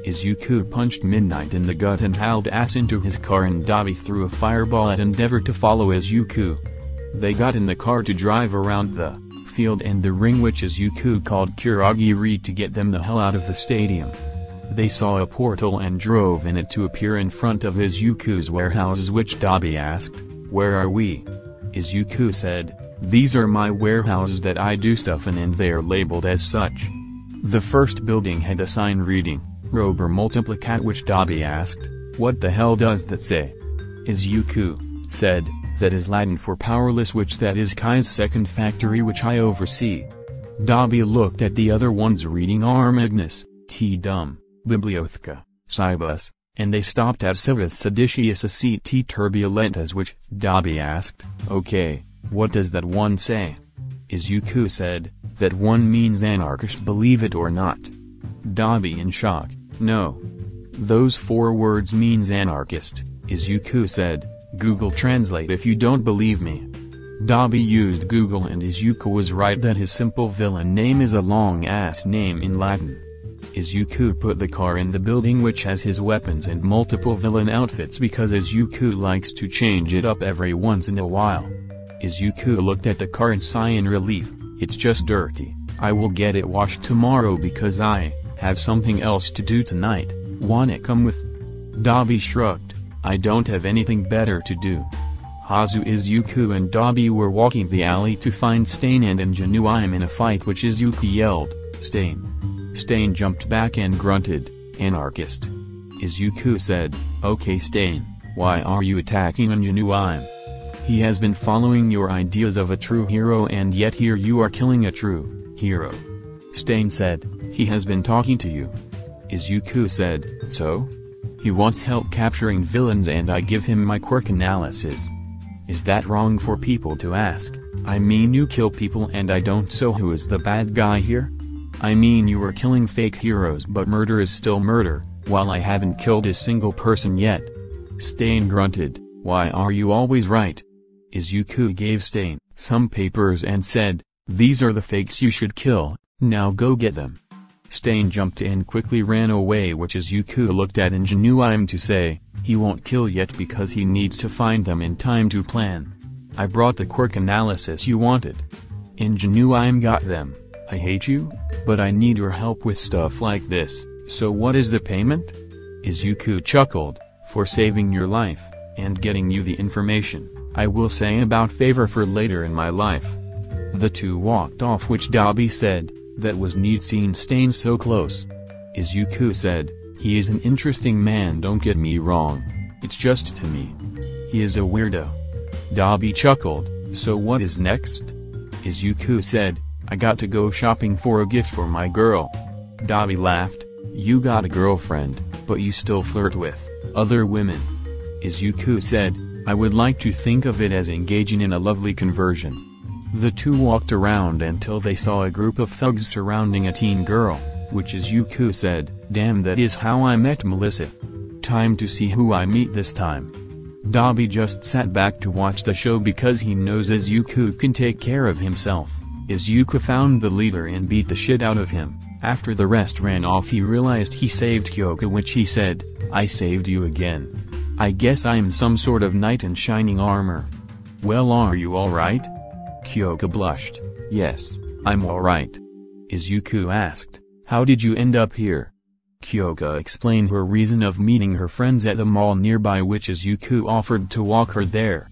Izuku punched Midnight in the gut and hauled ass into his car and Dabi threw a fireball at Endeavor to follow Izuku. They got in the car to drive around the field and the ring which Izuku called Kurogiri to get them the hell out of the stadium. They saw a portal and drove in it to appear in front of Izuku's warehouses which Dabi asked, where are we? Izuku said, these are my warehouses that I do stuff in and they're labeled as such. The first building had a sign reading, Rober Multiplicat which Dabi asked, what the hell does that say? Izuku, said, that is Latin for powerless which that is Kai's second factory which I oversee. Dabi looked at the other ones reading Armagnus, T. Dum, Bibliotheca, Cybus, and they stopped at Civis Seditious T. Turbulentas which, Dabi asked, okay, what does that one say? Izuku said, that one means anarchist believe it or not. Dabi in shock, no. Those four words means anarchist, Izuku said, Google Translate if you don't believe me. Dabi used Google and Izuku was right that his simple villain name is a long-ass name in Latin. Izuku put the car in the building which has his weapons and multiple villain outfits because Izuku likes to change it up every once in a while. Izuku looked at the car and sigh in relief, it's just dirty, I will get it washed tomorrow because I have something else to do tonight, wanna come with? Dabi shrugged, I don't have anything better to do. Hosu Izuku and Dabi were walking the alley to find Stain and Ingenium in a fight which is Izuku yelled, Stain. Stain jumped back and grunted, anarchist. Izuku said, okay Stain, why are you attacking Ingenium? He has been following your ideas of a true hero and yet here you are killing a true hero. Stain said, he has been talking to you. Izuku said, so? He wants help capturing villains and I give him my quirk analysis. Is that wrong for people to ask? I mean you kill people and I don't so who is the bad guy here? I mean you are killing fake heroes but murder is still murder, while I haven't killed a single person yet. Stain grunted, why are you always right? Izuku gave Stain some papers and said, these are the fakes you should kill, now go get them. Stain jumped and quickly ran away which Izuku looked at Ingenium to say, he won't kill yet because he needs to find them in time to plan. I brought the quirk analysis you wanted. Ingenium got them, I hate you, but I need your help with stuff like this, so what is the payment? Izuku chuckled, for saving your life, and getting you the information, I will say about favor for later in my life. The two walked off which Dabi said, that was neat seeing Stain so close. Izuku said, He is an interesting man don't get me wrong. It's just to me. He is a weirdo. Dabi chuckled, so what is next? Izuku said, I got to go shopping for a gift for my girl. Dabi laughed, you got a girlfriend, but you still flirt with other women. Izuku said, I would like to think of it as engaging in a lovely conversion. The two walked around until they saw a group of thugs surrounding a teen girl, which Izuku said, damn that is how I met Melissa. Time to see who I meet this time. Dabi just sat back to watch the show because he knows Izuku can take care of himself. Izuku found the leader and beat the shit out of him. After the rest ran off he realized he saved Kyoka which he said, I saved you again. I guess I'm some sort of knight in shining armor. Well are you alright? Kyoka blushed, yes, I'm alright. Izuku asked, how did you end up here? Kyoka explained her reason of meeting her friends at the mall nearby which Izuku offered to walk her there.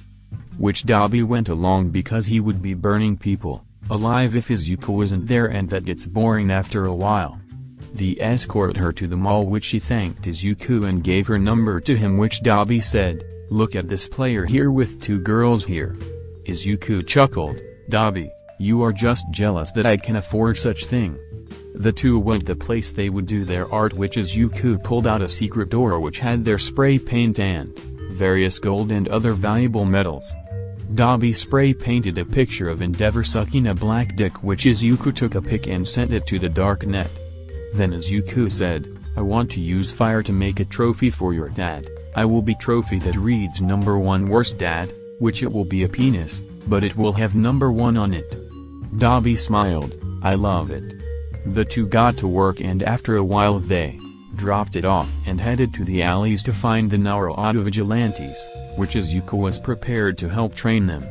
Which Dabi went along because he would be burning people alive if Izuku wasn't there and that gets boring after a while. The escort her to the mall which she thanked Izuku and gave her number to him which Dabi said, look at this player here with two girls here. Izuku chuckled, Dabi, you are just jealous that I can afford such thing. The two went the place they would do their art which is Izuku pulled out a secret door which had their spray paint and various gold and other valuable metals. Dabi spray painted a picture of Endeavor sucking a black dick which is Izuku took a pic and sent it to the dark net. Then as Izuku said, I want to use fire to make a trophy for your dad, I will be trophy that reads number 1 worst dad, which it will be a penis, but it will have number 1 on it. Dabi smiled, I love it. The two got to work and after a while they dropped it off and headed to the alleys to find the Naruhata vigilantes which Izuku was prepared to help train them.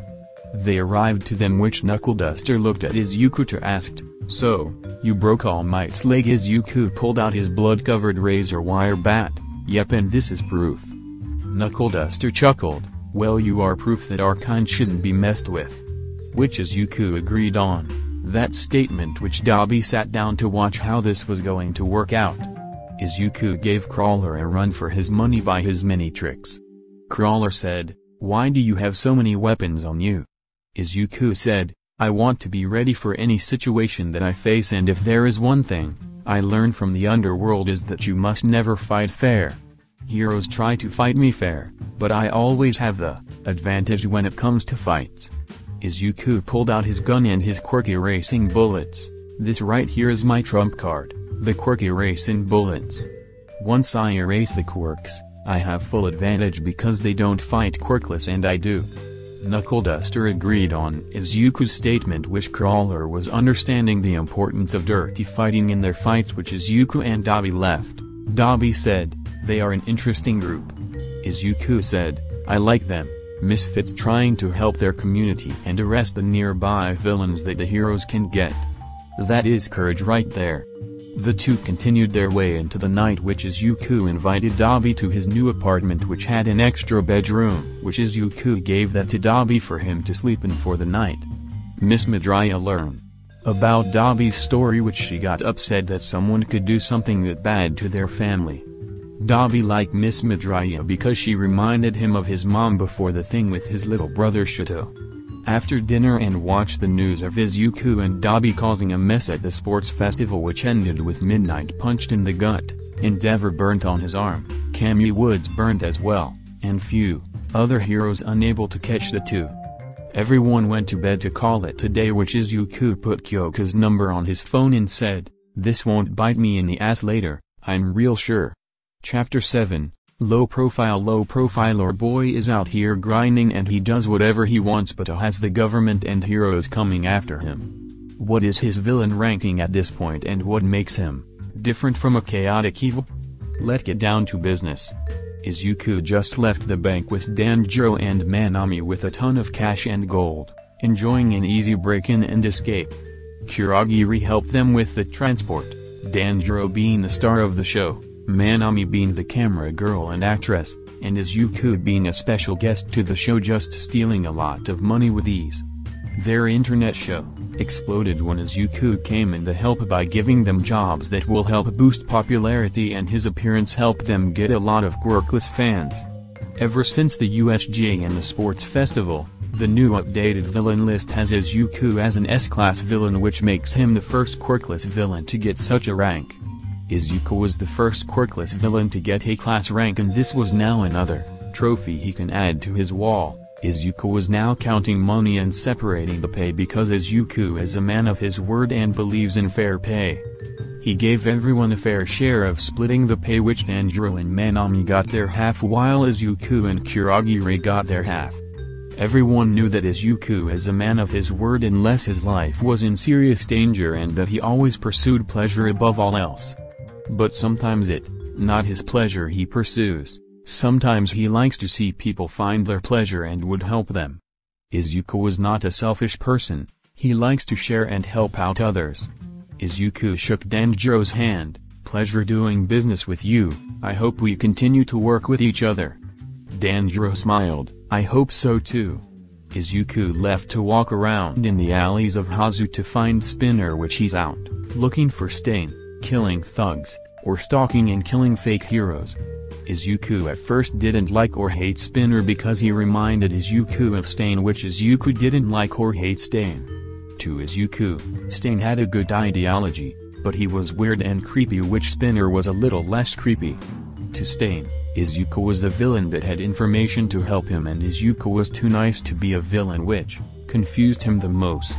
They arrived to them which Knuckle Duster looked at Izuku to asked, So, you broke All Might's leg Izuku pulled out his blood-covered razor wire bat, yep and this is proof. Knuckle Duster chuckled, well you are proof that our kind shouldn't be messed with. Which Izuku agreed on. That statement which Dabi sat down to watch how this was going to work out. Izuku gave Crawler a run for his money by his many tricks. Crawler said, Why do you have so many weapons on you? Izuku said, I want to be ready for any situation that I face and if there is one thing, I learned from the underworld is that you must never fight fair. Heroes try to fight me fair, but I always have the advantage when it comes to fights. Izuku pulled out his gun and his quirk erasing bullets. This right here is my trump card, the quirk erasing bullets. Once I erase the quirks, I have full advantage because they don't fight quirkless and I do. Knuckle Duster agreed on Izuku's statement which Crawler was understanding the importance of dirty fighting in their fights which Izuku and Dabi left. Dabi said, they are an interesting group. Izuku said, I like them, misfits trying to help their community and arrest the nearby villains that the heroes can get. That is courage right there. The two continued their way into the night which is Izuku invited Dabi to his new apartment which had an extra bedroom which is Izuku gave that to Dabi for him to sleep in for the night. Miss Midoriya learned about Dabi's story which she got upset that someone could do something that bad to their family. Dabi liked Miss Midoriya because she reminded him of his mom before the thing with his little brother Shoto after dinner and watched the news of Izuku and Dabi causing a mess at the sports festival which ended with Midnight punched in the gut, Endeavor burnt on his arm, Kamui Woods burnt as well, and few other heroes unable to catch the two. Everyone went to bed to call it today which is Izuku put Kyoka's number on his phone and said, this won't bite me in the ass later, I'm real sure. Chapter 7 Low profile low profile our boy is out here grinding and he does whatever he wants but has the government and heroes coming after him. What is his villain ranking at this point and what makes him different from a chaotic evil? Let's get down to business. Izuku just left the bank with Danjuro and Manami with a ton of cash and gold, enjoying an easy break-in and escape. Kurogiri helped them with the transport, Danjuro being the star of the show. Manami being the camera girl and actress, and Izuku being a special guest to the show just stealing a lot of money with ease. Their internet show exploded when Izuku came in to help by giving them jobs that will help boost popularity and his appearance helped them get a lot of quirkless fans. Ever since the USJ and the sports festival, the new updated villain list has Izuku as an S-class villain which makes him the first quirkless villain to get such a rank. Izuku was the first quirkless villain to get a class rank and this was now another trophy he can add to his wall. Izuku was now counting money and separating the pay because Izuku is a man of his word and believes in fair pay. He gave everyone a fair share of splitting the pay which Danjuro and Manami got their half while Izuku and Kurogiri got their half. Everyone knew that Izuku is a man of his word unless his life was in serious danger and that he always pursued pleasure above all else. But sometimes it, not his pleasure he pursues. Sometimes he likes to see people find their pleasure and would help them. Izuku was not a selfish person, he likes to share and help out others. Izuku shook Danjuro's hand, pleasure doing business with you, I hope we continue to work with each other. Danjuro smiled, I hope so too. Izuku left to walk around in the alleys of Hosu to find Spinner which he's out, looking for Stain, killing thugs, or stalking and killing fake heroes. Izuku at first didn't like or hate Spinner because he reminded Izuku of Stain which Izuku didn't like or hate Stain. To Izuku, Stain had a good ideology, but he was weird and creepy which Spinner was a little less creepy. To Stain, Izuku was a villain that had information to help him and Izuku was too nice to be a villain which, confused him the most.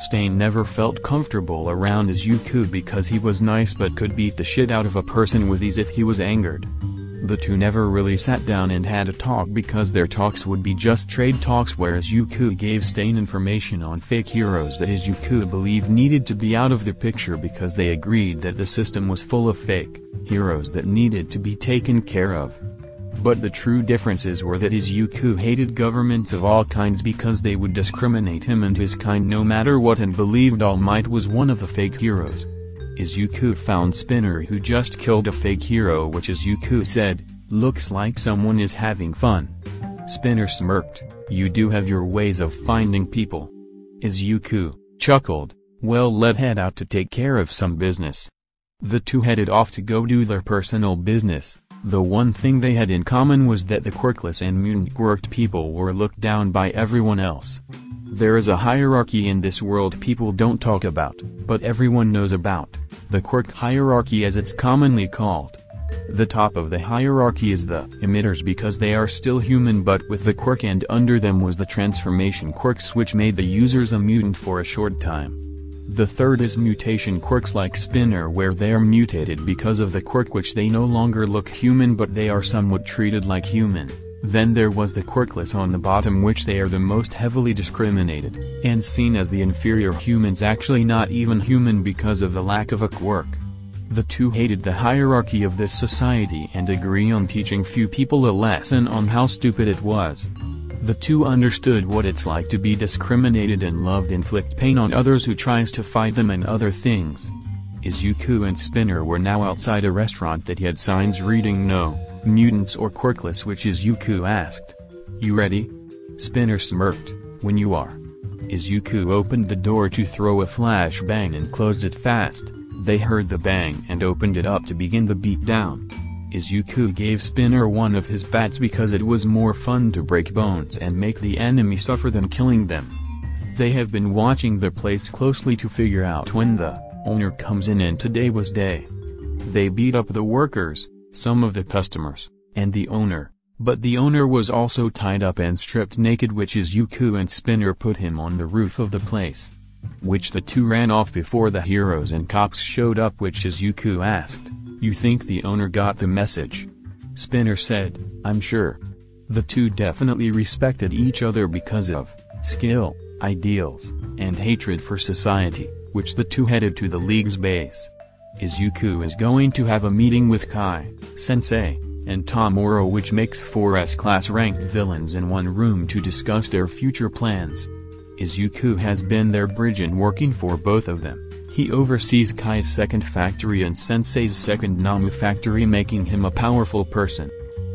Stain never felt comfortable around Izuku because he was nice but could beat the shit out of a person with ease if he was angered. The two never really sat down and had a talk because their talks would be just trade talks whereas Izuku gave Stain information on fake heroes that Izuku believed needed to be out of the picture because they agreed that the system was full of fake heroes that needed to be taken care of. But the true differences were that Izuku hated governments of all kinds because they would discriminate him and his kind no matter what and believed All Might was one of the fake heroes. Izuku found Spinner who just killed a fake hero which Izuku said, looks like someone is having fun. Spinner smirked, you do have your ways of finding people. Izuku, chuckled, well let head out to take care of some business. The two headed off to go do their personal business, the one thing they had in common was that the quirkless and mutant quirked people were looked down by everyone else. There is a hierarchy in this world people don't talk about, but everyone knows about the quirk hierarchy as it's commonly called. The top of the hierarchy is the emitters because they are still human but with the quirk and under them was the transformation quirks which made the users a mutant for a short time. The third is mutation quirks like Spinner where they are mutated because of the quirk which they no longer look human but they are somewhat treated like human. Then there was the quirkless on the bottom which they are the most heavily discriminated, and seen as the inferior humans actually not even human because of the lack of a quirk. The two hated the hierarchy of this society and agree on teaching few people a lesson on how stupid it was. The two understood what it's like to be discriminated and loved inflict pain on others who tries to fight them and other things. Izuku and Spinner were now outside a restaurant that had signs reading no mutants or quirkless which Izuku asked. You ready? Spinner smirked, when you are. Izuku opened the door to throw a flashbang and closed it fast, they heard the bang and opened it up to begin the beatdown. Izuku gave Spinner one of his bats because it was more fun to break bones and make the enemy suffer than killing them. They have been watching the place closely to figure out when the owner comes in and today was day. They beat up the workers, some of the customers, and the owner, but the owner was also tied up and stripped naked which Izuku and Spinner put him on the roof of the place. Which the two ran off before the heroes and cops showed up which Izuku asked, you think the owner got the message? Spinner said, I'm sure. The two definitely respected each other because of skill, ideals, and hatred for society, which the two headed to the league's base. Izuku is going to have a meeting with Kai, Sensei, and Tomura which makes four S-class ranked villains in one room to discuss their future plans. Izuku has been their bridge in working for both of them. He oversees Kai's second factory and Sensei's second Nomu factory making him a powerful person.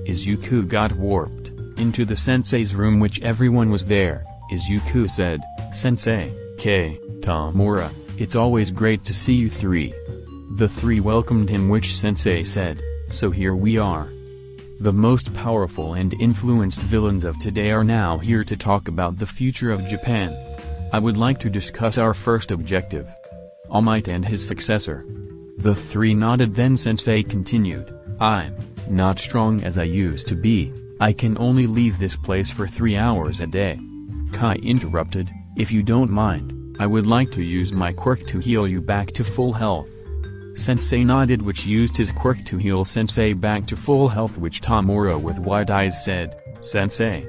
Izuku got warped into the Sensei's room which everyone was there, Izuku said, Sensei, K, Tomura, it's always great to see you three. The three welcomed him which Sensei said, so here we are. The most powerful and influenced villains of today are now here to talk about the future of Japan. I would like to discuss our first objective. All Might and his successor. The three nodded then Sensei continued, I'm not strong as I used to be, I can only leave this place for three hours a day. Kai interrupted, if you don't mind, I would like to use my quirk to heal you back to full health. Sensei nodded which used his quirk to heal Sensei back to full health which Tomura with wide eyes said, Sensei.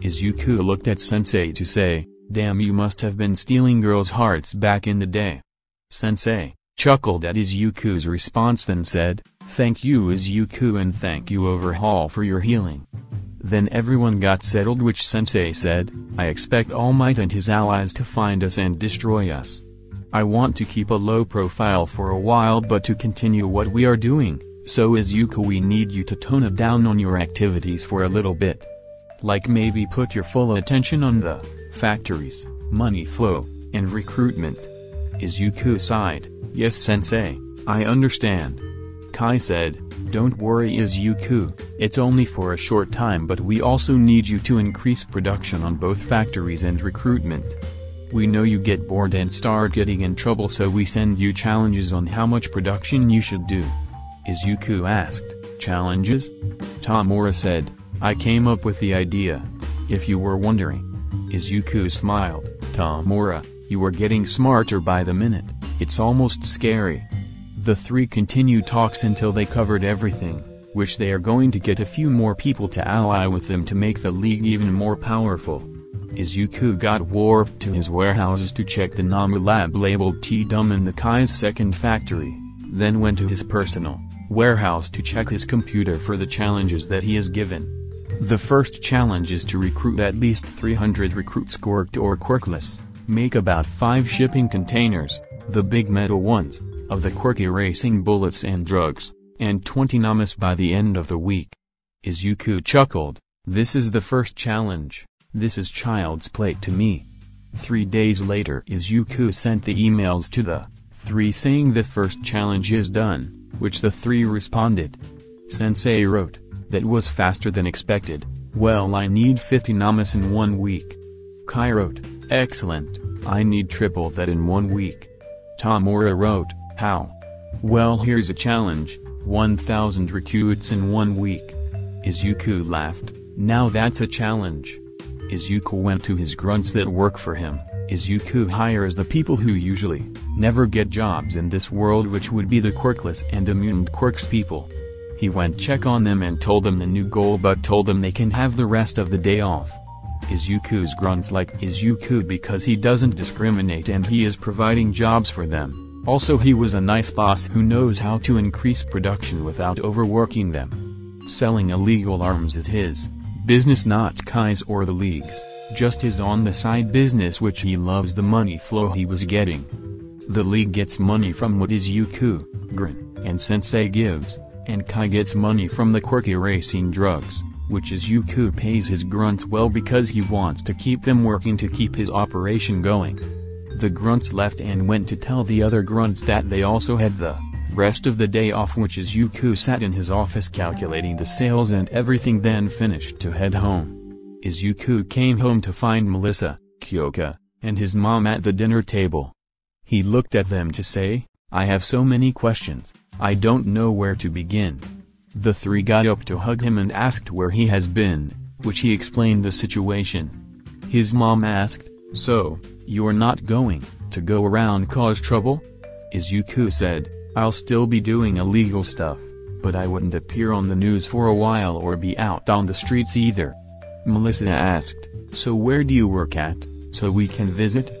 Izuku looked at Sensei to say, damn you must have been stealing girls' hearts back in the day. Sensei, chuckled at Izuku's response then said, thank you Izuku and thank you Overhaul for your healing. Then everyone got settled which Sensei said, I expect All Might and his allies to find us and destroy us. I want to keep a low profile for a while but to continue what we are doing, so Izuku we need you to tone it down on your activities for a little bit. Like maybe put your full attention on the factories, money flow, and recruitment. Izuku sighed, yes sensei, I understand. Kai said, don't worry Izuku, it's only for a short time but we also need you to increase production on both factories and recruitment. We know you get bored and start getting in trouble so we send you challenges on how much production you should do. Izuku asked, challenges? Tomura said, I came up with the idea. If you were wondering. Izuku smiled, Tomura, you are getting smarter by the minute, it's almost scary. The three continued talks until they covered everything, which they are going to get a few more people to ally with them to make the league even more powerful. Izuku got warped to his warehouses to check the Nomu lab labeled T-Dum in the Kai's second factory, then went to his personal warehouse to check his computer for the challenges that he is given. The first challenge is to recruit at least 300 recruits quirked or quirkless, make about 5 shipping containers, the big metal ones, of the quirk erasing bullets and drugs, and 20 Nomus by the end of the week. Izuku chuckled, this is the first challenge. This is child's play to me. Three days later Izuku sent the emails to the three saying the first challenge is done, which the three responded. Sensei wrote, that was faster than expected, well I need 50 Nomus in one week. Kai wrote, excellent, I need triple that in one week. Tomura wrote, how? Well here's a challenge, 1000 recruits in one week. Izuku laughed, now that's a challenge. Izuku went to his grunts that work for him. Izuku hires the people who usually never get jobs in this world which would be the quirkless and the mutant quirks people. He went check on them and told them the new goal but told them they can have the rest of the day off. Izuku's grunts like Izuku because he doesn't discriminate and he is providing jobs for them. Also he was a nice boss who knows how to increase production without overworking them. Selling illegal arms is his business not Kai's or the League's, just his on-the-side business which he loves the money flow he was getting. The League gets money from what Izuku, Giran, and Sensei gives, and Kai gets money from the quirk erasing drugs, which Izuku pays his grunts well because he wants to keep them working to keep his operation going. The grunts left and went to tell the other grunts that they also had the rest of the day off which Izuku sat in his office calculating the sales and everything then finished to head home. Izuku came home to find Melissa, Kyoka, and his mom at the dinner table. He looked at them to say, I have so many questions, I don't know where to begin. The three got up to hug him and asked where he has been, which he explained the situation. His mom asked, so, you're not going to go around cause trouble? Izuku said, I'll still be doing illegal stuff, but I wouldn't appear on the news for a while or be out on the streets either. Melissa asked, so where do you work at, so we can visit?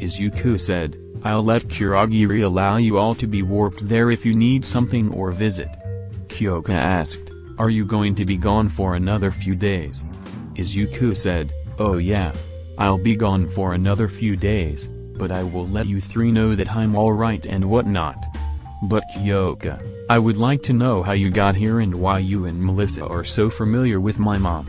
Izuku said, I'll let Kurogiri allow you all to be warped there if you need something or visit. Kyoka asked, are you going to be gone for another few days? Izuku said, oh yeah. I'll be gone for another few days, but I will let you three know that I'm alright and whatnot. But Kyoka, I would like to know how you got here and why you and Melissa are so familiar with my mom.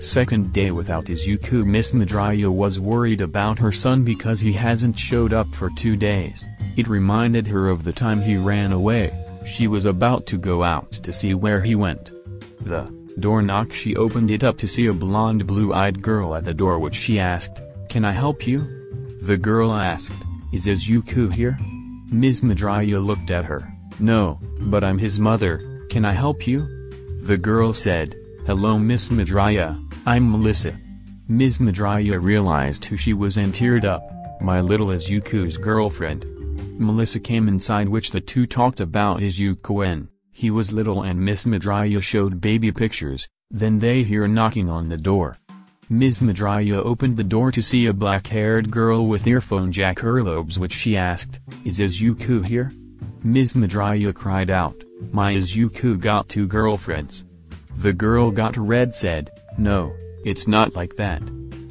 Second day without Izuku Miss Midoriya was worried about her son because he hasn't showed up for two days. It reminded her of the time he ran away, she was about to go out to see where he went. The door knock she opened it up to see a blonde blue-eyed girl at the door which she asked, Can I help you? The girl asked, Is Izuku here? Ms. Midoriya looked at her, No, but I'm his mother, can I help you? The girl said, Hello Miss Midoriya, I'm Melissa. Ms. Midoriya realized who she was and teared up, my little Izuku's girlfriend. Melissa came inside which the two talked about Izuku when he was little and Miss Midoriya showed baby pictures, then they hear knocking on the door. Ms. Midoriya opened the door to see a black-haired girl with earphone jack earlobes which she asked, Is Izuku here? Ms. Midoriya cried out, My Izuku got two girlfriends. The girl got red said, No, it's not like that.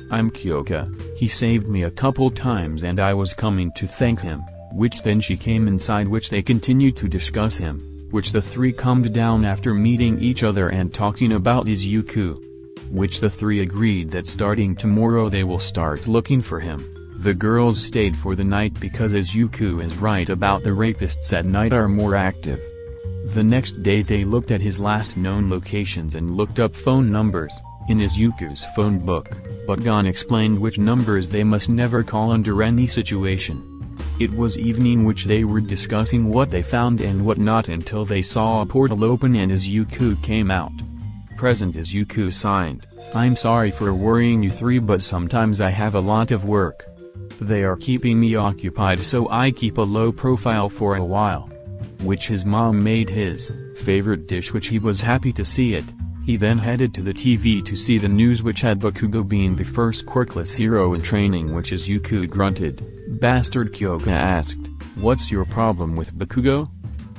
I'm Kyoka, he saved me a couple times and I was coming to thank him, which then she came inside which they continued to discuss him, which the three calmed down after meeting each other and talking about Izuku. Which the three agreed that starting tomorrow they will start looking for him. The girls stayed for the night because Izuku is right about the rapists at night are more active. The next day they looked at his last known locations and looked up phone numbers, in Izuku's phone book, but Gon explained which numbers they must never call under any situation. It was evening which they were discussing what they found and what not until they saw a portal open and Izuku came out. Present Izuku signed, I'm sorry for worrying you three but sometimes I have a lot of work. They are keeping me occupied so I keep a low profile for a while which his mom made his favorite dish which he was happy to see it. He then headed to the TV to see the news which had Bakugo being the first quirkless hero in training which Izuku grunted. Bastard Kyoka asked, What's your problem with Bakugo?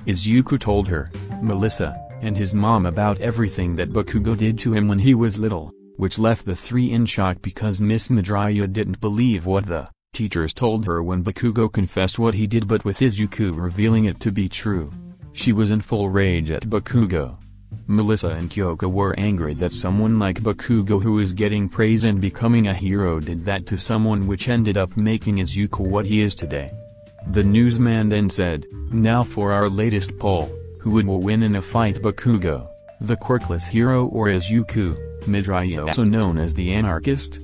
Izuku told her, Melissa, and his mom about everything that Bakugo did to him when he was little, which left the three in shock because Miss Midoriya didn't believe what the teachers told her when Bakugo confessed what he did but with Izuku revealing it to be true. She was in full rage at Bakugo. Melissa and Kyoka were angry that someone like Bakugo who is getting praise and becoming a hero did that to someone which ended up making Izuku what he is today. The newsman then said, Now for our latest poll, who would win in a fight Bakugo, the quirkless hero or Izuku, Midoriya also known as the anarchist?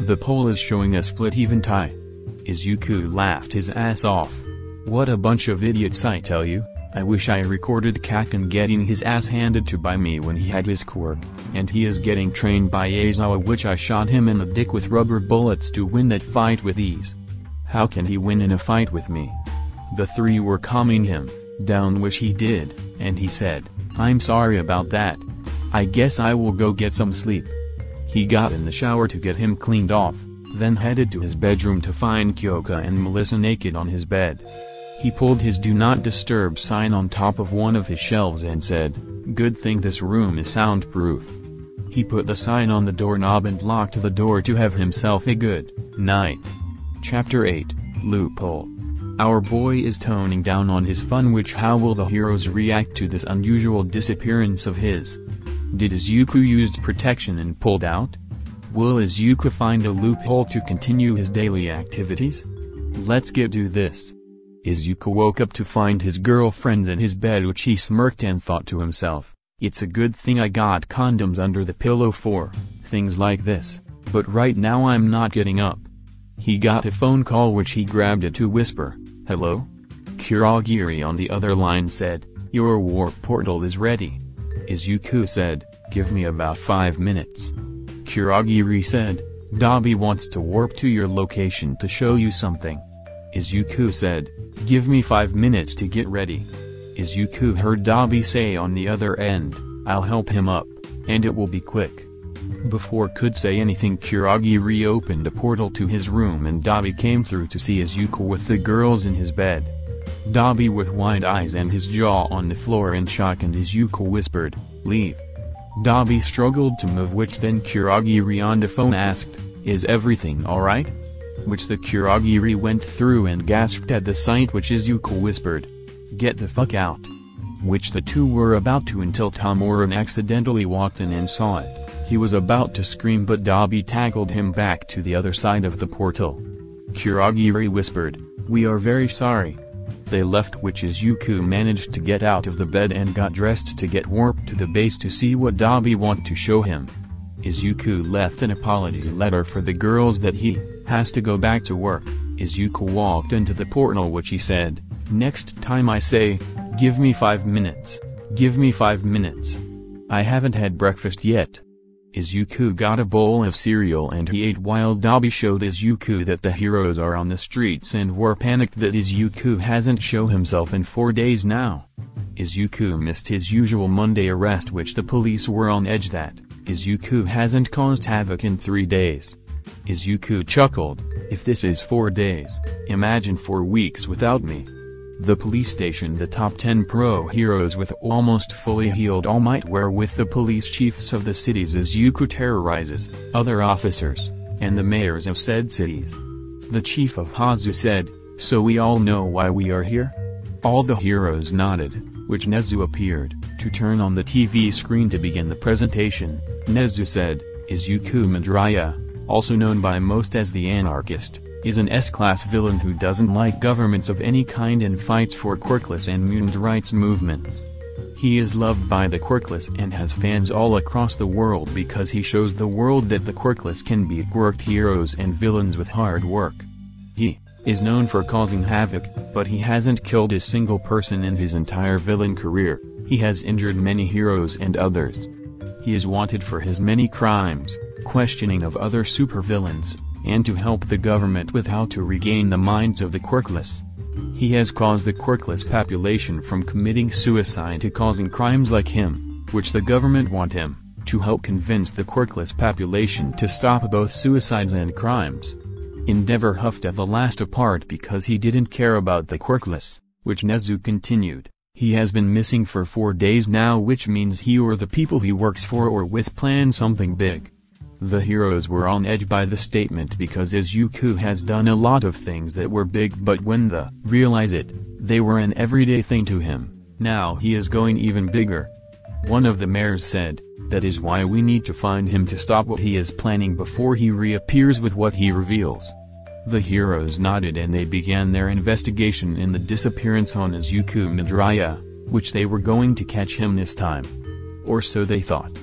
The poll is showing a split even tie. Izuku laughed his ass off. What a bunch of idiots I tell you, I wish I recorded Kacchan getting his ass handed to by me when he had his quirk, and he is getting trained by Aizawa which I shot him in the dick with rubber bullets to win that fight with ease. How can he win in a fight with me? The three were calming him, down which he did, and he said, I'm sorry about that. I guess I will go get some sleep. He got in the shower to get him cleaned off then headed to his bedroom to find Kyoka and Melissa naked on his bed. He pulled his do not disturb sign on top of one of his shelves and said, good thing this room is soundproof. He put the sign on the doorknob and locked the door to have himself a good night. Chapter 8, Loophole Our boy is toning down on his fun which how will the heroes react to this unusual disappearance of his? Did Izuku used protection and pulled out? Will Izuku find a loophole to continue his daily activities? Let's get to this. Izuku woke up to find his girlfriends in his bed which he smirked and thought to himself, it's a good thing I got condoms under the pillow for things like this, but right now I'm not getting up. He got a phone call which he grabbed it to whisper, hello? Kurogiri on the other line said, your warp portal is ready. Izuku said, give me about five minutes. Kurogiri said, Dabi wants to warp to your location to show you something. Izuku said, give me five minutes to get ready. Izuku heard Dabi say on the other end, I'll help him up, and it will be quick. Before could say anything Kurogiri reopened a portal to his room and Dabi came through to see Izuku with the girls in his bed. Dabi with wide eyes and his jaw on the floor in shock and Izuku whispered, leave. Dabi struggled to move which then Kurogiri on the phone asked, is everything alright? Which the Kurogiri went through and gasped at the sight which Izuku whispered, get the fuck out. Which the two were about to until Tomura accidentally walked in and saw it, He was about to scream but Dabi tackled him back to the other side of the portal. Kurogiri whispered, We are very sorry. They left which Izuku managed to get out of the bed and got dressed to get warped to the base to see what Dabi want to show him. Izuku left an apology letter for the girls that he has to go back to work. Izuku walked into the portal which he said, Next time I say, give me five minutes, give me five minutes. I haven't had breakfast yet. Izuku got a bowl of cereal and he ate while Dabi showed Izuku that the heroes are on the streets and were panicked that Izuku hasn't show himself in four days now. Izuku missed his usual Monday arrest which the police were on edge that, Izuku hasn't caused havoc in three days. Izuku chuckled, if this is four days, imagine four weeks without me. The police station the top 10 pro heroes with almost fully healed All Might were with the police chiefs of the cities Izuku terrorizes, other officers, and the mayors of said cities. The chief of Hosu said, so we all know why we are here? All the heroes nodded, which Nezu appeared, to turn on the TV screen to begin the presentation. Nezu said, Izuku Midoriya, also known by most as the Anarchist, is an S-class villain who doesn't like governments of any kind and fights for quirkless and mutant rights movements. He is loved by the quirkless and has fans all across the world because he shows the world that the quirkless can be quirked heroes and villains with hard work. He is known for causing havoc, but he hasn't killed a single person in his entire villain career, he has injured many heroes and others. He is wanted for his many crimes, questioning of other supervillains, and to help the government with how to regain the minds of the quirkless. He has caused the quirkless population from committing suicide to causing crimes like him, which the government want him, to help convince the quirkless population to stop both suicides and crimes. Endeavor huffed at the last apart because he didn't care about the quirkless, which Nezu continued. He has been missing for four days now which means he or the people he works for or with plan something big. The heroes were on edge by the statement because Izuku has done a lot of things that were big but when the realize it, they were an everyday thing to him, now he is going even bigger. One of the mayors said, that is why we need to find him to stop what he is planning before he reappears with what he reveals. The heroes nodded and they began their investigation in the disappearance on Izuku Midoriya, which they were going to catch him this time. Or so they thought.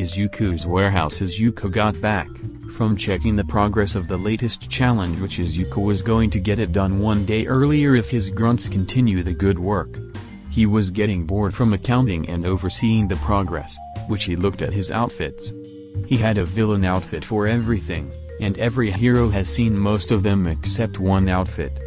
Izuku's warehouse as Yuko got back, from checking the progress of the latest challenge which is Yuko was going to get it done one day earlier if his grunts continue the good work. He was getting bored from accounting and overseeing the progress, which he looked at his outfits. He had a villain outfit for everything, and every hero has seen most of them except one outfit.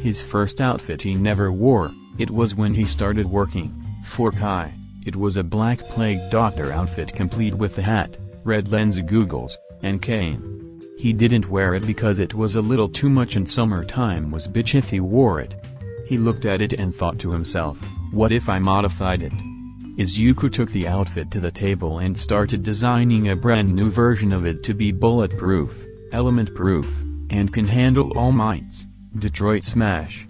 His first outfit he never wore, it was when he started working, for Kai. It was a black plague doctor outfit complete with the hat, red lens googles, and cane. He didn't wear it because it was a little too much and summertime was bitch if he wore it. He looked at it and thought to himself, what if I modified it? Izuku took the outfit to the table and started designing a brand new version of it to be bulletproof, element-proof, and can handle All Might's, Detroit Smash.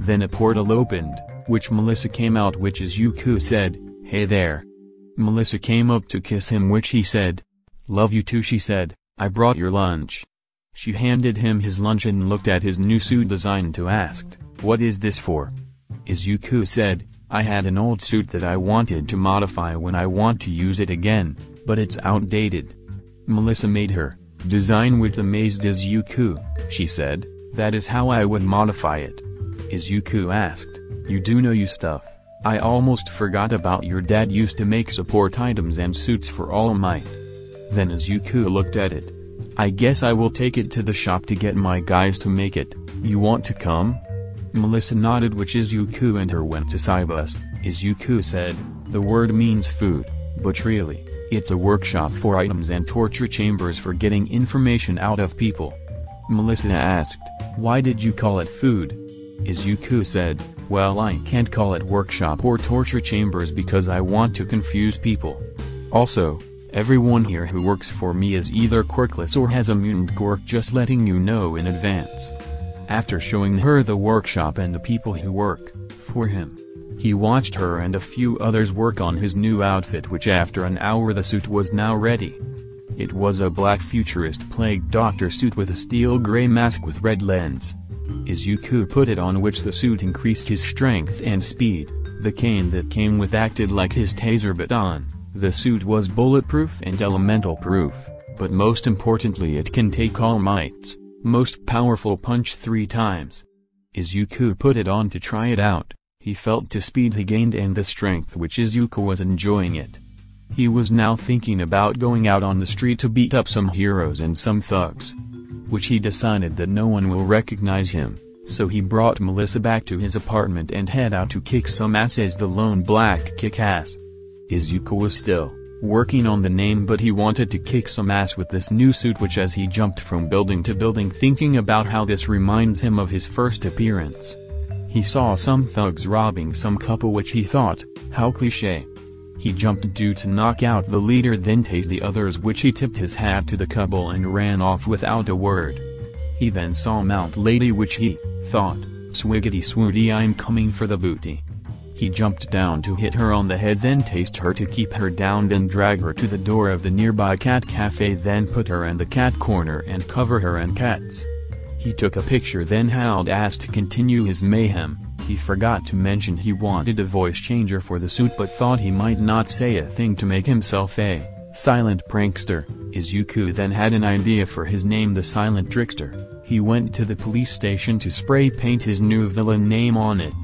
Then a portal opened, which Melissa came out which Izuku said, Hey there. Melissa came up to kiss him which he said. Love you too she said, I brought your lunch. She handed him his lunch and looked at his new suit design to asked, what is this for? Izuku said, I had an old suit that I wanted to modify when I want to use it again, but it's outdated. Melissa made her, design which amazed Izuku, she said, that is how I would modify it. Izuku asked, you do know you stuff. I almost forgot about your dad used to make support items and suits for All Might. Then as Izuku looked at it. I guess I will take it to the shop to get my guys to make it, you want to come? Melissa nodded which is Izuku and her went to Cybus. Izuku said, the word means food, but really, it's a workshop for items and torture chambers for getting information out of people. Melissa asked, why did you call it food? Izuku said, well I can't call it workshop or torture chambers because I want to confuse people. Also, everyone here who works for me is either quirkless or has a mutant quirk just letting you know in advance. After showing her the workshop and the people who work for him, he watched her and a few others work on his new outfit which after an hour the suit was now ready. It was a black futurist plague doctor suit with a steel gray mask with red lens. Izuku put it on which the suit increased his strength and speed. The cane that came with acted like his taser baton. The suit was bulletproof and elemental proof, but most importantly it can take All Might's most powerful punch three times. Izuku put it on to try it out, he felt the speed he gained and the strength which Izuku was enjoying it. He was now thinking about going out on the street to beat up some heroes and some thugs. Which he decided that no one will recognize him, so he brought Melissa back to his apartment and head out to kick some ass as the lone black kick-ass. Izuku was still working on the name but he wanted to kick some ass with this new suit which as he jumped from building to building thinking about how this reminds him of his first appearance. He saw some thugs robbing some couple which he thought, how cliché. He jumped due to knock out the leader then tased the others which he tipped his hat to the couple and ran off without a word. He then saw Mount Lady which he, thought, swiggity swoody I'm coming for the booty. He jumped down to hit her on the head then taste her to keep her down then drag her to the door of the nearby cat cafe then put her in the cat corner and cover her and cats. He took a picture then howled ass to continue his mayhem, he forgot to mention he wanted a voice changer for the suit but thought he might not say a thing to make himself a silent prankster. Izuku then had an idea for his name the silent trickster, he went to the police station to spray paint his new villain name on it.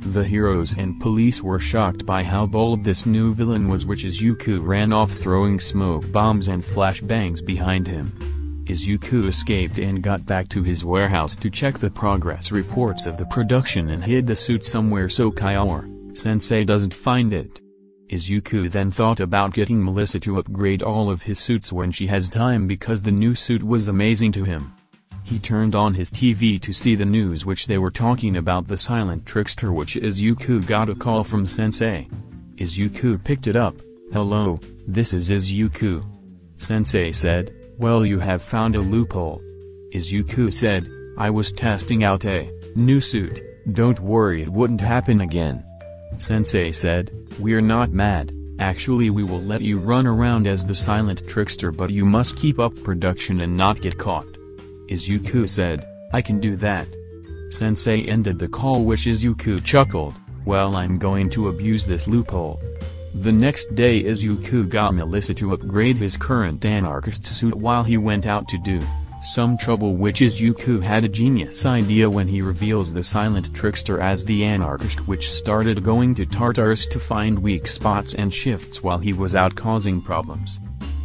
The heroes and police were shocked by how bold this new villain was which Izuku ran off throwing smoke bombs and flashbangs behind him. Izuku escaped and got back to his warehouse to check the progress reports of the production and hid the suit somewhere so Kaoru, sensei doesn't find it. Izuku then thought about getting Melissa to upgrade all of his suits when she has time because the new suit was amazing to him. He turned on his TV to see the news which they were talking about the silent trickster which Izuku got a call from Sensei. Izuku picked it up, hello, this is Izuku. Sensei said, well you have found a loophole. Izuku said, I was testing out a new suit, don't worry it wouldn't happen again. Sensei said, we're not mad, actually we will let you run around as the silent trickster but you must keep up production and not get caught. Izuku said, I can do that. Sensei ended the call which Izuku chuckled, well I'm going to abuse this loophole. The next day Izuku got Melissa to upgrade his current anarchist suit while he went out to do some trouble which is, Izuku had a genius idea when he reveals the silent trickster as the anarchist which started going to Tartarus to find weak spots and shifts while he was out causing problems.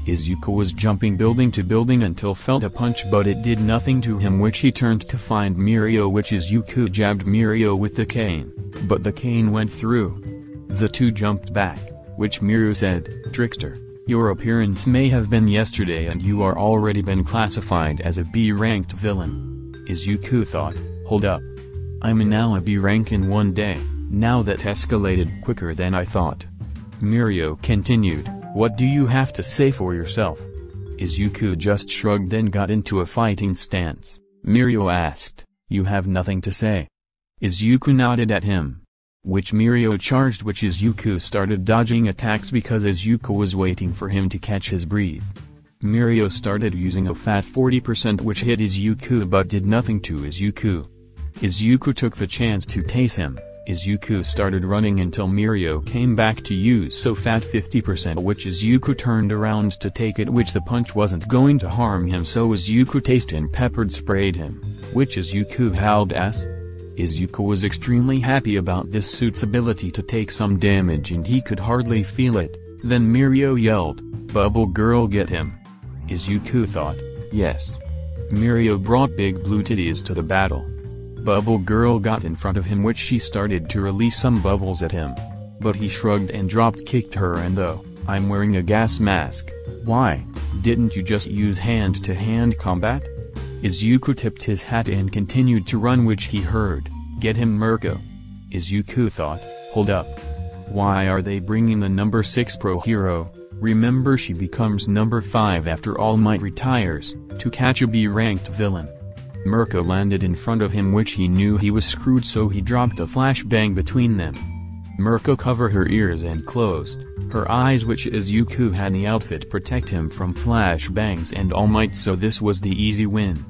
Izuku was jumping building to building until felt a punch but it did nothing to him which he turned to find Mirio which is, Izuku jabbed Mirio with the cane, but the cane went through. The two jumped back, which Mirio said, Trickster, your appearance may have been yesterday and you are already been classified as a B-ranked villain. Izuku thought, hold up. I'm now a B rank in one day, now that escalated quicker than I thought. Mirio continued. What do you have to say for yourself? Izuku just shrugged then got into a fighting stance. Mirio asked, you have nothing to say. Izuku nodded at him. Which Mirio charged which Izuku started dodging attacks because as Izuku was waiting for him to catch his breath. Mirio started using a fat 40% which hit Izuku but did nothing to Izuku. Izuku took the chance to tase him. Izuku started running until Mirio came back to use so fat 50% which Izuku turned around to take it which the punch wasn't going to harm him so Izuku tasted and peppered sprayed him, which Izuku howled ass. Izuku was extremely happy about this suit's ability to take some damage and he could hardly feel it, then Mirio yelled, Bubble girl get him. Izuku thought, yes. Mirio brought big blue titties to the battle. Bubble Girl got in front of him which she started to release some bubbles at him. But he shrugged and dropped kicked her and though, I'm wearing a gas mask, why, didn't you just use hand-to-hand -hand combat? Izuku tipped his hat and continued to run which he heard, get him Mirko. Izuku thought, hold up. Why are they bringing the number 6 pro hero, remember she becomes number 5 after All Might retires, to catch a B-ranked villain. Mirko landed in front of him which he knew he was screwed so he dropped a flashbang between them. Mirko cover her ears and closed her eyes which Izuku had the outfit protect him from flashbangs and all might so this was the easy win.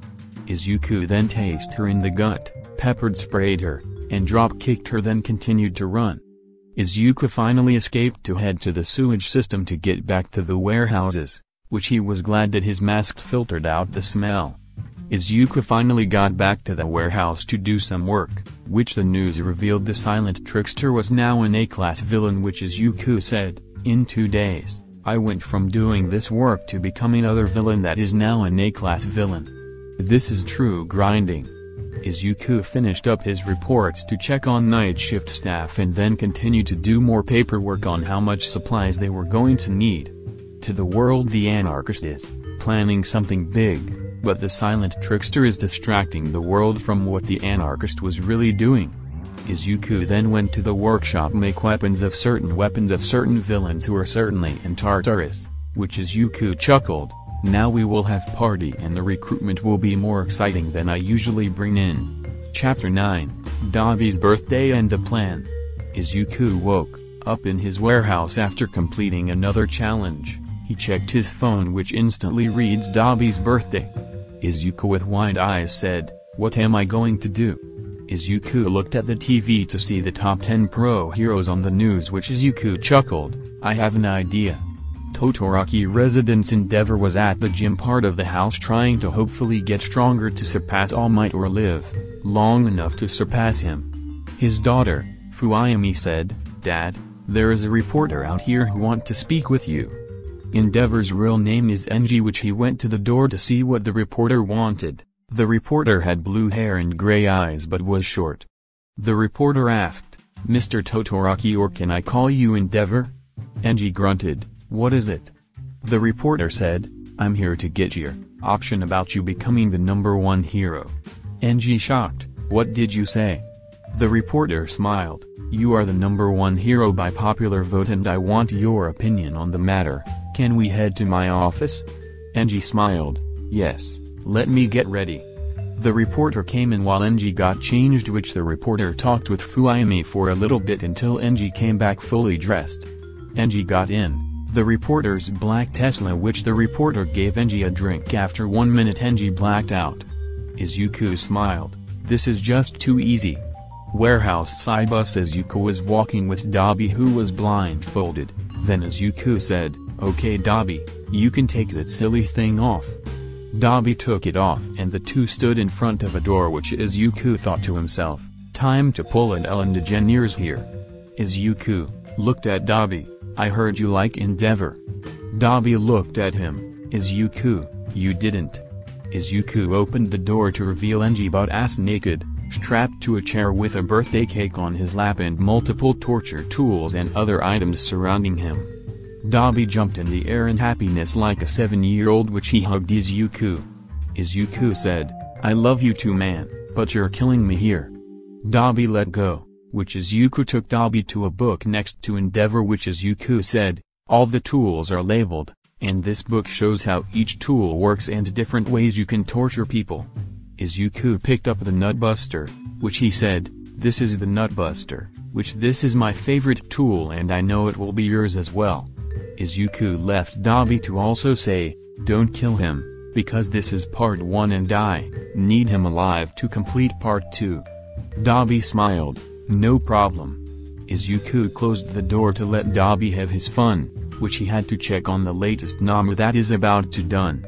Izuku then tased her in the gut, peppered sprayed her, and drop-kicked her then continued to run. Izuku finally escaped to head to the sewage system to get back to the warehouses, which he was glad that his mask filtered out the smell. Izuku finally got back to the warehouse to do some work, which the news revealed the silent trickster was now an A-class villain which Izuku said, in two days, I went from doing this work to becoming other villain that is now an A-class villain. This is true grinding. Izuku finished up his reports to check on night shift staff and then continued to do more paperwork on how much supplies they were going to need. To the world the anarchist is, planning something big, but the silent trickster is distracting the world from what the anarchist was really doing. Izuku then went to the workshop make weapons of certain weapons of certain villains who are certainly in Tartarus, which Izuku chuckled. Now we will have party and the recruitment will be more exciting than I usually bring in. Chapter 9, Dabi's birthday and the plan. Izuku woke up in his warehouse after completing another challenge. He checked his phone which instantly reads Dabi's birthday. Izuku with wide eyes said, What am I going to do? Izuku looked at the TV to see the top 10 pro heroes on the news which Izuku chuckled, I have an idea. Todoroki residence Endeavor was at the gym part of the house trying to hopefully get stronger to surpass All Might or live long enough to surpass him. His daughter, Fuyumi said, Dad, there is a reporter out here who want to speak with you. Endeavor's real name is Enji which he went to the door to see what the reporter wanted. The reporter had blue hair and gray eyes but was short. The reporter asked, Mr. Todoroki or can I call you Endeavor? Enji grunted, what is it? The reporter said, I'm here to get your option about you becoming the number one hero. Enji shocked, what did you say? The reporter smiled, you are the number one hero by popular vote and I want your opinion on the matter, can we head to my office? Enji smiled, yes, let me get ready. The reporter came in while Enji got changed which the reporter talked with Fuyumi for a little bit until Enji came back fully dressed. Enji got in. The reporter's black Tesla which the reporter gave Enji a drink after one minute Enji blacked out. Izuku smiled, this is just too easy. Warehouse side bus Izuku was walking with Dabi who was blindfolded, then Izuku said, okay Dabi, you can take that silly thing off. Dabi took it off and the two stood in front of a door which Izuku thought to himself, time to pull an Ellen DeGeneres here. Izuku, looked at Dabi, I heard you like Endeavor. Dabi looked at him, Izuku, you didn't. Izuku opened the door to reveal Enji butt-ass naked, strapped to a chair with a birthday cake on his lap and multiple torture tools and other items surrounding him. Dabi jumped in the air in happiness like a seven-year-old which he hugged Izuku. Izuku said, I love you too man, but you're killing me here. Dabi let go which Izuku took Dabi to a book next to Endeavor which Izuku said, all the tools are labeled, and this book shows how each tool works and different ways you can torture people. Izuku picked up the Nutbuster, which he said, this is the Nutbuster, which this is my favorite tool and I know it will be yours as well. Izuku left Dabi to also say, don't kill him, because this is part 1 and I need him alive to complete part 2. Dabi smiled, no problem. Is Izuku closed the door to let Dabi have his fun, which he had to check on the latest Nomu that is about to done.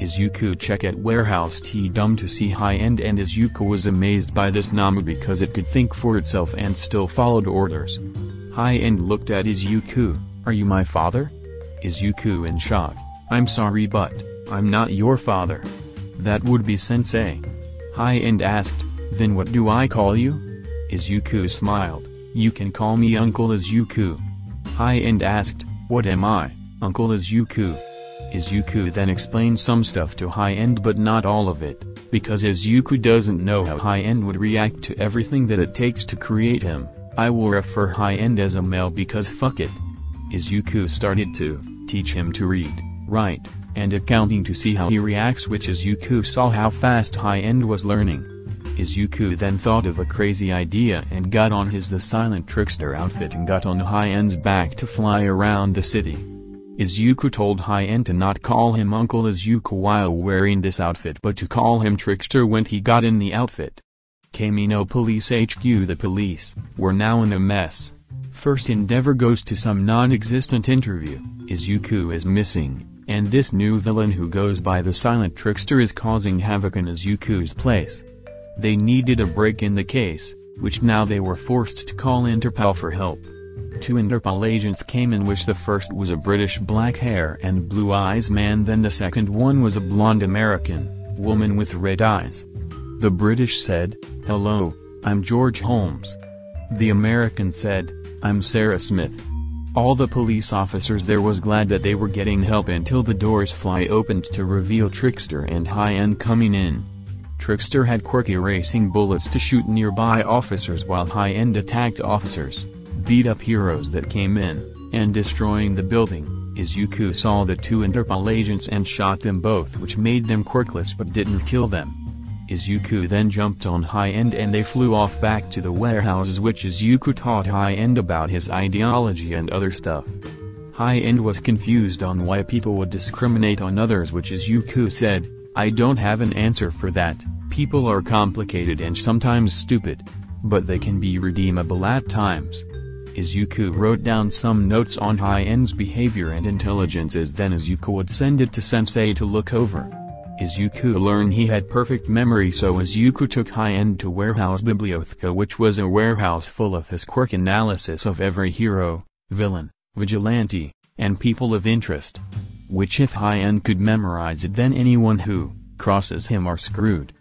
Izuku check at warehouse T dumb to see high end and Is Izuku was amazed by this Nomu because it could think for itself and still followed orders. High end looked at Izuku, are you my father? Izuku in shock, I'm sorry but, I'm not your father. That would be sensei. High end asked, then what do I call you? Izuku smiled, you can call me Uncle Izuku. High-End asked, what am I, Uncle Izuku? Izuku then explained some stuff to High-End but not all of it, because Izuku doesn't know how High-End would react to everything that it takes to create him, I will refer High-End as a male because fuck it. Izuku started to teach him to read, write, and accounting to see how he reacts which Izuku saw how fast High-End was learning. Izuku then thought of a crazy idea and got on his the silent trickster outfit and got on High-End's back to fly around the city. Izuku told High-End to not call him Uncle Izuku while wearing this outfit but to call him Trickster when he got in the outfit. Kamino Police HQ The police were now in a mess. First Endeavor goes to some non-existent interview, Izuku is missing, and this new villain who goes by the silent trickster is causing havoc in Izuku's place. They needed a break in the case, which now they were forced to call Interpol for help. Two Interpol agents came in which the first was a British black hair and blue eyes man then the second one was a blonde American, woman with red eyes. The British said, hello, I'm George Holmes. The American said, I'm Sarah Smith. All the police officers there was glad that they were getting help until the doors fly opened to reveal Trickster and High-End coming in. Trickster had quirk erasing bullets to shoot nearby officers while High-End attacked officers, beat up heroes that came in, and destroying the building. Izuku saw the two Interpol agents and shot them both which made them quirkless but didn't kill them. Izuku then jumped on High-End and they flew off back to the warehouses which Izuku taught High-End about his ideology and other stuff. High-End was confused on why people would discriminate on others which Izuku said, I don't have an answer for that, people are complicated and sometimes stupid. But they can be redeemable at times. Izuku wrote down some notes on High-End's behavior and intelligences then Izuku would send it to Sensei to look over. Izuku learned he had perfect memory so Izuku took High-End to Warehouse Bibliotheca which was a warehouse full of his quirk analysis of every hero, villain, vigilante, and people of interest which if High-End could memorize it then anyone who crosses him are screwed.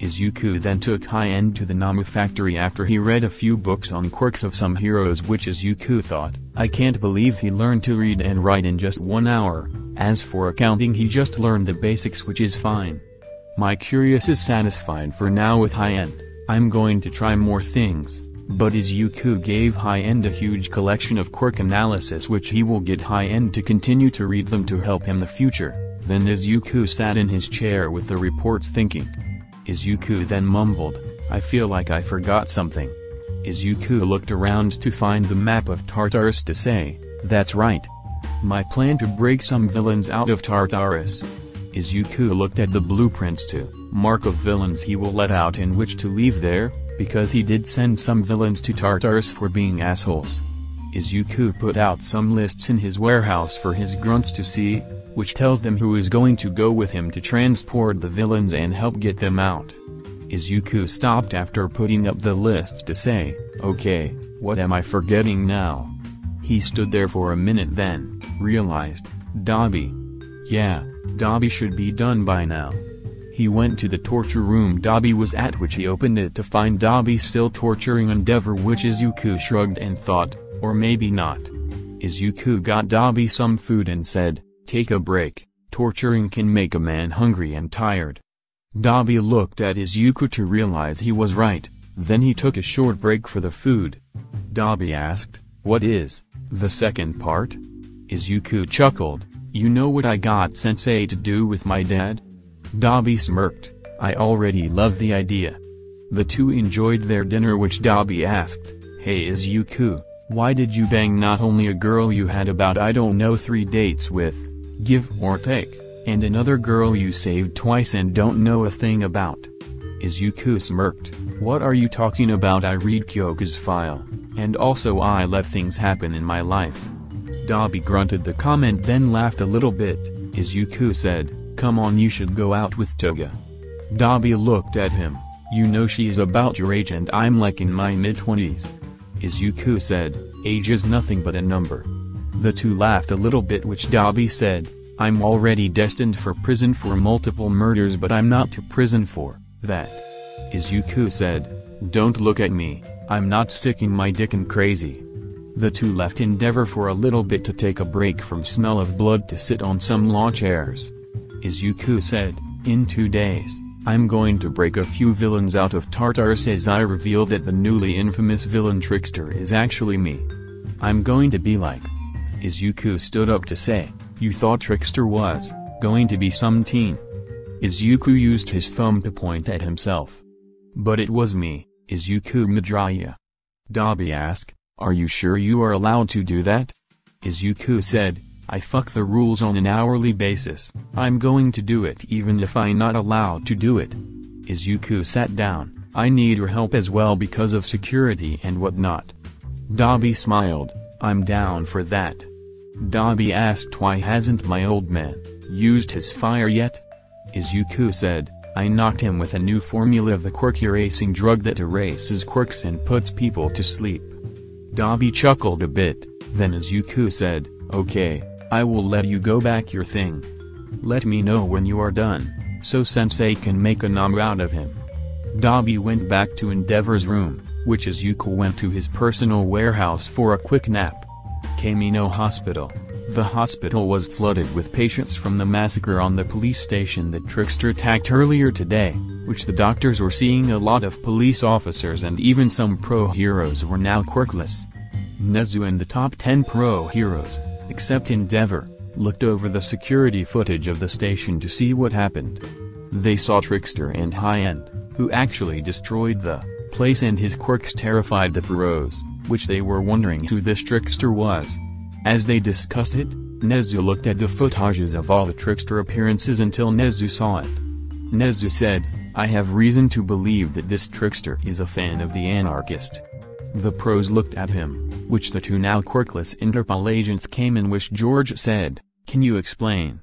Izuku then took High-End to the Nomu factory after he read a few books on quirks of some heroes which Izuku thought, I can't believe he learned to read and write in just one hour, as for accounting he just learned the basics which is fine. My curious is satisfied for now with High-End, I'm going to try more things. But Izuku gave High-End a huge collection of quirk analysis which he will get High-End to continue to read them to help him in the future, then Izuku sat in his chair with the reports thinking. Izuku then mumbled, I feel like I forgot something. Izuku looked around to find the map of Tartarus to say, that's right. My plan to break some villains out of Tartarus. Izuku looked at the blueprints to mark of villains he will let out and which to leave there, because he did send some villains to Tartarus for being assholes. Izuku put out some lists in his warehouse for his grunts to see, which tells them who is going to go with him to transport the villains and help get them out. Izuku stopped after putting up the lists to say, okay, what am I forgetting now? He stood there for a minute then, realized, Dabi. Yeah, Dabi should be done by now. He went to the torture room Dabi was at which he opened it to find Dabi still torturing Endeavor which Izuku shrugged and thought, or maybe not. Izuku got Dabi some food and said, take a break, torturing can make a man hungry and tired. Dabi looked at his Izuku to realize he was right, then he took a short break for the food. Dabi asked, what is, the second part? Izuku chuckled, you know what I got sensei to do with my dad? Dabi smirked, I already love the idea. The two enjoyed their dinner which Dabi asked, Hey Izuku, why did you bang not only a girl you had about I don't know three dates with, give or take, and another girl you saved twice and don't know a thing about? Is Izuku smirked, what are you talking about I read Kyoka's file, and also I let things happen in my life. Dabi grunted the comment then laughed a little bit, Izuku said, Come on you should go out with Toga. Dabi looked at him, you know she's about your age and I'm like in my mid-twenties. Izuku said, age is nothing but a number. The two laughed a little bit which Dabi said, I'm already destined for prison for multiple murders but I'm not to prison for that. Izuku said, don't look at me, I'm not sticking my dick in crazy. The two left Endeavor for a little bit to take a break from smell of blood to sit on some lawn chairs. Izuku said, in two days, I'm going to break a few villains out of Tartarus as I reveal that the newly infamous villain Trickster is actually me. I'm going to be like. Izuku stood up to say, you thought Trickster was, going to be some teen. Izuku used his thumb to point at himself. But it was me, Izuku Midoriya. Dabi asked, are you sure you are allowed to do that? Izuku said, I fuck the rules on an hourly basis, I'm going to do it even if I'm not allowed to do it. Izuku sat down, I need your help as well because of security and whatnot. Dabi smiled, I'm down for that. Dabi asked why hasn't my old man used his fire yet? Izuku said, I knocked him with a new formula of the quirk erasing drug that erases quirks and puts people to sleep. Dabi chuckled a bit, then Izuku said, okay, I will let you go back your thing. Let me know when you are done, so sensei can make a nom out of him. Dabi went back to Endeavor's room, which Izuku went to his personal warehouse for a quick nap. Kamino Hospital. The hospital was flooded with patients from the massacre on the police station that Trickster attacked earlier today, which the doctors were seeing a lot of police officers and even some pro-heroes were now quirkless. Nezu and the top 10 pro-heroes, except Endeavor, looked over the security footage of the station to see what happened. They saw Trickster and High End, who actually destroyed the place and his quirks terrified the pros, which they were wondering who this trickster was. As they discussed it, Nezu looked at the footages of all the trickster appearances until Nezu saw it. Nezu said, I have reason to believe that this trickster is a fan of the anarchist. The pros looked at him, which the two now quirkless Interpol agents came in which George said, Can you explain?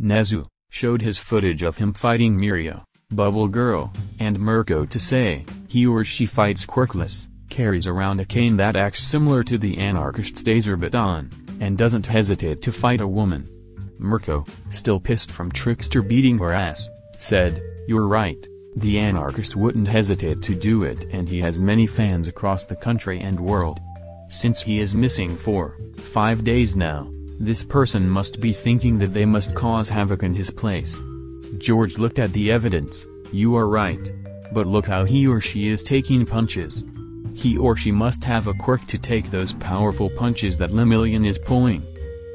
Nezu showed his footage of him fighting Mirio, Bubble Girl, and Mirko to say, he or she fights quirkless, carries around a cane that acts similar to the anarchist's taser baton, and doesn't hesitate to fight a woman. Mirko, still pissed from Trickster beating her ass, said, You're right, the anarchist wouldn't hesitate to do it and he has many fans across the country and world. Since he is missing for five days now, this person must be thinking that they must cause havoc in his place. George looked at the evidence, you are right. But look how he or she is taking punches. He or she must have a quirk to take those powerful punches that Lemillion is pulling.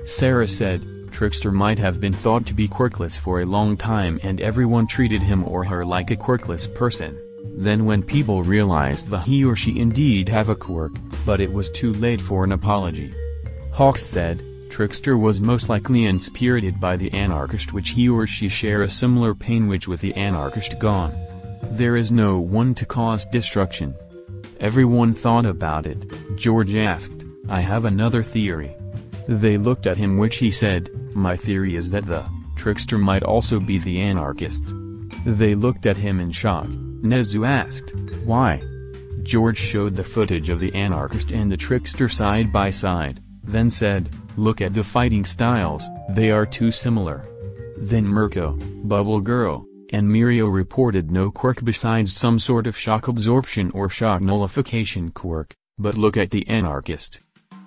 Sarah said, Trickster might have been thought to be quirkless for a long time and everyone treated him or her like a quirkless person. Then when people realized that he or she indeed have a quirk, but it was too late for an apology. Hawks said, Trickster was most likely inspirited by the anarchist which he or she share a similar pain which with the anarchist gone. There is no one to cause destruction. Everyone thought about it, George asked, I have another theory. They looked at him which he said, my theory is that the trickster might also be the anarchist. They looked at him in shock, Nezu asked, why? George showed the footage of the anarchist and the trickster side by side, then said, Look at the fighting styles, they are too similar. Then Mirko, Bubble Girl, and Mirio reported no quirk besides some sort of shock absorption or shock nullification quirk, but look at the anarchist.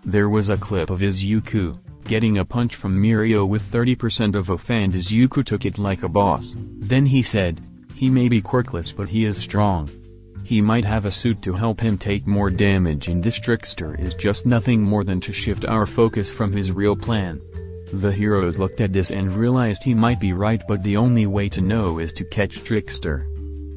There was a clip of Izuku, getting a punch from Mirio with 30% of off and Izuku took it like a boss. Then he said, he may be quirkless but he is strong. He might have a suit to help him take more damage and this trickster is just nothing more than to shift our focus from his real plan. The heroes looked at this and realized he might be right but the only way to know is to catch Trickster.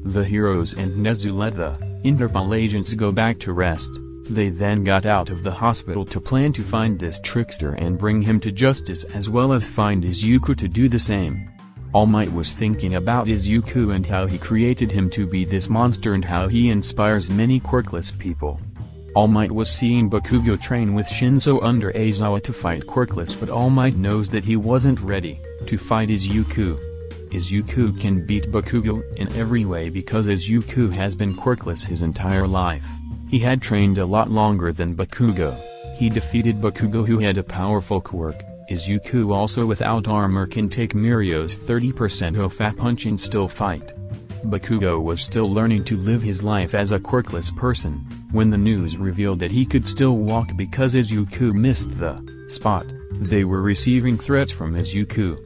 The heroes and Nezu let the Interpol agents go back to rest. They then got out of the hospital to plan to find this trickster and bring him to justice as well as find Izuku to do the same. All Might was thinking about Izuku and how he created him to be this monster and how he inspires many quirkless people. All Might was seeing Bakugo train with Shinso under Aizawa to fight quirkless but All Might knows that he wasn't ready to fight Izuku. Izuku can beat Bakugo in every way because Izuku has been quirkless his entire life. He had trained a lot longer than Bakugo. He defeated Bakugo who had a powerful quirk, Izuku also without armor can take Mirio's 30% off a punch and still fight. Bakugo was still learning to live his life as a quirkless person, when the news revealed that he could still walk because Izuku missed the spot, they were receiving threats from Izuku.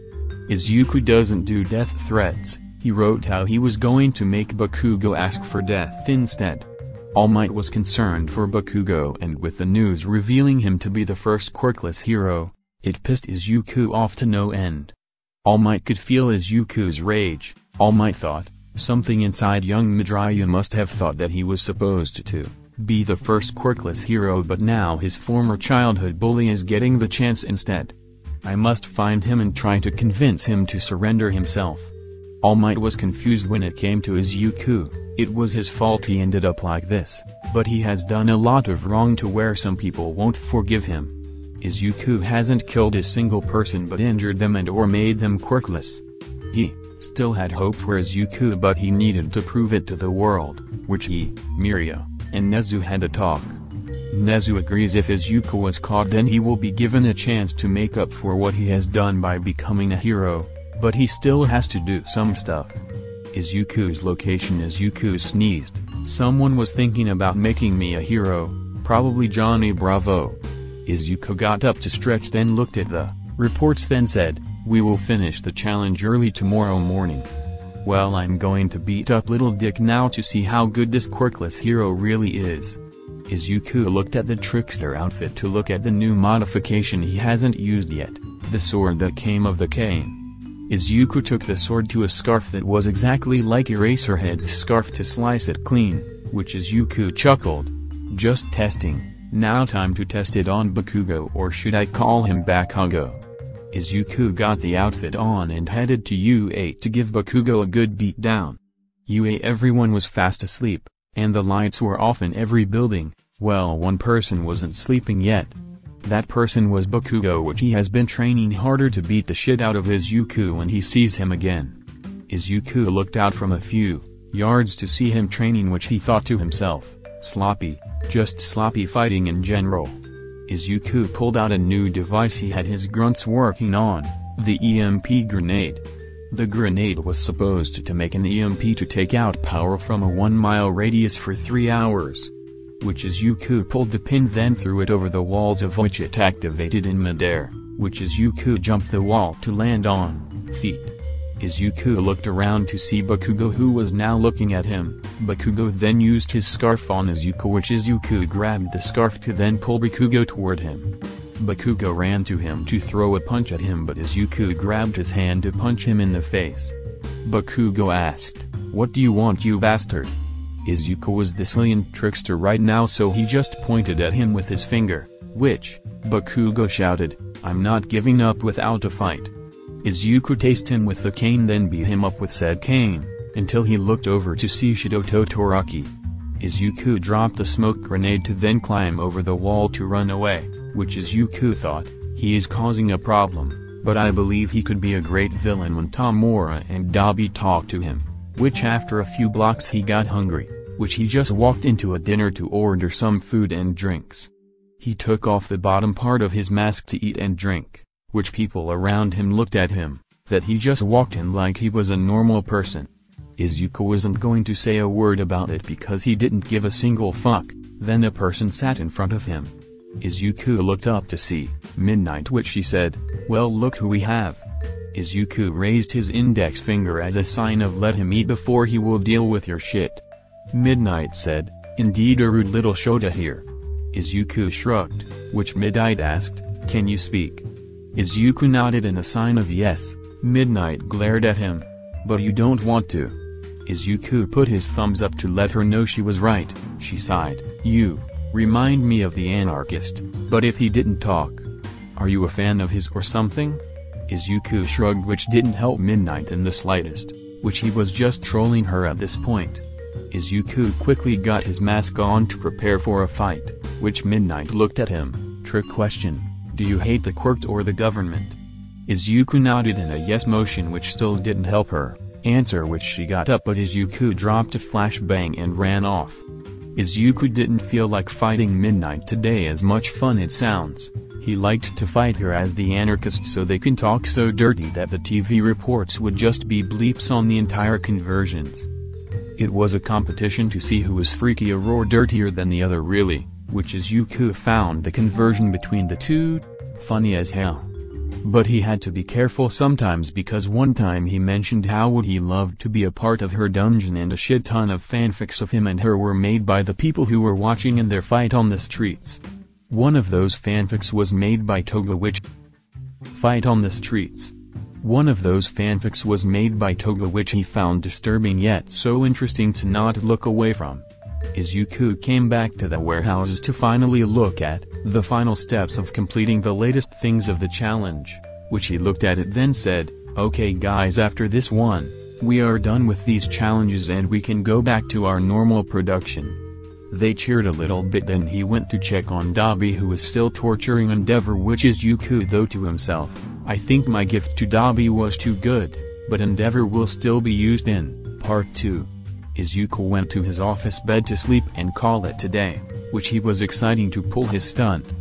Izuku doesn't do death threats, he wrote how he was going to make Bakugo ask for death instead. All Might was concerned for Bakugo and with the news revealing him to be the first quirkless hero, it pissed Izuku off to no end. All Might could feel Izuku's rage, All Might thought, Something inside young Midoriya must have thought that he was supposed to be the first quirkless hero but now his former childhood bully is getting the chance instead. I must find him and try to convince him to surrender himself. All Might was confused when it came to Izuku, it was his fault he ended up like this, but he has done a lot of wrong to where some people won't forgive him. Izuku hasn't killed a single person but injured them and or made them quirkless. He still had hope for Izuku but he needed to prove it to the world, which he, Mirio, and Nezu had a talk. Nezu agrees if Izuku was caught then he will be given a chance to make up for what he has done by becoming a hero, but he still has to do some stuff. Izuku's location Izuku sneezed, someone was thinking about making me a hero, probably Johnny Bravo. Izuku got up to stretch then looked at the reports then said, we will finish the challenge early tomorrow morning. Well I'm going to beat up Little Dick now to see how good this quirkless hero really is. Izuku looked at the trickster outfit to look at the new modification he hasn't used yet, the sword that came of the cane. Izuku took the sword to a scarf that was exactly like Eraserhead's scarf to slice it clean, which Izuku chuckled. Just testing, now time to test it on Bakugo or should I call him Bakugo? Izuku got the outfit on and headed to UA to give Bakugo a good beat down. UA everyone was fast asleep, and the lights were off in every building, well one person wasn't sleeping yet. That person was Bakugo which he has been training harder to beat the shit out of Izuku when he sees him again. Izuku looked out from a few yards to see him training which he thought to himself, sloppy, just sloppy fighting in general. Izuku pulled out a new device he had his grunts working on, the EMP grenade. The grenade was supposed to make an EMP to take out power from a 1 mile radius for 3 hours. Which Izuku pulled the pin then threw it over the walls of which it activated in midair, which Izuku jumped the wall to land on feet. Izuku looked around to see Bakugo who was now looking at him. Bakugo then used his scarf on Izuku which Izuku grabbed the scarf to then pull Bakugo toward him. Bakugo ran to him to throw a punch at him but Izuku grabbed his hand to punch him in the face. Bakugo asked, What do you want you bastard? Izuku was the silent trickster right now so he just pointed at him with his finger, which, Bakugo shouted, I'm not giving up without a fight. Izuku taste him with the cane then beat him up with said cane, until he looked over to see Shoto Todoroki. Izuku dropped a smoke grenade to then climb over the wall to run away, which Izuku thought, he is causing a problem, but I believe he could be a great villain when Tomura and Dabi talked to him, which after a few blocks he got hungry, which he just walked into a dinner to order some food and drinks. He took off the bottom part of his mask to eat and drink which people around him looked at him, that he just walked in like he was a normal person. Izuku wasn't going to say a word about it because he didn't give a single fuck, then a person sat in front of him. Izuku looked up to see Midnight which she said, well look who we have. Izuku raised his index finger as a sign of let him eat before he will deal with your shit. Midnight said, indeed a rude little Shota here. Izuku shrugged, which Midnight asked, can you speak? Izuku nodded in a sign of yes. Midnight glared at him. But you don't want to. Izuku put his thumbs up to let her know she was right, she sighed. You, remind me of the anarchist, but if he didn't talk. Are you a fan of his or something? Izuku shrugged which didn't help Midnight in the slightest, which he was just trolling her at this point. Izuku quickly got his mask on to prepare for a fight, which Midnight looked at him, trick question. Do you hate the quirked or the government? Izuku nodded in a yes motion which still didn't help her, answer which she got up but Izuku dropped a flashbang and ran off. Izuku didn't feel like fighting Midnight today as much fun it sounds, he liked to fight her as the anarchist so they can talk so dirty that the TV reports would just be bleeps on the entire conversions. It was a competition to see who was freakier or dirtier than the other really which Izuku found the conversion between the two funny as hell. But he had to be careful sometimes because one time he mentioned how would he love to be a part of her dungeon and a shit ton of fanfics of him and her were made by the people who were watching in their fight on the streets. One of those fanfics was made by Toga which fight on the streets. One of those fanfics was made by Toga which he found disturbing yet so interesting to not look away from. Izuku came back to the warehouses to finally look at the final steps of completing the latest things of the challenge, which he looked at it then said, okay guys after this one, we are done with these challenges and we can go back to our normal production. They cheered a little bit then he went to check on Dabi who was still torturing Endeavor which Izuku though to himself, I think my gift to Dabi was too good, but Endeavor will still be used in, part 2. Izuku went to his office bed to sleep and call it today, which he was exciting to pull his stunt,